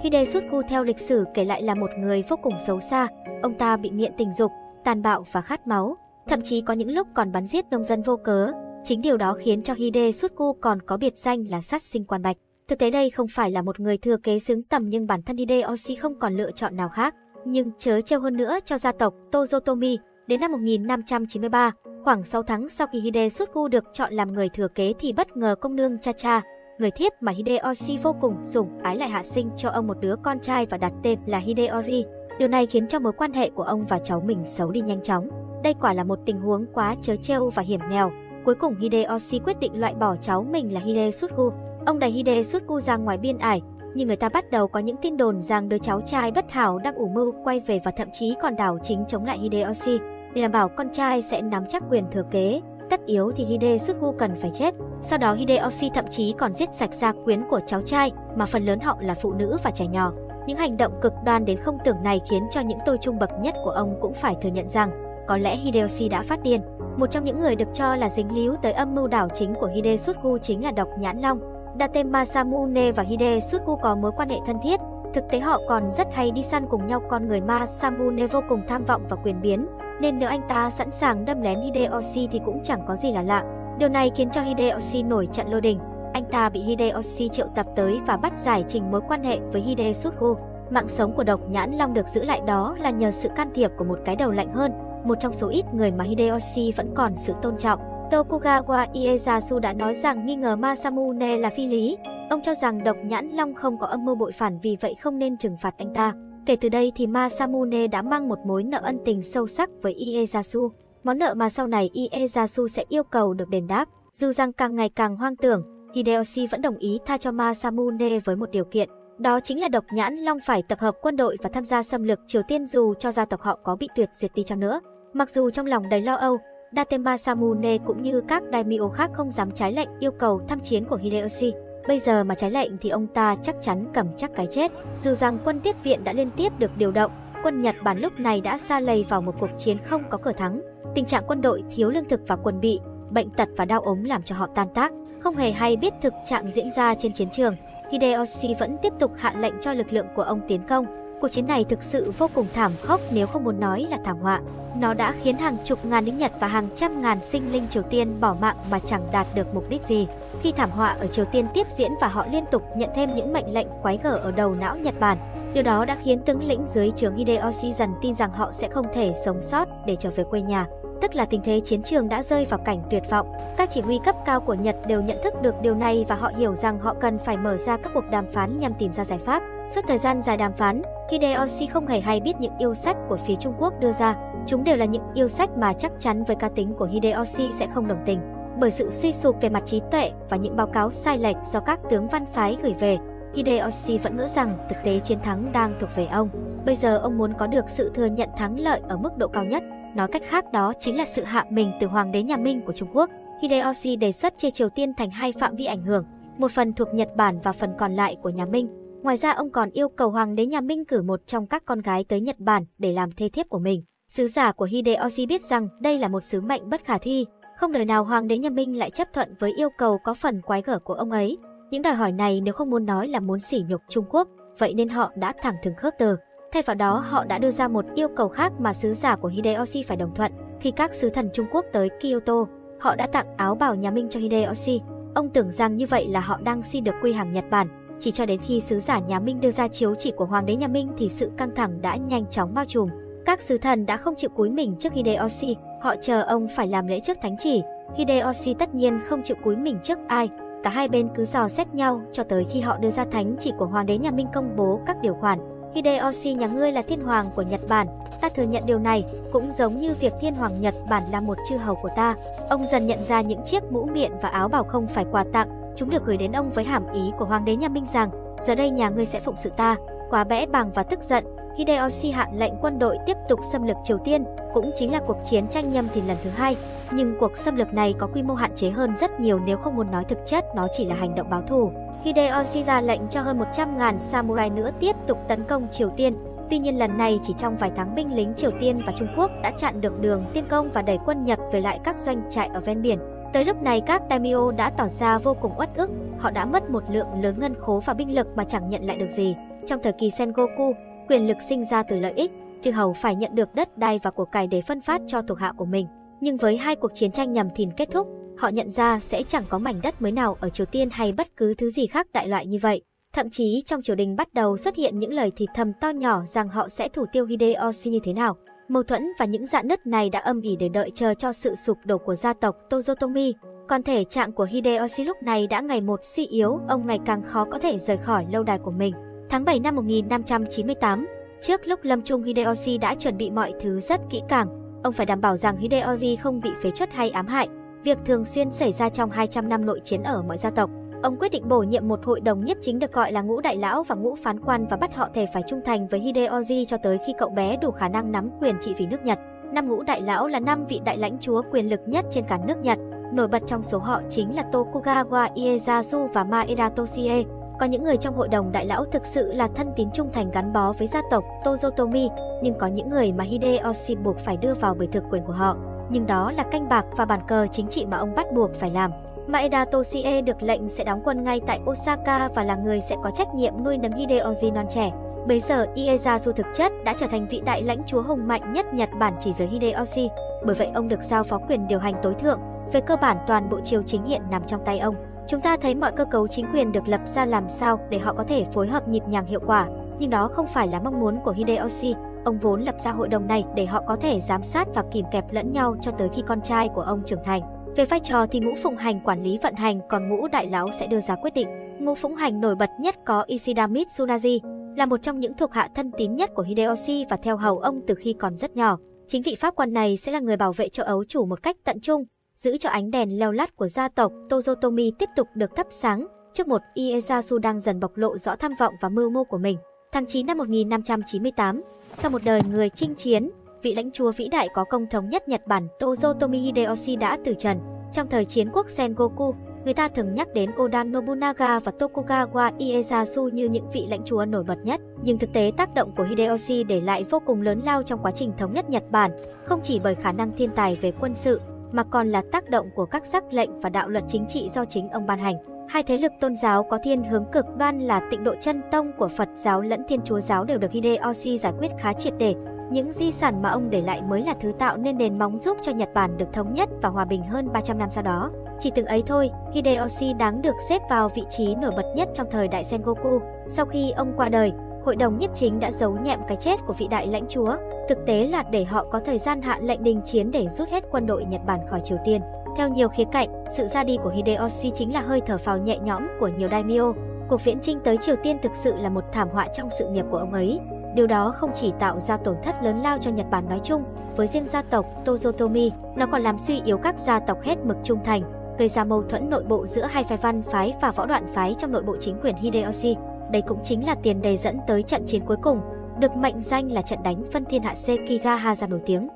Hide Sutku theo lịch sử kể lại là một người vô cùng xấu xa, ông ta bị nghiện tình dục, tàn bạo và khát máu, thậm chí có những lúc còn bắn giết nông dân vô cớ. Chính điều đó khiến cho Hide Sutku còn có biệt danh là sát sinh quan bạch. Thực tế đây không phải là một người thừa kế xứng tầm nhưng bản thân Hideyoshi không còn lựa chọn nào khác. Nhưng chớ treo hơn nữa cho gia tộc Tozotomi, đến năm 1593, khoảng 6 tháng sau khi Hide Sutku được chọn làm người thừa kế thì bất ngờ công nương Chacha, người thiếp mà Hideyoshi vô cùng sủng ái lại hạ sinh cho ông một đứa con trai và đặt tên là Hideyori. Điều này khiến cho mối quan hệ của ông và cháu mình xấu đi nhanh chóng. Đây quả là một tình huống quá chớ trêu và hiểm nghèo. Cuối cùng Hideyoshi quyết định loại bỏ cháu mình là Hide Sutku. Ông đẩy Hide Sutku ra ngoài biên ải, nhưng người ta bắt đầu có những tin đồn rằng đứa cháu trai bất hảo đang ủ mưu quay về và thậm chí còn đảo chính chống lại Hideyoshi để đảm bảo con trai sẽ nắm chắc quyền thừa kế. Tất yếu thì Hide Sutku cần phải chết. Sau đó Hideyoshi thậm chí còn giết sạch gia quyến của cháu trai, mà phần lớn họ là phụ nữ và trẻ nhỏ. Những hành động cực đoan đến không tưởng này khiến cho những tôi trung bậc nhất của ông cũng phải thừa nhận rằng có lẽ Hideyoshi đã phát điên. Một trong những người được cho là dính líu tới âm mưu đảo chính của Hide Sutku chính là độc nhãn long. Datema Masamune và Hide Sutku có mối quan hệ thân thiết, thực tế họ còn rất hay đi săn cùng nhau con người Masamune vô cùng tham vọng và quyền biến, nên nếu anh ta sẵn sàng đâm lén Hideyoshi thì cũng chẳng có gì là lạ. Điều này khiến cho Hideyoshi nổi trận lôi đình. Anh ta bị Hideyoshi triệu tập tới và bắt giải trình mối quan hệ với Hide Sutku. Mạng sống của độc nhãn long được giữ lại đó là nhờ sự can thiệp của một cái đầu lạnh hơn, một trong số ít người mà Hideyoshi vẫn còn sự tôn trọng. Tokugawa Ieyasu đã nói rằng nghi ngờ Masamune là phi lý. Ông cho rằng độc nhãn long không có âm mưu bội phản vì vậy không nên trừng phạt anh ta. Kể từ đây thì Masamune đã mang một mối nợ ân tình sâu sắc với Ieyasu. Món nợ mà sau này Ieyasu sẽ yêu cầu được đền đáp. Dù rằng càng ngày càng hoang tưởng, Hideyoshi vẫn đồng ý tha cho Masamune với một điều kiện. Đó chính là độc nhãn long phải tập hợp quân đội và tham gia xâm lược Triều Tiên dù cho gia tộc họ có bị tuyệt diệt đi chăng nữa. Mặc dù trong lòng đầy lo âu, Datema Samune cũng như các daimyo khác không dám trái lệnh yêu cầu tham chiến của Hideyoshi. Bây giờ mà trái lệnh thì ông ta chắc chắn cầm chắc cái chết. Dù rằng quân tiếp viện đã liên tiếp được điều động, quân Nhật Bản lúc này đã xa lầy vào một cuộc chiến không có cửa thắng. Tình trạng quân đội thiếu lương thực và quân bị, bệnh tật và đau ốm làm cho họ tan tác, không hề hay biết thực trạng diễn ra trên chiến trường. Hideyoshi vẫn tiếp tục hạ lệnh cho lực lượng của ông tiến công, Cuộc chiến này thực sự vô cùng thảm khốc nếu không muốn nói là thảm họa. Nó đã khiến hàng chục ngàn lính Nhật và hàng trăm ngàn sinh linh Triều Tiên bỏ mạng mà chẳng đạt được mục đích gì. Khi thảm họa ở Triều Tiên tiếp diễn và họ liên tục nhận thêm những mệnh lệnh quái gở ở đầu não Nhật Bản, điều đó đã khiến tướng lĩnh dưới trướng Hideyoshi dần tin rằng họ sẽ không thể sống sót để trở về quê nhà. Tức là tình thế chiến trường đã rơi vào cảnh tuyệt vọng. Các chỉ huy cấp cao của Nhật đều nhận thức được điều này và họ hiểu rằng họ cần phải mở ra các cuộc đàm phán nhằm tìm ra giải pháp. Suốt thời gian dài đàm phán, Hideyoshi không hề hay biết những yêu sách của phía Trung Quốc đưa ra. Chúng đều là những yêu sách mà chắc chắn với cá tính của Hideyoshi sẽ không đồng tình. Bởi sự suy sụp về mặt trí tuệ và những báo cáo sai lệch do các tướng văn phái gửi về, Hideyoshi vẫn ngỡ rằng thực tế chiến thắng đang thuộc về ông. Bây giờ ông muốn có được sự thừa nhận thắng lợi ở mức độ cao nhất. Nói cách khác đó chính là sự hạ mình từ Hoàng đế nhà Minh của Trung Quốc. Hideyoshi đề xuất chia Triều Tiên thành hai phạm vi ảnh hưởng, một phần thuộc Nhật Bản và phần còn lại của nhà Minh. Ngoài ra ông còn yêu cầu Hoàng đế nhà Minh cử một trong các con gái tới Nhật Bản để làm thê thiếp của mình. Sứ giả của Hideyoshi biết rằng đây là một sứ mệnh bất khả thi, không đời nào Hoàng đế nhà Minh lại chấp thuận với yêu cầu có phần quái gở của ông ấy. Những đòi hỏi này nếu không muốn nói là muốn sỉ nhục Trung Quốc, vậy nên họ đã thẳng thừng khước từ. Thay vào đó họ đã đưa ra một yêu cầu khác mà sứ giả của Hideyoshi phải đồng thuận. Khi các sứ thần Trung Quốc tới Kyoto, họ đã tặng áo bào nhà Minh cho Hideyoshi. Ông tưởng rằng như vậy là họ đang xin được quy hàng Nhật Bản. Chỉ cho đến khi sứ giả nhà Minh đưa ra chiếu chỉ của hoàng đế nhà Minh thì sự căng thẳng đã nhanh chóng bao trùm. Các sứ thần đã không chịu cúi mình trước Hideyoshi, họ chờ ông phải làm lễ trước thánh chỉ. Hideyoshi tất nhiên không chịu cúi mình trước ai, cả hai bên cứ dò xét nhau cho tới khi họ đưa ra thánh chỉ của hoàng đế nhà Minh công bố các điều khoản. Hideyoshi nhà ngươi là thiên hoàng của Nhật Bản, ta thừa nhận điều này, cũng giống như việc thiên hoàng Nhật Bản là một chư hầu của ta. Ông dần nhận ra những chiếc mũ miệng và áo bào không phải quà tặng, chúng được gửi đến ông với hàm ý của hoàng đế nhà Minh rằng, giờ đây nhà ngươi sẽ phụng sự ta. Quá bẽ bàng và tức giận, Hideyoshi hạ lệnh quân đội tiếp tục xâm lược Triều Tiên, cũng chính là cuộc chiến tranh nhâm thìn lần thứ hai. Nhưng cuộc xâm lược này có quy mô hạn chế hơn rất nhiều nếu không muốn nói thực chất nó chỉ là hành động báo thù. Hideyoshi ra lệnh cho hơn 100.000 samurai nữa tiếp tục tấn công Triều Tiên. Tuy nhiên lần này chỉ trong vài tháng binh lính Triều Tiên và Trung Quốc đã chặn được đường tiên công và đẩy quân Nhật về lại các doanh trại ở ven biển. Tới lúc này các daimyo đã tỏ ra vô cùng uất ức, họ đã mất một lượng lớn ngân khố và binh lực mà chẳng nhận lại được gì. Trong thời kỳ Sengoku, quyền lực sinh ra từ lợi ích, chư hầu phải nhận được đất đai và của cải để phân phát cho thuộc hạ của mình. Nhưng với hai cuộc chiến tranh nhằm thìn kết thúc, họ nhận ra sẽ chẳng có mảnh đất mới nào ở Triều Tiên hay bất cứ thứ gì khác đại loại như vậy. Thậm chí trong triều đình bắt đầu xuất hiện những lời thì thầm to nhỏ rằng họ sẽ thủ tiêu Hideyoshi như thế nào. Mâu thuẫn và những dạn nứt này đã âm ỉ để đợi chờ cho sự sụp đổ của gia tộc Tozotomi. Còn thể trạng của Hideyoshi lúc này đã ngày một suy yếu, ông ngày càng khó có thể rời khỏi lâu đài của mình. Tháng 7 năm 1598, trước lúc lâm chung Hideyoshi đã chuẩn bị mọi thứ rất kỹ càng. Ông phải đảm bảo rằng Hideyoshi không bị phế chuất hay ám hại, việc thường xuyên xảy ra trong 200 năm nội chiến ở mọi gia tộc. Ông quyết định bổ nhiệm một hội đồng nhiếp chính được gọi là ngũ đại lão và ngũ phán quan và bắt họ thề phải trung thành với Hideyoshi cho tới khi cậu bé đủ khả năng nắm quyền trị vì nước Nhật. Năm ngũ đại lão là năm vị đại lãnh chúa quyền lực nhất trên cả nước Nhật. Nổi bật trong số họ chính là Tokugawa Ieyasu và Maeda Toshie. Có những người trong hội đồng đại lão thực sự là thân tín trung thành gắn bó với gia tộc Tozotomi, nhưng có những người mà Hideyoshi buộc phải đưa vào bởi thực quyền của họ. Nhưng đó là canh bạc và bàn cờ chính trị mà ông bắt buộc phải làm. Maeda Toshie được lệnh sẽ đóng quân ngay tại Osaka và là người sẽ có trách nhiệm nuôi nấng Hideyoshi non trẻ. Bây giờ Ieyasu thực chất đã trở thành vị đại lãnh chúa hùng mạnh nhất Nhật Bản chỉ dưới Hideyoshi, bởi vậy ông được giao phó quyền điều hành tối thượng. Về cơ bản toàn bộ triều chính hiện nằm trong tay ông. Chúng ta thấy mọi cơ cấu chính quyền được lập ra làm sao để họ có thể phối hợp nhịp nhàng hiệu quả, nhưng đó không phải là mong muốn của Hideyoshi. Ông vốn lập ra hội đồng này để họ có thể giám sát và kìm kẹp lẫn nhau cho tới khi con trai của ông trưởng thành. Về vai trò thì ngũ phụng hành quản lý vận hành còn ngũ đại lão sẽ đưa ra quyết định. Ngũ phụng hành nổi bật nhất có Ishida Mitsunaji, là một trong những thuộc hạ thân tín nhất của Hideyoshi và theo hầu ông từ khi còn rất nhỏ. Chính vị pháp quan này sẽ là người bảo vệ cho ấu chủ một cách tận trung, giữ cho ánh đèn leo lắt của gia tộc Tozotomi tiếp tục được thắp sáng trước một Ieyasu đang dần bộc lộ rõ tham vọng và mưu mô của mình. Tháng 9 năm 1598, sau một đời người chinh chiến, vị lãnh chúa vĩ đại có công thống nhất Nhật Bản Tozotomi Hideyoshi đã từ trần. Trong thời chiến quốc Sengoku, người ta thường nhắc đến Oda Nobunaga và Tokugawa Ieyasu như những vị lãnh chúa nổi bật nhất. Nhưng thực tế tác động của Hideyoshi để lại vô cùng lớn lao trong quá trình thống nhất Nhật Bản, không chỉ bởi khả năng thiên tài về quân sự, mà còn là tác động của các sắc lệnh và đạo luật chính trị do chính ông ban hành. Hai thế lực tôn giáo có thiên hướng cực đoan là tịnh độ chân tông của Phật giáo lẫn thiên chúa giáo đều được Hideyoshi giải quyết khá triệt để. Những di sản mà ông để lại mới là thứ tạo nên nền móng giúp cho Nhật Bản được thống nhất và hòa bình hơn 300 năm sau đó. Chỉ từng ấy thôi, Hideyoshi đáng được xếp vào vị trí nổi bật nhất trong thời đại Sengoku. Sau khi ông qua đời, hội đồng nhiếp chính đã giấu nhẹm cái chết của vị đại lãnh chúa, thực tế là để họ có thời gian hạ lệnh đình chiến để rút hết quân đội Nhật Bản khỏi Triều Tiên. Theo nhiều khía cạnh, sự ra đi của Hideyoshi chính là hơi thở phào nhẹ nhõm của nhiều daimyo. Cuộc viễn chinh tới Triều Tiên thực sự là một thảm họa trong sự nghiệp của ông ấy. Điều đó không chỉ tạo ra tổn thất lớn lao cho Nhật Bản nói chung, với riêng gia tộc Tozotomi, nó còn làm suy yếu các gia tộc hết mực trung thành, gây ra mâu thuẫn nội bộ giữa hai phái văn phái và võ đoạn phái trong nội bộ chính quyền Hideyoshi. Đây cũng chính là tiền đề dẫn tới trận chiến cuối cùng, được mệnh danh là trận đánh phân thiên hạ Sekigahara nổi tiếng.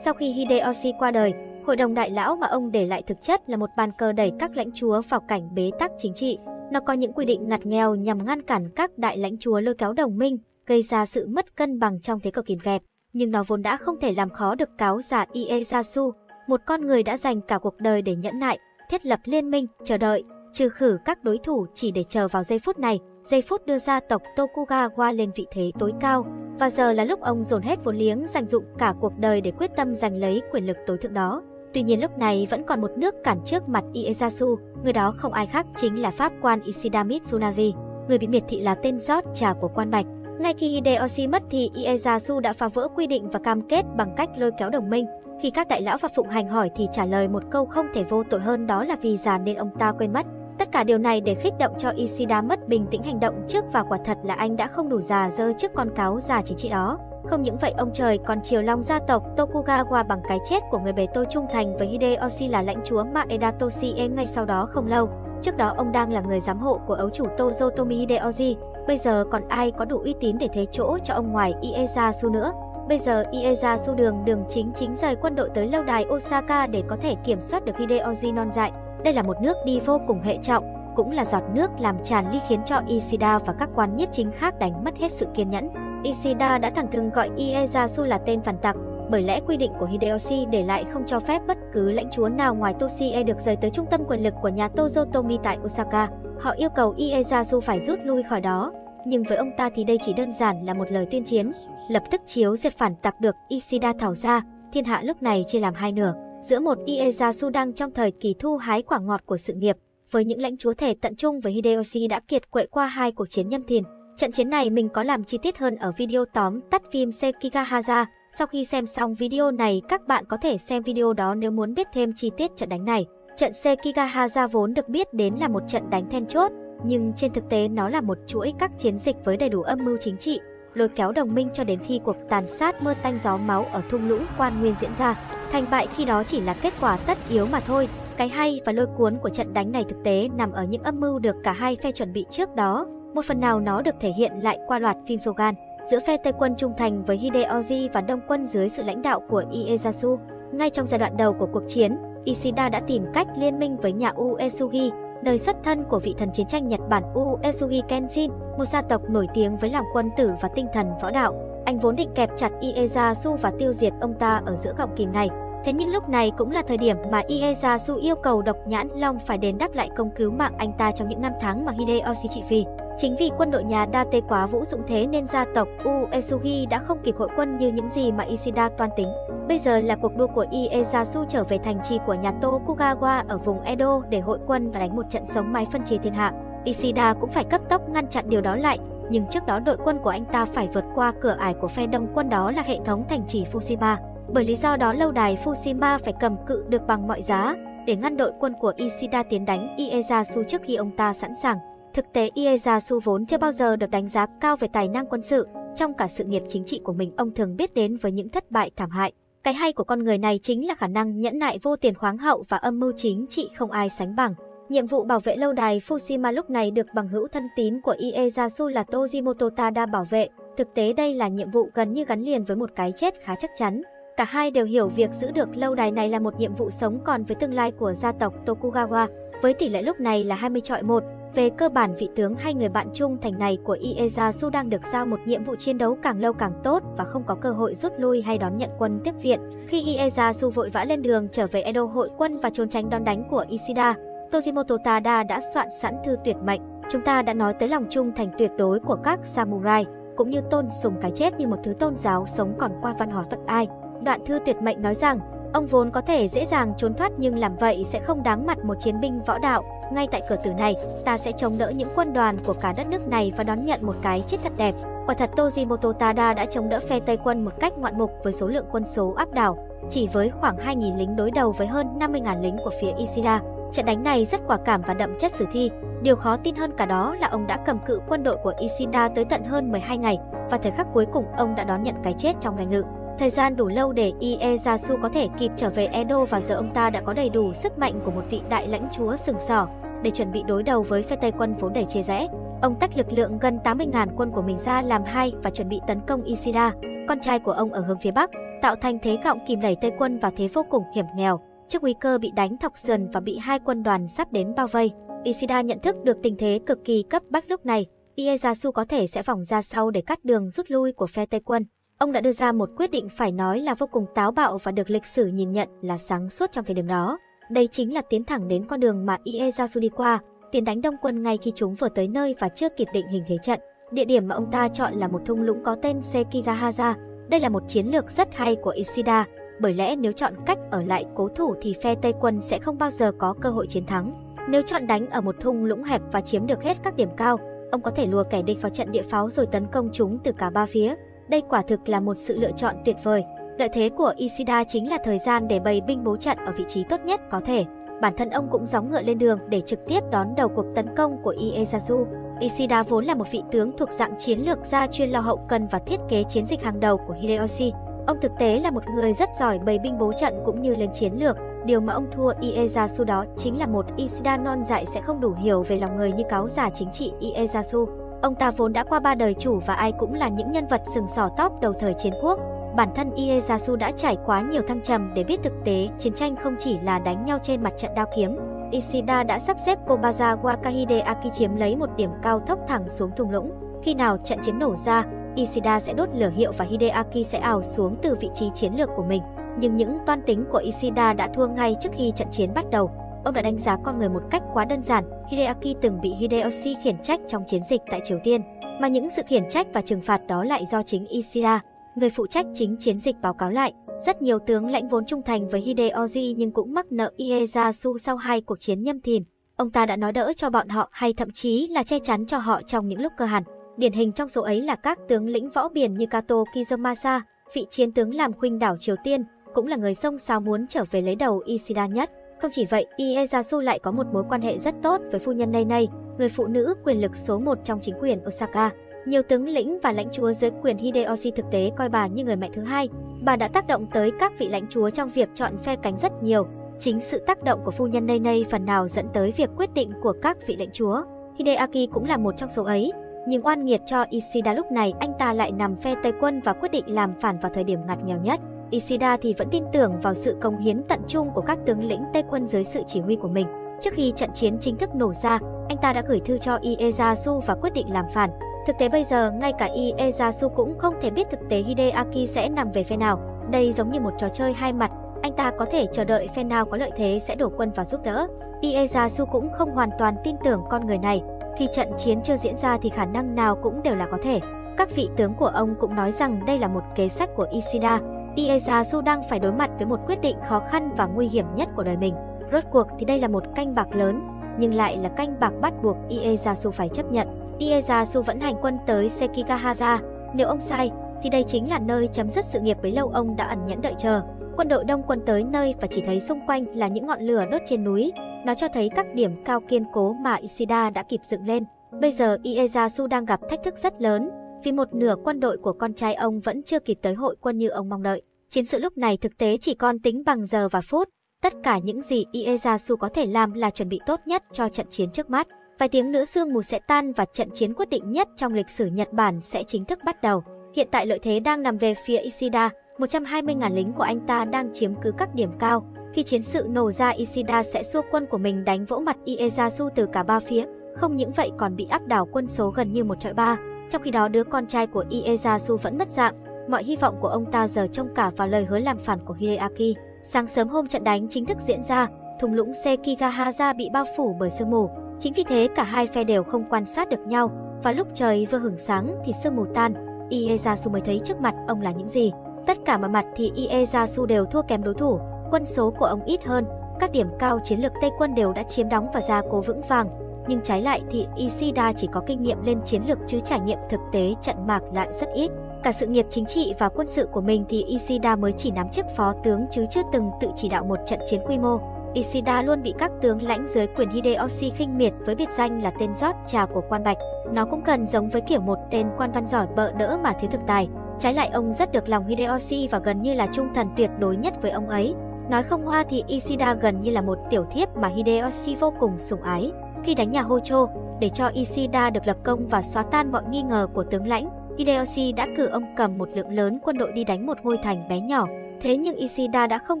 Sau khi Hideyoshi qua đời, hội đồng đại lão mà ông để lại thực chất là một bàn cờ đẩy các lãnh chúa vào cảnh bế tắc chính trị. Nó có những quy định ngặt nghèo nhằm ngăn cản các đại lãnh chúa lôi kéo đồng minh, gây ra sự mất cân bằng trong thế cờ kìm kẹp. Nhưng nó vốn đã không thể làm khó được cáo giả Ieyasu, một con người đã dành cả cuộc đời để nhẫn nại, thiết lập liên minh, chờ đợi, trừ khử các đối thủ chỉ để chờ vào giây phút này, giây phút đưa gia tộc Tokugawa lên vị thế tối cao, và giờ là lúc ông dồn hết vốn liếng dành dụng cả cuộc đời để quyết tâm giành lấy quyền lực tối thượng đó. Tuy nhiên lúc này vẫn còn một nước cản trước mặt Ieyasu, người đó không ai khác chính là pháp quan Ishida Mitsunaji, người bị miệt thị là tên rót trà của quan bạch. Ngay khi Hideyoshi mất thì Ieyasu đã phá vỡ quy định và cam kết bằng cách lôi kéo đồng minh. Khi các đại lão và phụng hành hỏi thì trả lời một câu không thể vô tội hơn đó là vì già nên ông ta quên mất. Tất cả điều này để khích động cho Ishida mất bình tĩnh hành động trước và quả thật là anh đã không đủ già dơ trước con cáo già chính trị đó. Không những vậy ông trời còn chiều long gia tộc Tokugawa bằng cái chết của người bề tôi trung thành với Hideyoshi là lãnh chúa Maeda Toshie ngay sau đó không lâu. Trước đó ông đang là người giám hộ của ấu chủ Tozotomi Hideyoshi, bây giờ còn ai có đủ uy tín để thế chỗ cho ông ngoài Ieyasu nữa. Bây giờ Ieyasu đường đường chính chính rời quân đội tới lâu đài Osaka để có thể kiểm soát được Hideyoshi non dại. Đây là một nước đi vô cùng hệ trọng, cũng là giọt nước làm tràn ly khiến cho Ishida và các quan nhiếp chính khác đánh mất hết sự kiên nhẫn. Ishida đã thẳng thừng gọi Ieyasu là tên phản tặc, bởi lẽ quy định của Hideyoshi để lại không cho phép bất cứ lãnh chúa nào ngoài Toshie được rời tới trung tâm quyền lực của nhà Tozotomi tại Osaka. Họ yêu cầu Ieyasu phải rút lui khỏi đó, nhưng với ông ta thì đây chỉ đơn giản là một lời tuyên chiến. Lập tức chiếu diệt phản tặc được Ishida thảo ra, thiên hạ lúc này chia làm hai nửa. Giữa một Ieyasu đang trong thời kỳ thu hái quả ngọt của sự nghiệp, với những lãnh chúa thể tận trung với Hideyoshi đã kiệt quệ qua hai cuộc chiến nhâm thìn. Trận chiến này mình có làm chi tiết hơn ở video tóm tắt phim Sekigahara. Sau khi xem xong video này, các bạn có thể xem video đó nếu muốn biết thêm chi tiết trận đánh này. Trận Sekigahara vốn được biết đến là một trận đánh then chốt, nhưng trên thực tế nó là một chuỗi các chiến dịch với đầy đủ âm mưu chính trị, lôi kéo đồng minh cho đến khi cuộc tàn sát mưa tanh gió máu ở thung lũng quan nguyên diễn ra. Thành bại khi đó chỉ là kết quả tất yếu mà thôi. Cái hay và lôi cuốn của trận đánh này thực tế nằm ở những âm mưu được cả hai phe chuẩn bị trước đó. Một phần nào nó được thể hiện lại qua loạt phim Shogun giữa phe Tây quân trung thành với Hideyoshi và Đông quân dưới sự lãnh đạo của Ieyasu. Ngay trong giai đoạn đầu của cuộc chiến, Ishida đã tìm cách liên minh với nhà Uesugi, nơi xuất thân của vị thần chiến tranh Nhật Bản Uesugi Kenshin, một gia tộc nổi tiếng với lòng quân tử và tinh thần võ đạo. Anh vốn định kẹp chặt Ieyasu và tiêu diệt ông ta ở giữa gọng kìm này. Thế nhưng lúc này cũng là thời điểm mà Ieyasu yêu cầu độc nhãn Long phải đền đáp lại công cứu mạng anh ta trong những năm tháng mà Hideyoshi trị vì. Chính vì quân đội nhà Date quá vũ dụng thế nên gia tộc Uesugi đã không kịp hội quân như những gì mà Ishida toan tính. Bây giờ là cuộc đua của Ieyasu trở về thành trì của nhà Tokugawa ở vùng Edo để hội quân và đánh một trận sống mái phân chia thiên hạ. Ishida cũng phải cấp tốc ngăn chặn điều đó lại, nhưng trước đó đội quân của anh ta phải vượt qua cửa ải của phe đông quân đó là hệ thống thành trì Fushima. Bởi lý do đó lâu đài Fushima phải cầm cự được bằng mọi giá để ngăn đội quân của Ishida tiến đánh Ieyasu trước khi ông ta sẵn sàng. Thực tế Ieyasu vốn chưa bao giờ được đánh giá cao về tài năng quân sự, trong cả sự nghiệp chính trị của mình ông thường biết đến với những thất bại thảm hại. Cái hay của con người này chính là khả năng nhẫn nại vô tiền khoáng hậu và âm mưu chính trị không ai sánh bằng. Nhiệm vụ bảo vệ lâu đài Fushima lúc này được bằng hữu thân tín của Ieyasu là Tojimoto Tada bảo vệ. Thực tế đây là nhiệm vụ gần như gắn liền với một cái chết khá chắc chắn. Cả hai đều hiểu việc giữ được lâu đài này là một nhiệm vụ sống còn với tương lai của gia tộc Tokugawa. Với tỷ lệ lúc này là 20 trọi 1, về cơ bản vị tướng hay người bạn trung thành này của Ieyasu đang được giao một nhiệm vụ chiến đấu càng lâu càng tốt và không có cơ hội rút lui hay đón nhận quân tiếp viện. Khi Ieyasu vội vã lên đường trở về Edo hội quân và trốn tránh đón đánh của Ishida, Tojimoto Tada đã soạn sẵn thư tuyệt mệnh. Chúng ta đã nói tới lòng trung thành tuyệt đối của các samurai, cũng như tôn sùng cái chết như một thứ tôn giáo sống còn qua văn hóa phật ai. Đoạn thư tuyệt mệnh nói rằng, ông vốn có thể dễ dàng trốn thoát nhưng làm vậy sẽ không đáng mặt một chiến binh võ đạo. Ngay tại cửa tử này, ta sẽ chống đỡ những quân đoàn của cả đất nước này và đón nhận một cái chết thật đẹp. Quả thật Tojimoto Tada đã chống đỡ phe Tây quân một cách ngoạn mục với số lượng quân số áp đảo, chỉ với khoảng 2.000 lính đối đầu với hơn 50.000 lính của phía Ishida. Trận đánh này rất quả cảm và đậm chất sử thi. Điều khó tin hơn cả đó là ông đã cầm cự quân đội của Ishida tới tận hơn 12 ngày và thời khắc cuối cùng ông đã đón nhận cái chết trong ngành ngự. Thời gian đủ lâu để Ieyasu có thể kịp trở về Edo và giờ ông ta đã có đầy đủ sức mạnh của một vị đại lãnh chúa sừng sỏ để chuẩn bị đối đầu với phe Tây quân vốn đầy chia rẽ. Ông tách lực lượng gần 80.000 quân của mình ra làm hai và chuẩn bị tấn công Isida, con trai của ông ở hướng phía bắc, tạo thành thế gọng kìm đẩy Tây quân vào thế vô cùng hiểm nghèo. Trước nguy cơ bị đánh thọc sườn và bị hai quân đoàn sắp đến bao vây, Isida nhận thức được tình thế cực kỳ cấp bách lúc này. Ieyasu có thể sẽ vòng ra sau để cắt đường rút lui của phe Tây quân. Ông đã đưa ra một quyết định phải nói là vô cùng táo bạo và được lịch sử nhìn nhận là sáng suốt trong thời điểm đó. Đây chính là tiến thẳng đến con đường mà Ieyasu đi qua, tiến đánh đông quân ngay khi chúng vừa tới nơi và chưa kịp định hình thế trận. Địa điểm mà ông ta chọn là một thung lũng có tên Sekigahaza. Đây là một chiến lược rất hay của Ishida, bởi lẽ nếu chọn cách ở lại cố thủ thì phe Tây quân sẽ không bao giờ có cơ hội chiến thắng. Nếu chọn đánh ở một thung lũng hẹp và chiếm được hết các điểm cao, ông có thể lùa kẻ địch vào trận địa pháo rồi tấn công chúng từ cả ba phía. Đây quả thực là một sự lựa chọn tuyệt vời. Lợi thế của Ishida chính là thời gian để bày binh bố trận ở vị trí tốt nhất có thể. Bản thân ông cũng gióng ngựa lên đường để trực tiếp đón đầu cuộc tấn công của Ieyasu. Ishida vốn là một vị tướng thuộc dạng chiến lược gia chuyên lo hậu cần và thiết kế chiến dịch hàng đầu của Hideyoshi. Ông thực tế là một người rất giỏi bày binh bố trận cũng như lên chiến lược. Điều mà ông thua Ieyasu đó chính là một Ishida non dại sẽ không đủ hiểu về lòng người như cáo giả chính trị Ieyasu. Ông ta vốn đã qua ba đời chủ và ai cũng là những nhân vật sừng sỏ tóc đầu thời chiến quốc. Bản thân Ieyasu đã trải quá nhiều thăng trầm để biết thực tế chiến tranh không chỉ là đánh nhau trên mặt trận đao kiếm. Ishida đã sắp xếp Kobaza Wakahide Aki chiếm lấy một điểm cao thốc thẳng xuống thung lũng. Khi nào trận chiến nổ ra, Ishida sẽ đốt lửa hiệu và Hideaki sẽ ảo xuống từ vị trí chiến lược của mình. Nhưng những toan tính của Ishida đã thua ngay trước khi trận chiến bắt đầu. Ông đã đánh giá con người một cách quá đơn giản. Hideaki từng bị Hideyoshi khiển trách trong chiến dịch tại Triều Tiên, mà những sự khiển trách và trừng phạt đó lại do chính Ishida, người phụ trách chính chiến dịch báo cáo lại. Rất nhiều tướng lãnh vốn trung thành với Hideyoshi nhưng cũng mắc nợ Ieyasu sau hai cuộc chiến nhâm thìn. Ông ta đã nói đỡ cho bọn họ hay thậm chí là che chắn cho họ trong những lúc cơ hàn. Điển hình trong số ấy là các tướng lĩnh võ biển như Kato Kizumasa, vị chiến tướng làm khuynh đảo Triều Tiên, cũng là người sông sao muốn trở về lấy đầu Ishida nhất. Không chỉ vậy, Ieyasu lại có một mối quan hệ rất tốt với phu nhân Nei Nei, người phụ nữ quyền lực số một trong chính quyền Osaka. Nhiều tướng lĩnh và lãnh chúa dưới quyền Hideyoshi thực tế coi bà như người mẹ thứ hai. Bà đã tác động tới các vị lãnh chúa trong việc chọn phe cánh rất nhiều. Chính sự tác động của phu nhân Nei Nei phần nào dẫn tới việc quyết định của các vị lãnh chúa. Hideaki cũng là một trong số ấy. Nhưng oan nghiệt cho Ishida lúc này anh ta lại nằm phe Tây quân và quyết định làm phản vào thời điểm ngặt nghèo nhất. Ishida thì vẫn tin tưởng vào sự công hiến tận trung của các tướng lĩnh Tây quân dưới sự chỉ huy của mình. Trước khi trận chiến chính thức nổ ra, anh ta đã gửi thư cho Ieyasu và quyết định làm phản. Thực tế bây giờ, ngay cả Ieyasu cũng không thể biết thực tế Hideaki sẽ nằm về phe nào. Đây giống như một trò chơi hai mặt, anh ta có thể chờ đợi phe nào có lợi thế sẽ đổ quân vào giúp đỡ. Ieyasu cũng không hoàn toàn tin tưởng con người này. Khi trận chiến chưa diễn ra thì khả năng nào cũng đều là có thể. Các vị tướng của ông cũng nói rằng đây là một kế sách của Ishida, Ieyasu đang phải đối mặt với một quyết định khó khăn và nguy hiểm nhất của đời mình. Rốt cuộc thì đây là một canh bạc lớn, nhưng lại là canh bạc bắt buộc Ieyasu phải chấp nhận. Ieyasu vẫn hành quân tới Sekigahara. Nếu ông sai, thì đây chính là nơi chấm dứt sự nghiệp bấy lâu ông đã ẩn nhẫn đợi chờ. Quân đội đông quân tới nơi và chỉ thấy xung quanh là những ngọn lửa đốt trên núi. Nó cho thấy các điểm cao kiên cố mà Ishida đã kịp dựng lên. Bây giờ Ieyasu đang gặp thách thức rất lớn, vì một nửa quân đội của con trai ông vẫn chưa kịp tới hội quân như ông mong đợi. Chiến sự lúc này thực tế chỉ còn tính bằng giờ và phút. Tất cả những gì Ieyasu có thể làm là chuẩn bị tốt nhất cho trận chiến trước mắt. Vài tiếng nữa sương mù sẽ tan và trận chiến quyết định nhất trong lịch sử Nhật Bản sẽ chính thức bắt đầu. Hiện tại lợi thế đang nằm về phía Ishida, 120.000 lính của anh ta đang chiếm cứ các điểm cao. Khi chiến sự nổ ra Ishida sẽ xua quân của mình đánh vỗ mặt Ieyasu từ cả ba phía. Không những vậy còn bị áp đảo quân số gần như một trọi ba. Trong khi đó đứa con trai của Ieyasu vẫn mất dạng, mọi hy vọng của ông ta giờ trông cả vào lời hứa làm phản của Hideaki. Sáng sớm hôm trận đánh chính thức diễn ra, thung lũng Sekigahara bị bao phủ bởi sương mù. Chính vì thế cả hai phe đều không quan sát được nhau, và lúc trời vừa hưởng sáng thì sương mù tan, Ieyasu mới thấy trước mặt ông là những gì. Tất cả mọi mặt thì Ieyasu đều thua kém đối thủ, quân số của ông ít hơn, các điểm cao chiến lược Tây quân đều đã chiếm đóng và gia cố vững vàng, nhưng trái lại thì Ishida chỉ có kinh nghiệm lên chiến lược chứ trải nghiệm thực tế trận mạc lại rất ít. Cả sự nghiệp chính trị và quân sự của mình thì Ishida mới chỉ nắm chức phó tướng chứ chưa từng tự chỉ đạo một trận chiến quy mô. Ishida luôn bị các tướng lãnh dưới quyền Hideyoshi khinh miệt với biệt danh là tên rót trà của quan bạch. Nó cũng cần giống với kiểu một tên quan văn giỏi bợ đỡ mà thiếu thực tài. Trái lại ông rất được lòng Hideyoshi và gần như là trung thần tuyệt đối nhất với ông ấy. Nói không hoa thì Ishida gần như là một tiểu thiếp mà Hideyoshi vô cùng sủng ái. Khi đánh nhà Hocho, để cho Ishida được lập công và xóa tan mọi nghi ngờ của tướng lãnh, Hideyoshi đã cử ông cầm một lượng lớn quân đội đi đánh một ngôi thành bé nhỏ. Thế nhưng Ishida đã không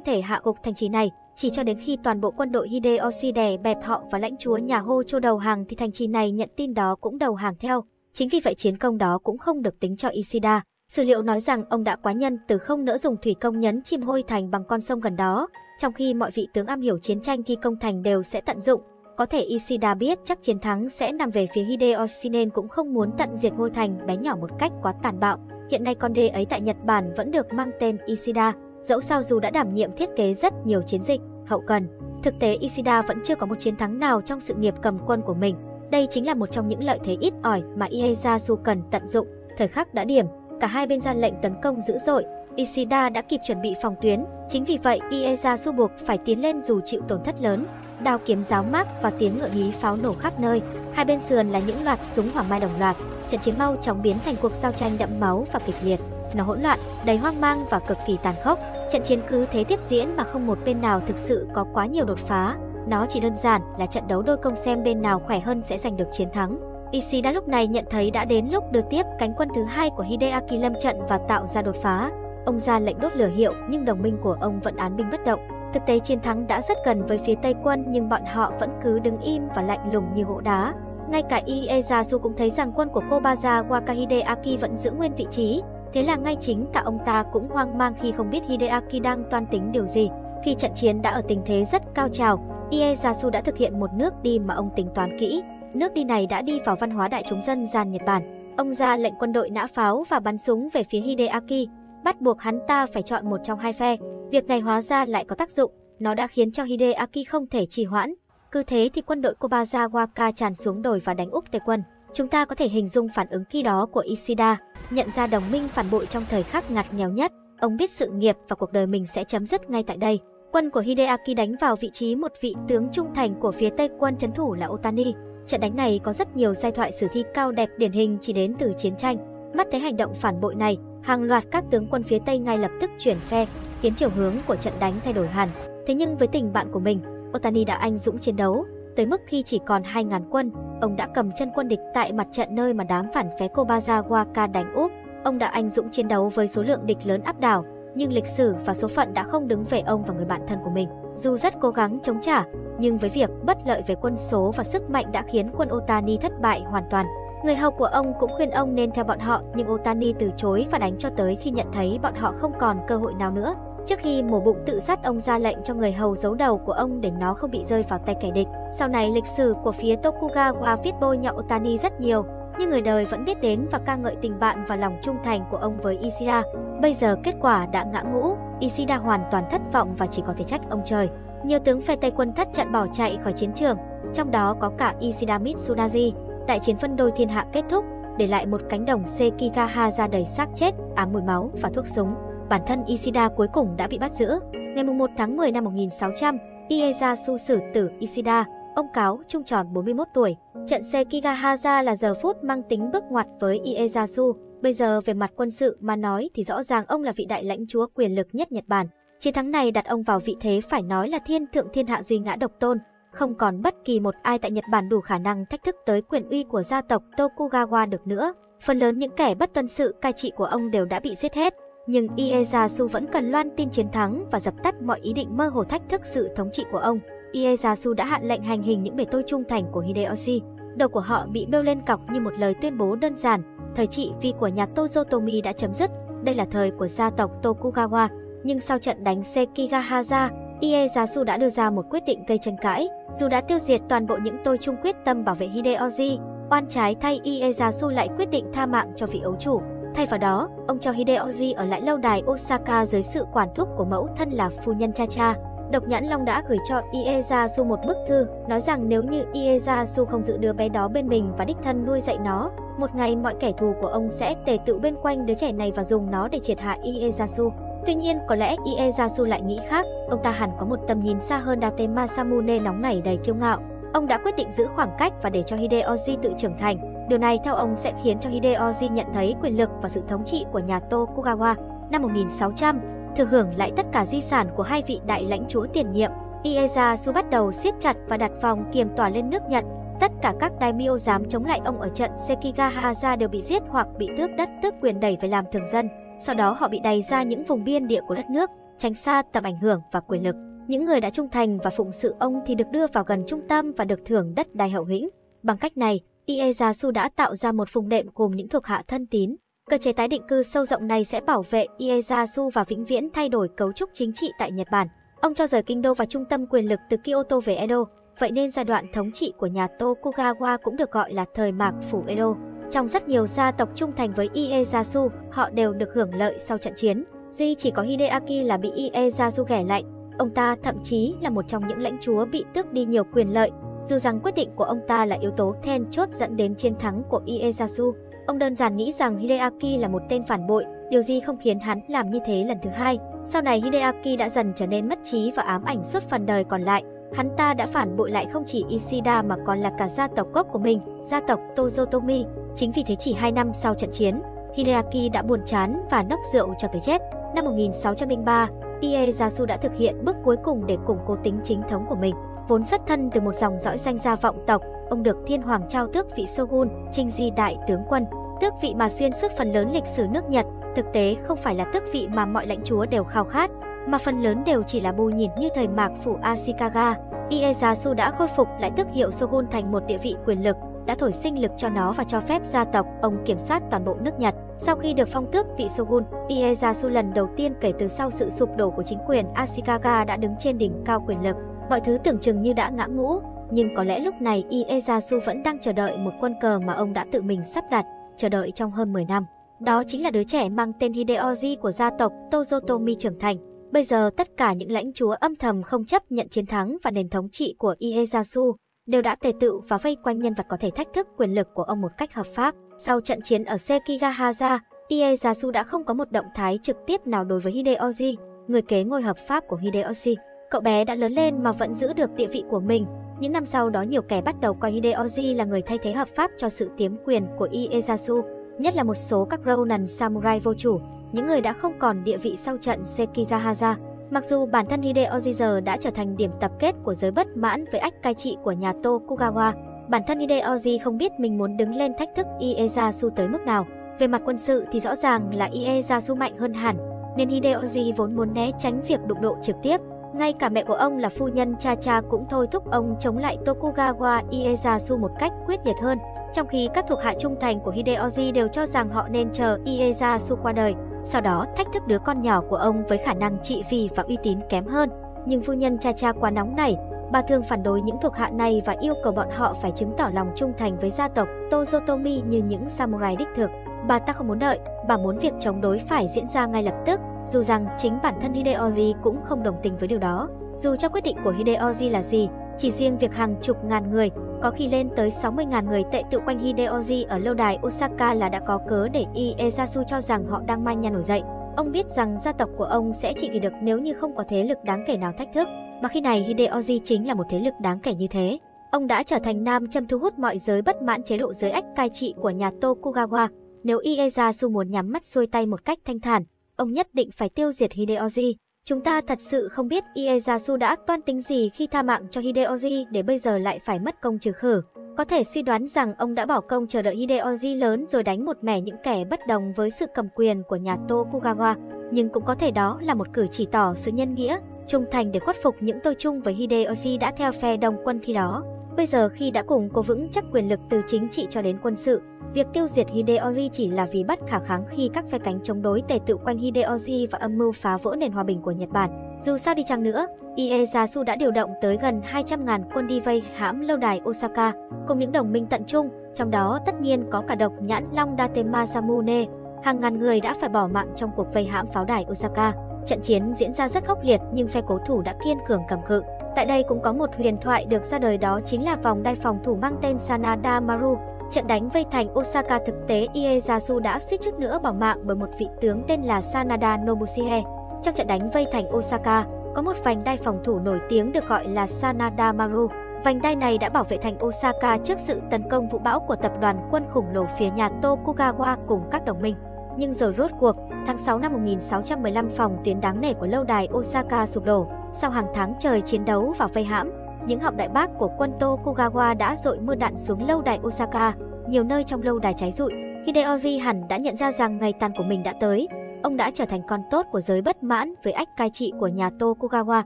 thể hạ gục thành trì này, chỉ cho đến khi toàn bộ quân đội Hideyoshi đè bẹp họ và lãnh chúa nhà Hô Châu đầu hàng thì thành trì này nhận tin đó cũng đầu hàng theo. Chính vì vậy chiến công đó cũng không được tính cho Ishida. Sử liệu nói rằng ông đã quá nhân từ không nỡ dùng thủy công nhấn chim hôi thành bằng con sông gần đó, trong khi mọi vị tướng am hiểu chiến tranh khi công thành đều sẽ tận dụng. Có thể Ishida biết chắc chiến thắng sẽ nằm về phía Hideyoshi nên cũng không muốn tận diệt ngôi thành bé nhỏ một cách quá tàn bạo. Hiện nay con đê ấy tại Nhật Bản vẫn được mang tên Ishida, dẫu sao dù đã đảm nhiệm thiết kế rất nhiều chiến dịch, hậu cần. Thực tế Ishida vẫn chưa có một chiến thắng nào trong sự nghiệp cầm quân của mình. Đây chính là một trong những lợi thế ít ỏi mà Ieyasu cần tận dụng. Thời khắc đã điểm, cả hai bên ra lệnh tấn công dữ dội. Ishida đã kịp chuẩn bị phòng tuyến, chính vì vậy Ieyasu buộc phải tiến lên dù chịu tổn thất lớn. Đao kiếm giáo mát và tiếng ngựa hí pháo nổ khắp nơi. Hai bên sườn là những loạt súng hỏa mai đồng loạt. Trận chiến mau chóng biến thành cuộc giao tranh đẫm máu và kịch liệt. Nó hỗn loạn, đầy hoang mang và cực kỳ tàn khốc. Trận chiến cứ thế tiếp diễn mà không một bên nào thực sự có quá nhiều đột phá. Nó chỉ đơn giản là trận đấu đôi công xem bên nào khỏe hơn sẽ giành được chiến thắng. Ishida lúc này nhận thấy đã đến lúc đưa tiếp cánh quân thứ hai của Hideaki lâm trận và tạo ra đột phá. Ông ra lệnh đốt lửa hiệu nhưng đồng minh của ông vẫn án binh bất động. Thực tế chiến thắng đã rất gần với phía Tây quân nhưng bọn họ vẫn cứ đứng im và lạnh lùng như gỗ đá. Ngay cả Ieyasu cũng thấy rằng quân của Kobaza Wakahideaki vẫn giữ nguyên vị trí, thế là ngay chính cả ông ta cũng hoang mang khi không biết Hideaki đang toan tính điều gì. Khi trận chiến đã ở tình thế rất cao trào, Ieyasu đã thực hiện một nước đi mà ông tính toán kỹ. Nước đi này đã đi vào văn hóa đại chúng dân gian Nhật Bản. Ông ra lệnh quân đội nã pháo và bắn súng về phía Hideaki, bắt buộc hắn ta phải chọn một trong hai phe. Việc này hóa ra lại có tác dụng, nó đã khiến cho Hideaki không thể trì hoãn. Cứ thế thì quân đội Kobayashi tràn xuống đồi và đánh úp Tây quân. Chúng ta có thể hình dung phản ứng khi đó của Ishida, nhận ra đồng minh phản bội trong thời khắc ngặt nghèo nhất. Ông biết sự nghiệp và cuộc đời mình sẽ chấm dứt ngay tại đây. Quân của Hideaki đánh vào vị trí một vị tướng trung thành của phía Tây quân chấn thủ là Otani. Trận đánh này có rất nhiều giai thoại sử thi cao đẹp điển hình chỉ đến từ chiến tranh. Mắt thấy hành động phản bội này, hàng loạt các tướng quân phía Tây ngay lập tức chuyển phe, khiến chiều hướng của trận đánh thay đổi hẳn. Thế nhưng với tình bạn của mình, Otani đã anh dũng chiến đấu, tới mức khi chỉ còn 2.000 quân, ông đã cầm chân quân địch tại mặt trận nơi mà đám phản phé Kobayashi đánh úp. Ông đã anh dũng chiến đấu với số lượng địch lớn áp đảo, nhưng lịch sử và số phận đã không đứng về ông và người bạn thân của mình. Dù rất cố gắng chống trả, nhưng với việc bất lợi về quân số và sức mạnh đã khiến quân Otani thất bại hoàn toàn. Người hầu của ông cũng khuyên ông nên theo bọn họ, nhưng Otani từ chối và đánh cho tới khi nhận thấy bọn họ không còn cơ hội nào nữa. Trước khi mổ bụng tự sát ông ra lệnh cho người hầu giấu đầu của ông để nó không bị rơi vào tay kẻ địch. Sau này lịch sử của phía Tokugawa viết bôi nhọ Otani rất nhiều, nhưng người đời vẫn biết đến và ca ngợi tình bạn và lòng trung thành của ông với Ishida. Bây giờ kết quả đã ngã ngũ, Ishida hoàn toàn thất vọng và chỉ có thể trách ông trời. Nhiều tướng phe Tây quân thất trận bỏ chạy khỏi chiến trường, trong đó có cả Ishida Mitsudaji. Đại chiến phân đôi thiên hạ kết thúc, để lại một cánh đồng Sekigahara đầy xác chết, ám mùi máu và thuốc súng. Bản thân Ishida cuối cùng đã bị bắt giữ. Ngày 1 tháng 10 năm 1600, Ieyasu xử tử Ishida, ông cáo trung tròn 41 tuổi. Trận Sekigahaza là giờ phút mang tính bước ngoặt với Ieyasu. Bây giờ về mặt quân sự mà nói thì rõ ràng ông là vị đại lãnh chúa quyền lực nhất Nhật Bản. Chiến thắng này đặt ông vào vị thế phải nói là thiên thượng thiên hạ duy ngã độc tôn. Không còn bất kỳ một ai tại Nhật Bản đủ khả năng thách thức tới quyền uy của gia tộc Tokugawa được nữa. Phần lớn những kẻ bất tuân sự cai trị của ông đều đã bị giết hết. Nhưng Ieyasu vẫn cần loan tin chiến thắng và dập tắt mọi ý định mơ hồ thách thức sự thống trị của ông. Ieyasu đã hạn lệnh hành hình những bề tôi trung thành của Hideyoshi. Đầu của họ bị bêu lên cọc như một lời tuyên bố đơn giản, thời trị vì của nhà Tozotomi đã chấm dứt, đây là thời của gia tộc Tokugawa. Nhưng sau trận đánh Sekigahara, Ieyasu đã đưa ra một quyết định gây tranh cãi. Dù đã tiêu diệt toàn bộ những tôi trung quyết tâm bảo vệ Hideyoshi, oan trái thay Ieyasu lại quyết định tha mạng cho vị ấu chủ. Thay vào đó, ông cho Hideyoshi ở lại lâu đài Osaka dưới sự quản thúc của mẫu thân là phu nhân Chacha. Độc Nhãn Long đã gửi cho Ieyasu một bức thư, nói rằng nếu như Ieyasu không giữ đứa bé đó bên mình và đích thân nuôi dạy nó, một ngày mọi kẻ thù của ông sẽ tề tự bên quanh đứa trẻ này và dùng nó để triệt hạ Ieyasu. Tuy nhiên, có lẽ Ieyasu lại nghĩ khác, ông ta hẳn có một tầm nhìn xa hơn Date Masamune nóng nảy đầy kiêu ngạo. Ông đã quyết định giữ khoảng cách và để cho Hideyoshi tự trưởng thành. Điều này theo ông sẽ khiến cho Hideyoshi nhận thấy quyền lực và sự thống trị của nhà Tokugawa. Năm 1600, thừa hưởng lại tất cả di sản của hai vị đại lãnh chúa tiền nhiệm, Ieyasu bắt đầu siết chặt và đặt vòng kiềm tỏa lên nước Nhật. Tất cả các daimyo dám chống lại ông ở trận Sekigahara đều bị giết hoặc bị tước đất tước quyền đẩy về làm thường dân. Sau đó họ bị đày ra những vùng biên địa của đất nước, tránh xa tầm ảnh hưởng và quyền lực. Những người đã trung thành và phụng sự ông thì được đưa vào gần trung tâm và được thưởng đất đai hậu hĩnh. Bằng cách này, Ieyasu đã tạo ra một vùng đệm gồm những thuộc hạ thân tín. Cơ chế tái định cư sâu rộng này sẽ bảo vệ Ieyasu và vĩnh viễn thay đổi cấu trúc chính trị tại Nhật Bản. Ông cho rời kinh đô và trung tâm quyền lực từ Kyoto về Edo, vậy nên giai đoạn thống trị của nhà Tokugawa cũng được gọi là thời mạc phủ Edo. Trong rất nhiều gia tộc trung thành với Ieyasu, họ đều được hưởng lợi sau trận chiến. Duy chỉ có Hideaki là bị Ieyasu ghẻ lạnh. Ông ta thậm chí là một trong những lãnh chúa bị tước đi nhiều quyền lợi, dù rằng quyết định của ông ta là yếu tố then chốt dẫn đến chiến thắng của Ieyasu. Ông đơn giản nghĩ rằng Hideaki là một tên phản bội, điều gì không khiến hắn làm như thế lần thứ hai. Sau này Hideaki đã dần trở nên mất trí và ám ảnh suốt phần đời còn lại. Hắn ta đã phản bội lại không chỉ Ishida mà còn là cả gia tộc gốc của mình, gia tộc Tozotomi. Chính vì thế chỉ 2 năm sau trận chiến, Hideaki đã buồn chán và nốc rượu cho tới chết. Năm 1603, Ieyasu đã thực hiện bước cuối cùng để củng cố tính chính thống của mình. Vốn xuất thân từ một dòng dõi danh gia vọng tộc, ông được thiên hoàng trao tước vị Shogun, Trinh Di đại tướng quân, tước vị mà xuyên suốt phần lớn lịch sử nước Nhật, thực tế không phải là tước vị mà mọi lãnh chúa đều khao khát, mà phần lớn đều chỉ là bù nhìn như thời mạc phủ Ashikaga. Ieyasu đã khôi phục lại tước hiệu Shogun thành một địa vị quyền lực, đã thổi sinh lực cho nó và cho phép gia tộc ông kiểm soát toàn bộ nước Nhật. Sau khi được phong tước vị Shogun, Ieyasu lần đầu tiên kể từ sau sự sụp đổ của chính quyền Ashikaga đã đứng trên đỉnh cao quyền lực. Mọi thứ tưởng chừng như đã ngã ngũ, nhưng có lẽ lúc này Ieyasu vẫn đang chờ đợi một quân cờ mà ông đã tự mình sắp đặt, chờ đợi trong hơn 10 năm. Đó chính là đứa trẻ mang tên Hideyoshi của gia tộc Tozotomi trưởng thành. Bây giờ tất cả những lãnh chúa âm thầm không chấp nhận chiến thắng và nền thống trị của Ieyasu đều đã tề tự và vây quanh nhân vật có thể thách thức quyền lực của ông một cách hợp pháp. Sau trận chiến ở Sekigahara, Ieyasu đã không có một động thái trực tiếp nào đối với Hideyoshi, người kế ngôi hợp pháp của Hideyoshi. Cậu bé đã lớn lên mà vẫn giữ được địa vị của mình. Những năm sau đó nhiều kẻ bắt đầu coi Hideyoshi là người thay thế hợp pháp cho sự tiếm quyền của Ieyasu nhất là một số các Ronin samurai vô chủ, những người đã không còn địa vị sau trận Sekigahara. Mặc dù bản thân Hideyoshi giờ đã trở thành điểm tập kết của giới bất mãn với ách cai trị của nhà Tokugawa, bản thân Hideyoshi không biết mình muốn đứng lên thách thức Ieyasu tới mức nào. Về mặt quân sự thì rõ ràng là Ieyasu mạnh hơn hẳn, nên Hideyoshi vốn muốn né tránh việc đụng độ trực tiếp. Ngay cả mẹ của ông là phu nhân Cha Cha cũng thôi thúc ông chống lại Tokugawa Ieyasu một cách quyết liệt hơn trong khi các thuộc hạ trung thành của Hideyoshi đều cho rằng họ nên chờ Ieyasu qua đời, sau đó thách thức đứa con nhỏ của ông với khả năng trị vì và uy tín kém hơn. Nhưng phu nhân cha cha quá nóng nảy, bà thường phản đối những thuộc hạ này và yêu cầu bọn họ phải chứng tỏ lòng trung thành với gia tộc Tozotomi như những samurai đích thực. Bà ta không muốn đợi, bà muốn việc chống đối phải diễn ra ngay lập tức, dù rằng chính bản thân Hideyoshi cũng không đồng tình với điều đó. Dù cho quyết định của Hideyoshi là gì, chỉ riêng việc hàng chục ngàn người, có khi lên tới 60.000 người tệ tự quanh Hideyoshi ở lâu đài Osaka là đã có cớ để Ieyasu cho rằng họ đang manh nha nổi dậy. Ông biết rằng gia tộc của ông sẽ chỉ vì được nếu như không có thế lực đáng kể nào thách thức, mà khi này Hideyoshi chính là một thế lực đáng kể như thế. Ông đã trở thành nam châm thu hút mọi giới bất mãn chế độ giới ách cai trị của nhà Tokugawa. Nếu Ieyasu muốn nhắm mắt xuôi tay một cách thanh thản, ông nhất định phải tiêu diệt Hideyoshi. Chúng ta thật sự không biết Ieyasu đã toan tính gì khi tha mạng cho Hideyoshi để bây giờ lại phải mất công trừ khử. Có thể suy đoán rằng ông đã bỏ công chờ đợi Hideyoshi lớn rồi đánh một mẻ những kẻ bất đồng với sự cầm quyền của nhà Tokugawa. Nhưng cũng có thể đó là một cử chỉ tỏ sự nhân nghĩa, trung thành để khuất phục những tôi chung với Hideyoshi đã theo phe đồng quân khi đó. Bây giờ khi đã cùng cố vững chắc quyền lực từ chính trị cho đến quân sự, Việc tiêu diệt Hideyori chỉ là vì bất khả kháng khi các phe cánh chống đối tề tự quanh Hideyoshi và âm mưu phá vỡ nền hòa bình của Nhật Bản. Dù sao đi chăng nữa, Ieyasu đã điều động tới gần 200.000 quân đi vây hãm lâu đài Osaka, cùng những đồng minh tận trung, trong đó tất nhiên có cả độc nhãn Long Datema Samune. Hàng ngàn người đã phải bỏ mạng trong cuộc vây hãm pháo đài Osaka. Trận chiến diễn ra rất khốc liệt nhưng phe cố thủ đã kiên cường cầm cự. Tại đây cũng có một huyền thoại được ra đời đó chính là vòng đai phòng thủ mang tên Sanada Maru, Trận đánh vây thành Osaka thực tế Ieyasu đã suýt chút nữa bỏ mạng bởi một vị tướng tên là Sanada Nobushige. Trong trận đánh vây thành Osaka, có một vành đai phòng thủ nổi tiếng được gọi là Sanada Maru. Vành đai này đã bảo vệ thành Osaka trước sự tấn công vũ bão của tập đoàn quân khổng lồ phía nhà Tokugawa cùng các đồng minh. Nhưng rồi rốt cuộc, tháng 6 năm 1615 phòng tuyến đáng nể của lâu đài Osaka sụp đổ. Sau hàng tháng trời chiến đấu và vây hãm, những họng đại bác của quân Tokugawa đã dội mưa đạn xuống lâu đài Osaka, nhiều nơi trong lâu đài cháy rụi. Hideyoshi hẳn đã nhận ra rằng ngày tàn của mình đã tới. Ông đã trở thành con tốt của giới bất mãn với ách cai trị của nhà Tokugawa.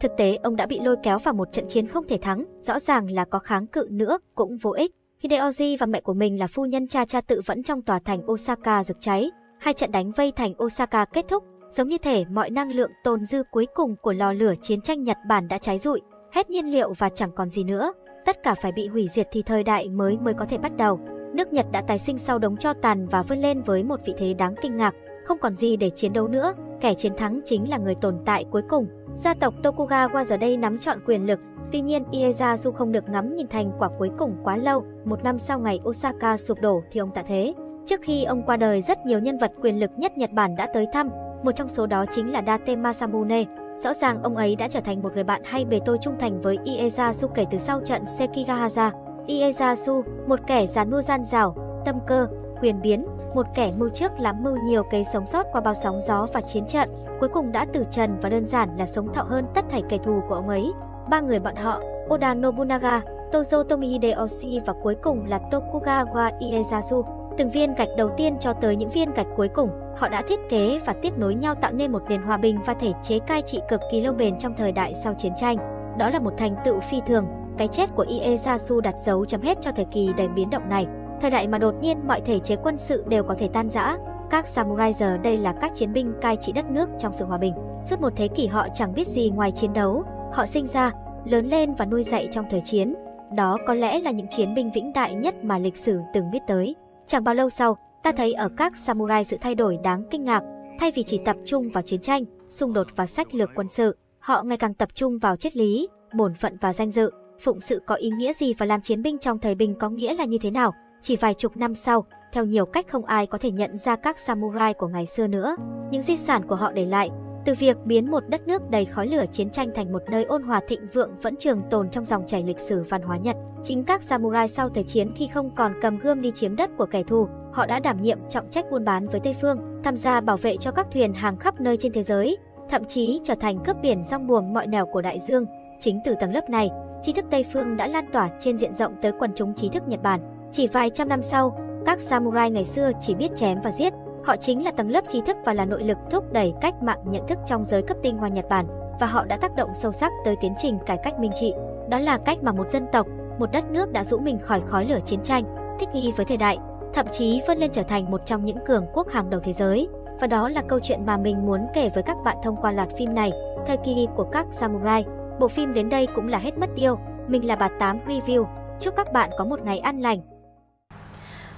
Thực tế, ông đã bị lôi kéo vào một trận chiến không thể thắng, rõ ràng là có kháng cự nữa, cũng vô ích. Hideyoshi và mẹ của mình là phu nhân cha cha tự vẫn trong tòa thành Osaka rực cháy. Hai trận đánh vây thành Osaka kết thúc, giống như thể mọi năng lượng tồn dư cuối cùng của lò lửa chiến tranh Nhật Bản đã cháy rụi, hết nhiên liệu và chẳng còn gì nữa. Tất cả phải bị hủy diệt thì thời đại mới mới có thể bắt đầu. Nước Nhật đã tái sinh sau đống cho tàn và vươn lên với một vị thế đáng kinh ngạc, không còn gì để chiến đấu nữa, kẻ chiến thắng chính là người tồn tại cuối cùng. Gia tộc Tokugawa giờ đây nắm trọn quyền lực, tuy nhiên Ieyasu không được ngắm nhìn thành quả cuối cùng quá lâu, một năm sau ngày Osaka sụp đổ thì ông tạ thế. Trước khi ông qua đời rất nhiều nhân vật quyền lực nhất Nhật Bản đã tới thăm, một trong số đó chính là Date Masamune. Rõ ràng ông ấy đã trở thành một người bạn hay bề tôi trung thành với Ieyasu kể từ sau trận Sekigahara. Ieyasu, một kẻ già nua gian rào, tâm cơ, quyền biến, một kẻ mưu trước lắm mưu nhiều kế sống sót qua bao sóng gió và chiến trận, cuối cùng đã tử trần và đơn giản là sống thọ hơn tất thảy kẻ thù của ông ấy. Ba người bọn họ, Oda Nobunaga, Toyotomi Hideyoshi và cuối cùng là Tokugawa Ieyasu, từng viên gạch đầu tiên cho tới những viên gạch cuối cùng, họ đã thiết kế và tiếp nối nhau tạo nên một nền hòa bình và thể chế cai trị cực kỳ lâu bền trong thời đại sau chiến tranh. Đó là một thành tựu phi thường, cái chết của Ieyasu đặt dấu chấm hết cho thời kỳ đầy biến động này. Thời đại mà đột nhiên mọi thể chế quân sự đều có thể tan rã, các samurai giờ đây là các chiến binh cai trị đất nước trong sự hòa bình. Suốt một thế kỷ họ chẳng biết gì ngoài chiến đấu, họ sinh ra, lớn lên và nuôi dạy trong thời chiến. Đó có lẽ là những chiến binh vĩ đại nhất mà lịch sử từng biết tới. Chẳng bao lâu sau, ta thấy ở các samurai sự thay đổi đáng kinh ngạc. Thay vì chỉ tập trung vào chiến tranh, xung đột và sách lược quân sự, họ ngày càng tập trung vào triết lý, bổn phận và danh dự. Phụng sự có ý nghĩa gì và làm chiến binh trong thời bình có nghĩa là như thế nào? Chỉ vài chục năm sau, theo nhiều cách không ai có thể nhận ra các samurai của ngày xưa nữa. Những di sản của họ để lại, từ việc biến một đất nước đầy khói lửa chiến tranh thành một nơi ôn hòa thịnh vượng vẫn trường tồn trong dòng chảy lịch sử văn hóa Nhật. Chính các samurai sau thời chiến khi không còn cầm gươm đi chiếm đất của kẻ thù, họ đã đảm nhiệm trọng trách buôn bán với Tây Phương, tham gia bảo vệ cho các thuyền hàng khắp nơi trên thế giới, thậm chí trở thành cướp biển rong buồm mọi nẻo của đại dương. Chính từ tầng lớp này, tri thức Tây Phương đã lan tỏa trên diện rộng tới quần chúng trí thức Nhật Bản. Chỉ vài trăm năm sau, các samurai ngày xưa chỉ biết chém và giết, họ chính là tầng lớp trí thức và là nội lực thúc đẩy cách mạng nhận thức trong giới cấp tinh hoa Nhật Bản và họ đã tác động sâu sắc tới tiến trình cải cách minh trị. Đó là cách mà một dân tộc, một đất nước đã rũ mình khỏi khói lửa chiến tranh, thích nghi với thời đại, thậm chí vươn lên trở thành một trong những cường quốc hàng đầu thế giới. Và đó là câu chuyện mà mình muốn kể với các bạn thông qua loạt phim này, thời kỳ của các samurai. Bộ phim đến đây cũng là hết mất tiêu. Mình là bà Tám Review. Chúc các bạn có một ngày an lành.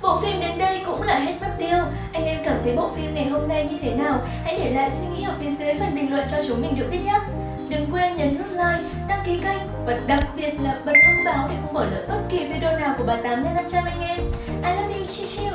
Bộ phim đến đây cũng là hết mất tiêu. Anh em cảm thấy bộ phim ngày hôm nay như thế nào? Hãy để lại suy nghĩ ở phía dưới phần bình luận cho chúng mình được biết nhé. Đừng quên nhấn nút like, đăng ký kênh và đặc biệt là bật thông báo để không bỏ lỡ bất kỳ video nào của bà Tám nha 500 anh em. I love you, chill chill.